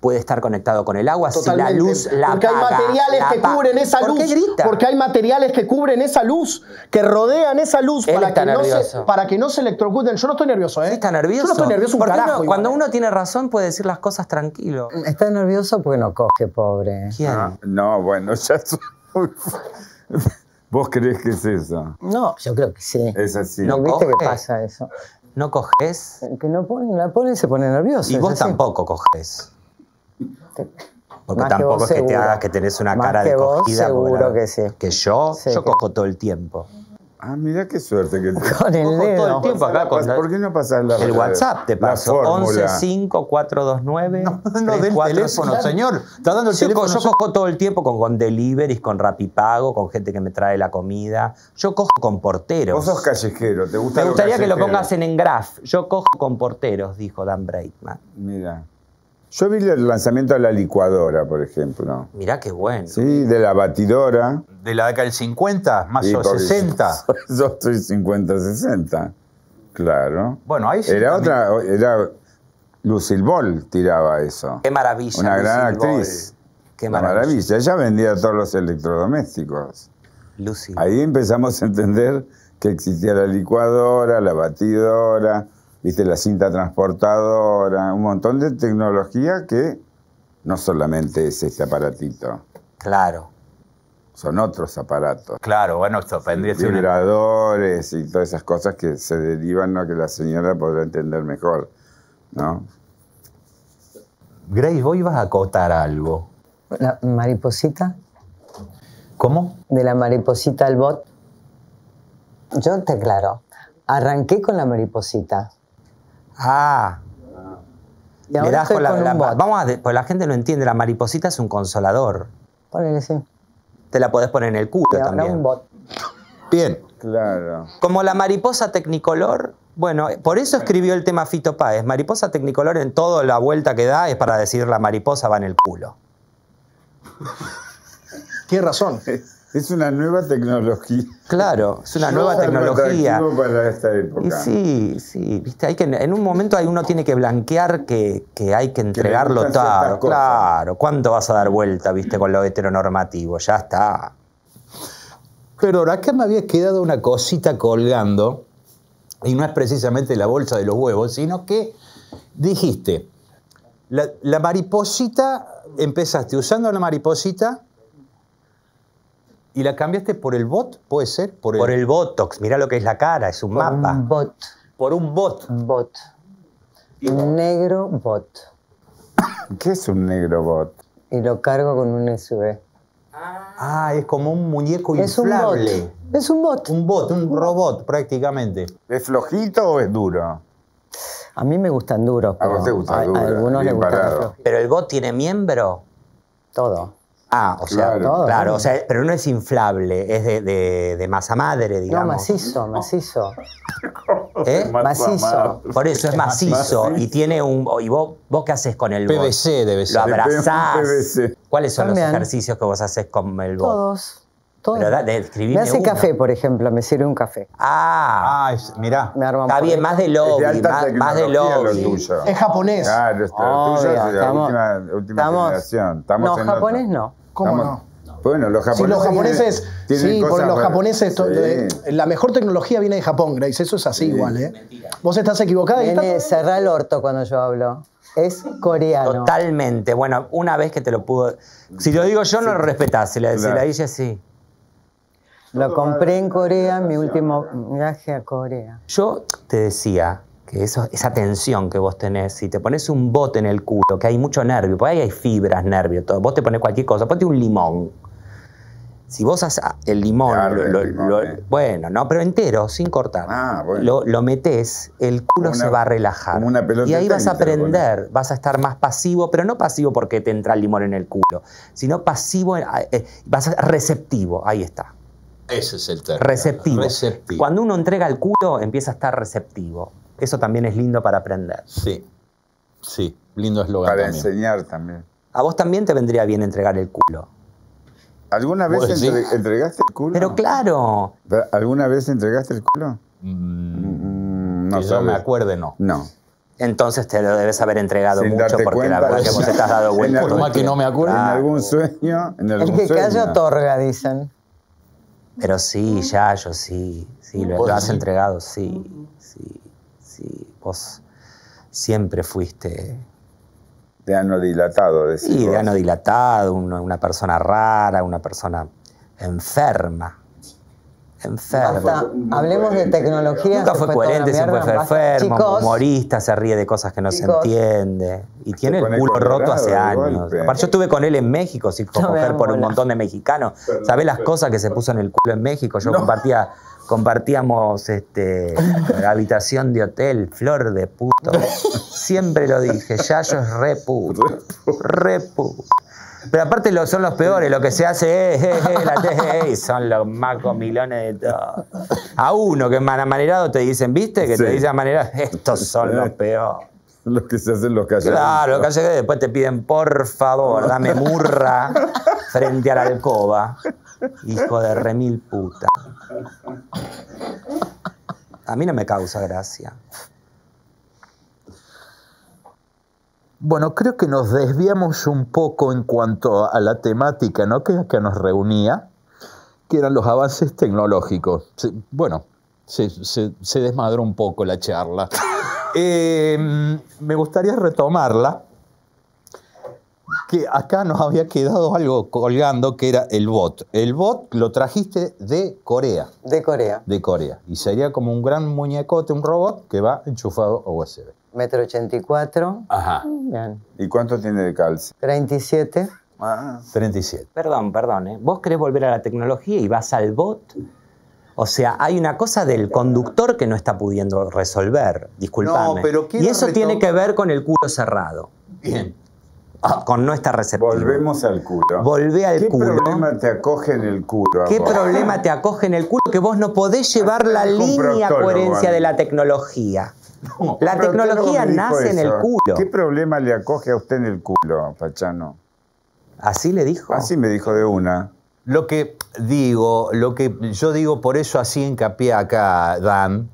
puede estar conectado con el agua si la luz la porque hay materiales que cubren esa ¿Por luz. qué grita? Porque hay materiales que cubren esa luz, que rodean esa luz Él para está que, no se, nervioso. para que no se electrocuten. Yo no estoy nervioso, ¿eh? ¿Está nervioso? Yo no estoy nervioso un uno- carajo. cuando uno tiene razón puede decir las cosas tranquilo. Está nervioso porque no coge, pobre. ¿Quién? Ah, no, bueno, ya ¿Vos crees que es eso? No, yo creo que sí. Es así. No ¿Viste qué pasa eso? ¿No coges? El que no pone, la pone y se pone nervioso. Y vos así. tampoco coges. Porque Más tampoco es que te hagas que tenés una Más cara de que cogida. porque seguro la- que sí. Que yo, Sí, yo que- cojo todo el tiempo. Ah, mira qué suerte que Con el Cojo todo dedo. el tiempo acá con ¿Por qué no pasas la el WhatsApp te paso. fórmula? 115-429. No, del teléfono, señor. Está dando el yo, teléfono. co- yo cojo todo el tiempo con, con deliveries, con Rapipago, con gente que me trae la comida. Yo cojo con porteros. Vos sos callejero, ¿te gusta me lo gustaría que lo pongas en Engraph. Yo cojo con porteros, dijo Dan Breitman. Mira. Yo vi el lanzamiento de la licuadora, por ejemplo. Mirá qué bueno. Sí, de la batidora. De la década del 50, más Sí, o porque 60. Yo, yo estoy 50-60. Claro. Bueno, ahí sí Era también. otra, era Lucille Ball tiraba eso. Qué maravilla. Una gran Lucille actriz. Ball. Qué maravilla. maravilla. Ella vendía todos los electrodomésticos. Lucy. Ahí empezamos a entender que existía la licuadora, la batidora, viste, la cinta transportadora, un montón de tecnología que no solamente es este aparatito, Claro. son otros aparatos. Claro, bueno, esto vendría a ser una- Vibradores y todas esas cosas que se derivan, ¿no? que la señora podrá entender mejor. ¿no? Grace, vos ibas a acotar algo. La mariposita. ¿Cómo? De la mariposita al bot. Yo te aclaro. Arranqué con la mariposita. Ah. Y ahora Le das estoy con la, con la- un bot. vamos a, pues la gente no entiende, la mariposita es un consolador. Ponele, sí. Te la podés poner en el culo Y ahora también. un bot. Bien. Claro. Como la mariposa tecnicolor, bueno, por eso escribió el tema Fito Páez. Mariposa tecnicolor en toda la vuelta que da es para decir la mariposa va en el culo. Tienes razón. Es una nueva tecnología. Claro, es una nueva Algo tecnología. para esta época. Y sí, sí, viste, hay que, en un momento ahí uno tiene que blanquear que, que hay que entregarlo ciertas todo. Claro, ¿cuánto vas a dar vuelta, viste, con lo heteronormativo? Ya está. Pero acá me había quedado una cosita colgando, y no es precisamente la bolsa de los huevos, sino que dijiste, la, la mariposita, empezaste usando la mariposita y la cambiaste por el bot, ¿puede ser? Por el, Por el Botox, mirá lo que es la cara, es un mapa. Un bot. por un bot. Bot. Un negro bot. ¿Qué es un negro bot? Y lo cargo con un SUV. Ah, es como un muñeco Es un bot. inflable. Es un bot. Un bot, un robot prácticamente. ¿Es flojito o es duro? A mí me gustan duros. A vos pero te gusta a, duro, a algunos les gustan. Pero el bot tiene miembro. Todo. Ah, o sea, Claro. Todo, claro, todo. o sea, pero no es inflable, es de, de- de masa madre, No, digamos. macizo, macizo. ¿Eh? Macizo. Por eso es macizo y tiene un. ¿Y vos, vos qué haces con el bot? PVC debe Lo ser. abrazás. PVC. ¿Cuáles son También. los ejercicios que vos haces con el bot? Todos. Todo. Pero da- describime me hace uno. café, por ejemplo, me sirve un café. Ah, Ah, es, mirá. Me arma un está bien, más de Es de lobby, más, más de lo lobby. tuyo. Es japonés. Claro, lo Obvio, tuyo es la estamos- última, última estamos- generación. Estamos no, en otra. japonés no. ¿Cómo Estamos- Bueno, los Si japoneses. los japoneses, tienen- tienen sí, porque cosas los japoneses, Sí. de- la mejor tecnología viene de Japón, Grace, eso es así igual, ¿eh? Vos estás equivocada y está cerrá el orto cuando yo hablo. Es coreano. Totalmente. Bueno, una vez que te lo pudo. Si lo digo yo, no lo respetás. Si la, si Claro. la dice sí. Lo compré en Corea, mi último viaje a Corea. Yo te decía que eso, esa tensión que vos tenés, si te pones un bote en el culo, que hay mucho nervio, porque ahí hay fibras, nervio, todo. Vos te pones cualquier cosa, ponte un limón. Si vos haces el limón, Claro, lo- el limón, lo- eh. bueno, no, pero entero, sin cortar. Ah, bueno. Lo, lo metés, el culo se va a relajar. como una pelota y ahí vas a aprender, vas a estar más pasivo, pero no pasivo porque te entra el limón en el culo, sino pasivo, eh, eh, vas a receptivo, ahí está. Ese es el término. Receptivo. Receptivo. Cuando uno entrega el culo, empieza a estar receptivo. Eso también es lindo para aprender. Sí. Sí. Lindo eslogan Para también. enseñar también. A vos también te vendría bien entregar el culo. ¿Alguna vez entregaste el culo? Pero claro, ¿Alguna vez entregaste el culo? Mm, no que yo me acuerde, no. No. entonces te lo debes haber entregado Sin mucho porque la verdad que vos estás dado vuelta. algún- el tiempo. no me acuerdo. En algún sueño. En algún El que sueño. calla otorga, dicen. Pero sí, ya, yo sí, sí, lo, ¿Vos lo has sí? entregado, sí, sí, sí. Vos siempre fuiste, De ano dilatado, decís sí, de ano dilatado, una, una persona rara, una persona enferma. Enferma. Basta, hablemos de tecnología. Nunca fue coherente, siempre fue enfermo, Chicos, humorista, se ríe de cosas que no Chicos. se entiende. Y tiene el culo roto hace años. Aparte, yo estuve con él en México, sin No coger por un montón de mexicanos. ¿Sabés las cosas que se puso en el culo en México? Yo compartía, compartíamos este, habitación de hotel, flor de puto. Siempre lo dije, Yayo es re puto. Re puto. Pero aparte lo, son los peores, lo que se hace es, eh, eh, la te- eh, son los más comilones de todo. A uno que es man- amanerado te dicen, ¿viste? Que te Sí. dice amanerado, estos son los peores. Los que se hacen los callados. Claro, hace que después te piden, por favor, dame murra frente a la alcoba. Hijo de remil puta. A mí no me causa gracia. Bueno, creo que nos desviamos un poco en cuanto a la temática ¿no? que, que nos reunía, que eran los avances tecnológicos. Se- bueno, se, se- se desmadró un poco la charla. Eh, me gustaría retomarla, que acá nos había quedado algo colgando, que era el bot. El bot lo trajiste de Corea. De Corea. De Corea. Y sería como un gran muñecote, un robot que va enchufado a USB. Metro 84. Ajá. Bien. ¿Y cuánto tiene de calcio? 37. Ah, 37. Perdón, perdón, ¿eh? ¿Vos querés volver a la tecnología y vas al bot? O sea, hay una cosa del conductor que no está pudiendo resolver. Disculpame. No, pero y eso tiene que ver con el culo cerrado. Bien. Con no estar receptivo. volvemos al culo. Volvé al ¿Qué culo. problema te acoge en el culo? ¿Qué vos? problema te acoge en el culo que vos no podés llevar la línea coherencia de la tecnología? La tecnología nace en el culo. ¿Qué problema le acoge a usted en el culo, Pachano? ¿Así le dijo? Así me dijo de una. Lo que digo, lo que yo digo, por eso así hincapié acá, Dan,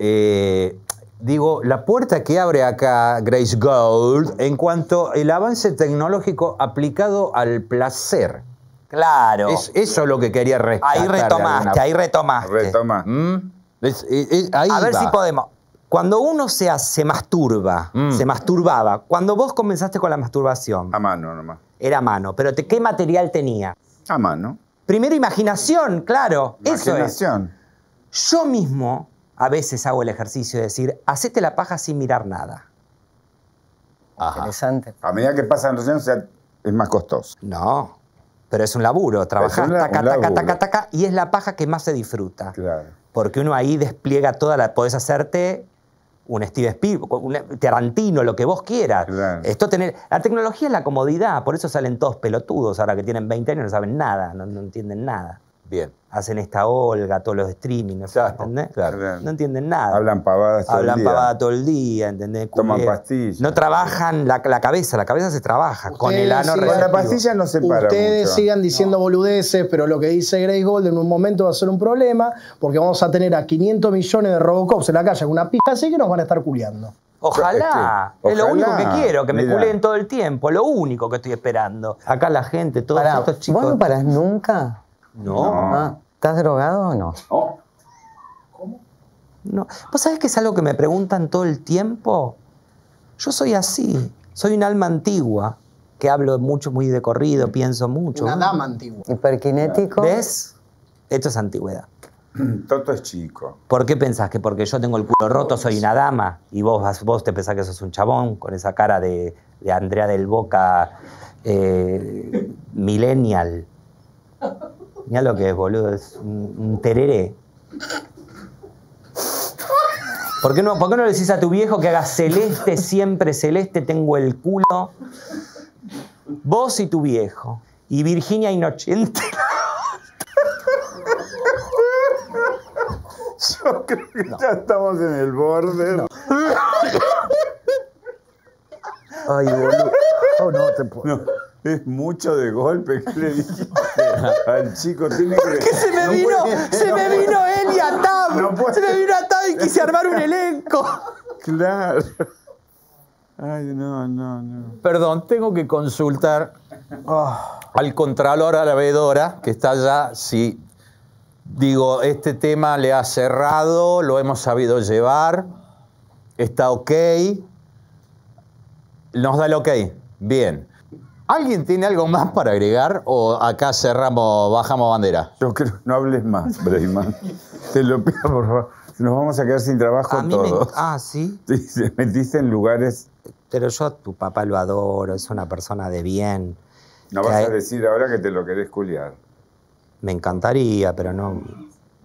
eh, digo, la puerta que abre acá Grace Gold en cuanto el avance tecnológico aplicado al placer. Claro. Es eso lo que quería rescatar. ahí retomaste, alguna- ahí retomaste. Retoma. ¿Mm? Es- es- es- ahí A ver va. si podemos. Cuando uno se, hace- se masturba, Mm. se masturbaba, cuando vos comenzaste con la masturbación, A mano nomás. era a mano, pero te- ¿qué material tenía? A mano. Primero imaginación, claro, eso es. Imaginación. Yo mismo a veces hago el ejercicio de decir, hacete la paja sin mirar nada. Ajá. Interesante. A medida que pasan los años, es más costoso. No, pero es un laburo, trabajar la- taca, un taca, laburo. taca, taca, y es la paja que más se disfruta. Claro. Porque uno ahí despliega toda la. Podés hacerte un Steve Spielberg, un Tarantino, lo que vos quieras. Claro. Esto tener, la tecnología es la comodidad, por eso salen todos pelotudos ahora que tienen 20 años y no saben nada, no, no entienden nada. Bien. Hacen esta Olga, todos los streaming, ¿no? ¿entendés? No entienden nada. Hablan pavadas todo el Hablan día. pavada todo el día, ¿entendés? Toman pastillas. No trabajan la, la cabeza, la cabeza se trabaja con el ano sigan- receptivo. no se para Ustedes mucho. sigan diciendo boludeces, pero lo que dice Grace Gold en un momento va a ser un problema, porque vamos a tener a 500 millones de Robocops en la calle con una pista así que nos van a estar culiando. Ojalá, Es que, es lo único que quiero, que me culeen todo el tiempo, lo único que estoy esperando. Acá la gente, todos Pará, estos chicos. ¿Vos no parás nunca? No. Ah, ¿Estás drogado o no? No. ¿Vos sabés que es algo que me preguntan todo el tiempo? Yo soy así, soy un alma antigua, que hablo mucho, muy de corrido, pienso mucho. Una dama antigua. ¿Hiperkinético? ¿Ves? Esto es antigüedad. Toto es chico. ¿Por qué pensás que porque yo tengo el culo roto soy una dama y vos, vos te pensás que sos un chabón con esa cara de, de Andrea del Boca eh, millennial? Mira lo que es, boludo, es un, un tereré. ¿Por qué, no, ¿Por qué no le decís a tu viejo que haga celeste, siempre celeste, tengo el culo? Vos y tu viejo. Y Virginia Inocente. Yo creo que ya estamos en el borde. Ay, boludo. Oh, no, te puedo. No, es mucho de golpe. ¿Qué le dijiste al chico? Tiene que... ¿Qué se me No vino? puede- se me vino él y Atab. No puede- se me vino Atab y quise armar un elenco. Claro. Ay, no, no, no. Perdón, tengo que consultar ah, al Contralor a la Vedora, que está allá, si, digo, este tema le ha cerrado, lo hemos sabido llevar, está ok, nos da el ok, bien. ¿Alguien tiene algo más para agregar o acá cerramos, bajamos bandera? Yo creo, no hables más, Breyman. Te lo pido, por favor. Nos vamos a quedar sin trabajo A mí me- todos. ah, ¿sí? Te metiste en lugares. Pero yo a tu papá lo adoro, es una persona de bien. No vas a decir ahora que te lo querés culiar. Me encantaría, pero no.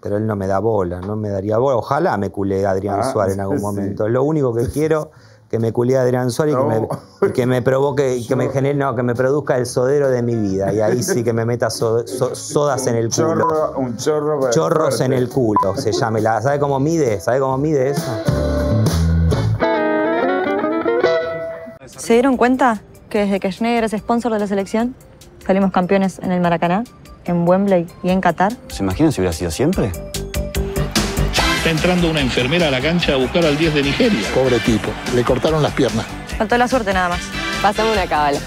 Pero él no me da bola, no me daría bola. Ojalá me culé a Adrián Ah, Suárez en algún sí. momento. Lo único que quiero, que me culé a Adrián Suárez y que, me, y que me provoque, y que me genere, no, que me produzca el sodero de mi vida. Y ahí sí que me meta so- so- sodas en el culo. Chorro, un chorro para Chorros en el culo, se llama. La- ¿Sabe cómo mide? ¿Sabe cómo mide eso? ¿Se dieron cuenta que desde que Schneider es sponsor de la selección, salimos campeones en el Maracaná, en Wembley y en Qatar? ¿Se imaginan si hubiera sido siempre? Está entrando una enfermera a la cancha a buscar al 10 de Nigeria. Pobre tipo, le cortaron las piernas. Faltó la suerte nada más. Pásame una cábala.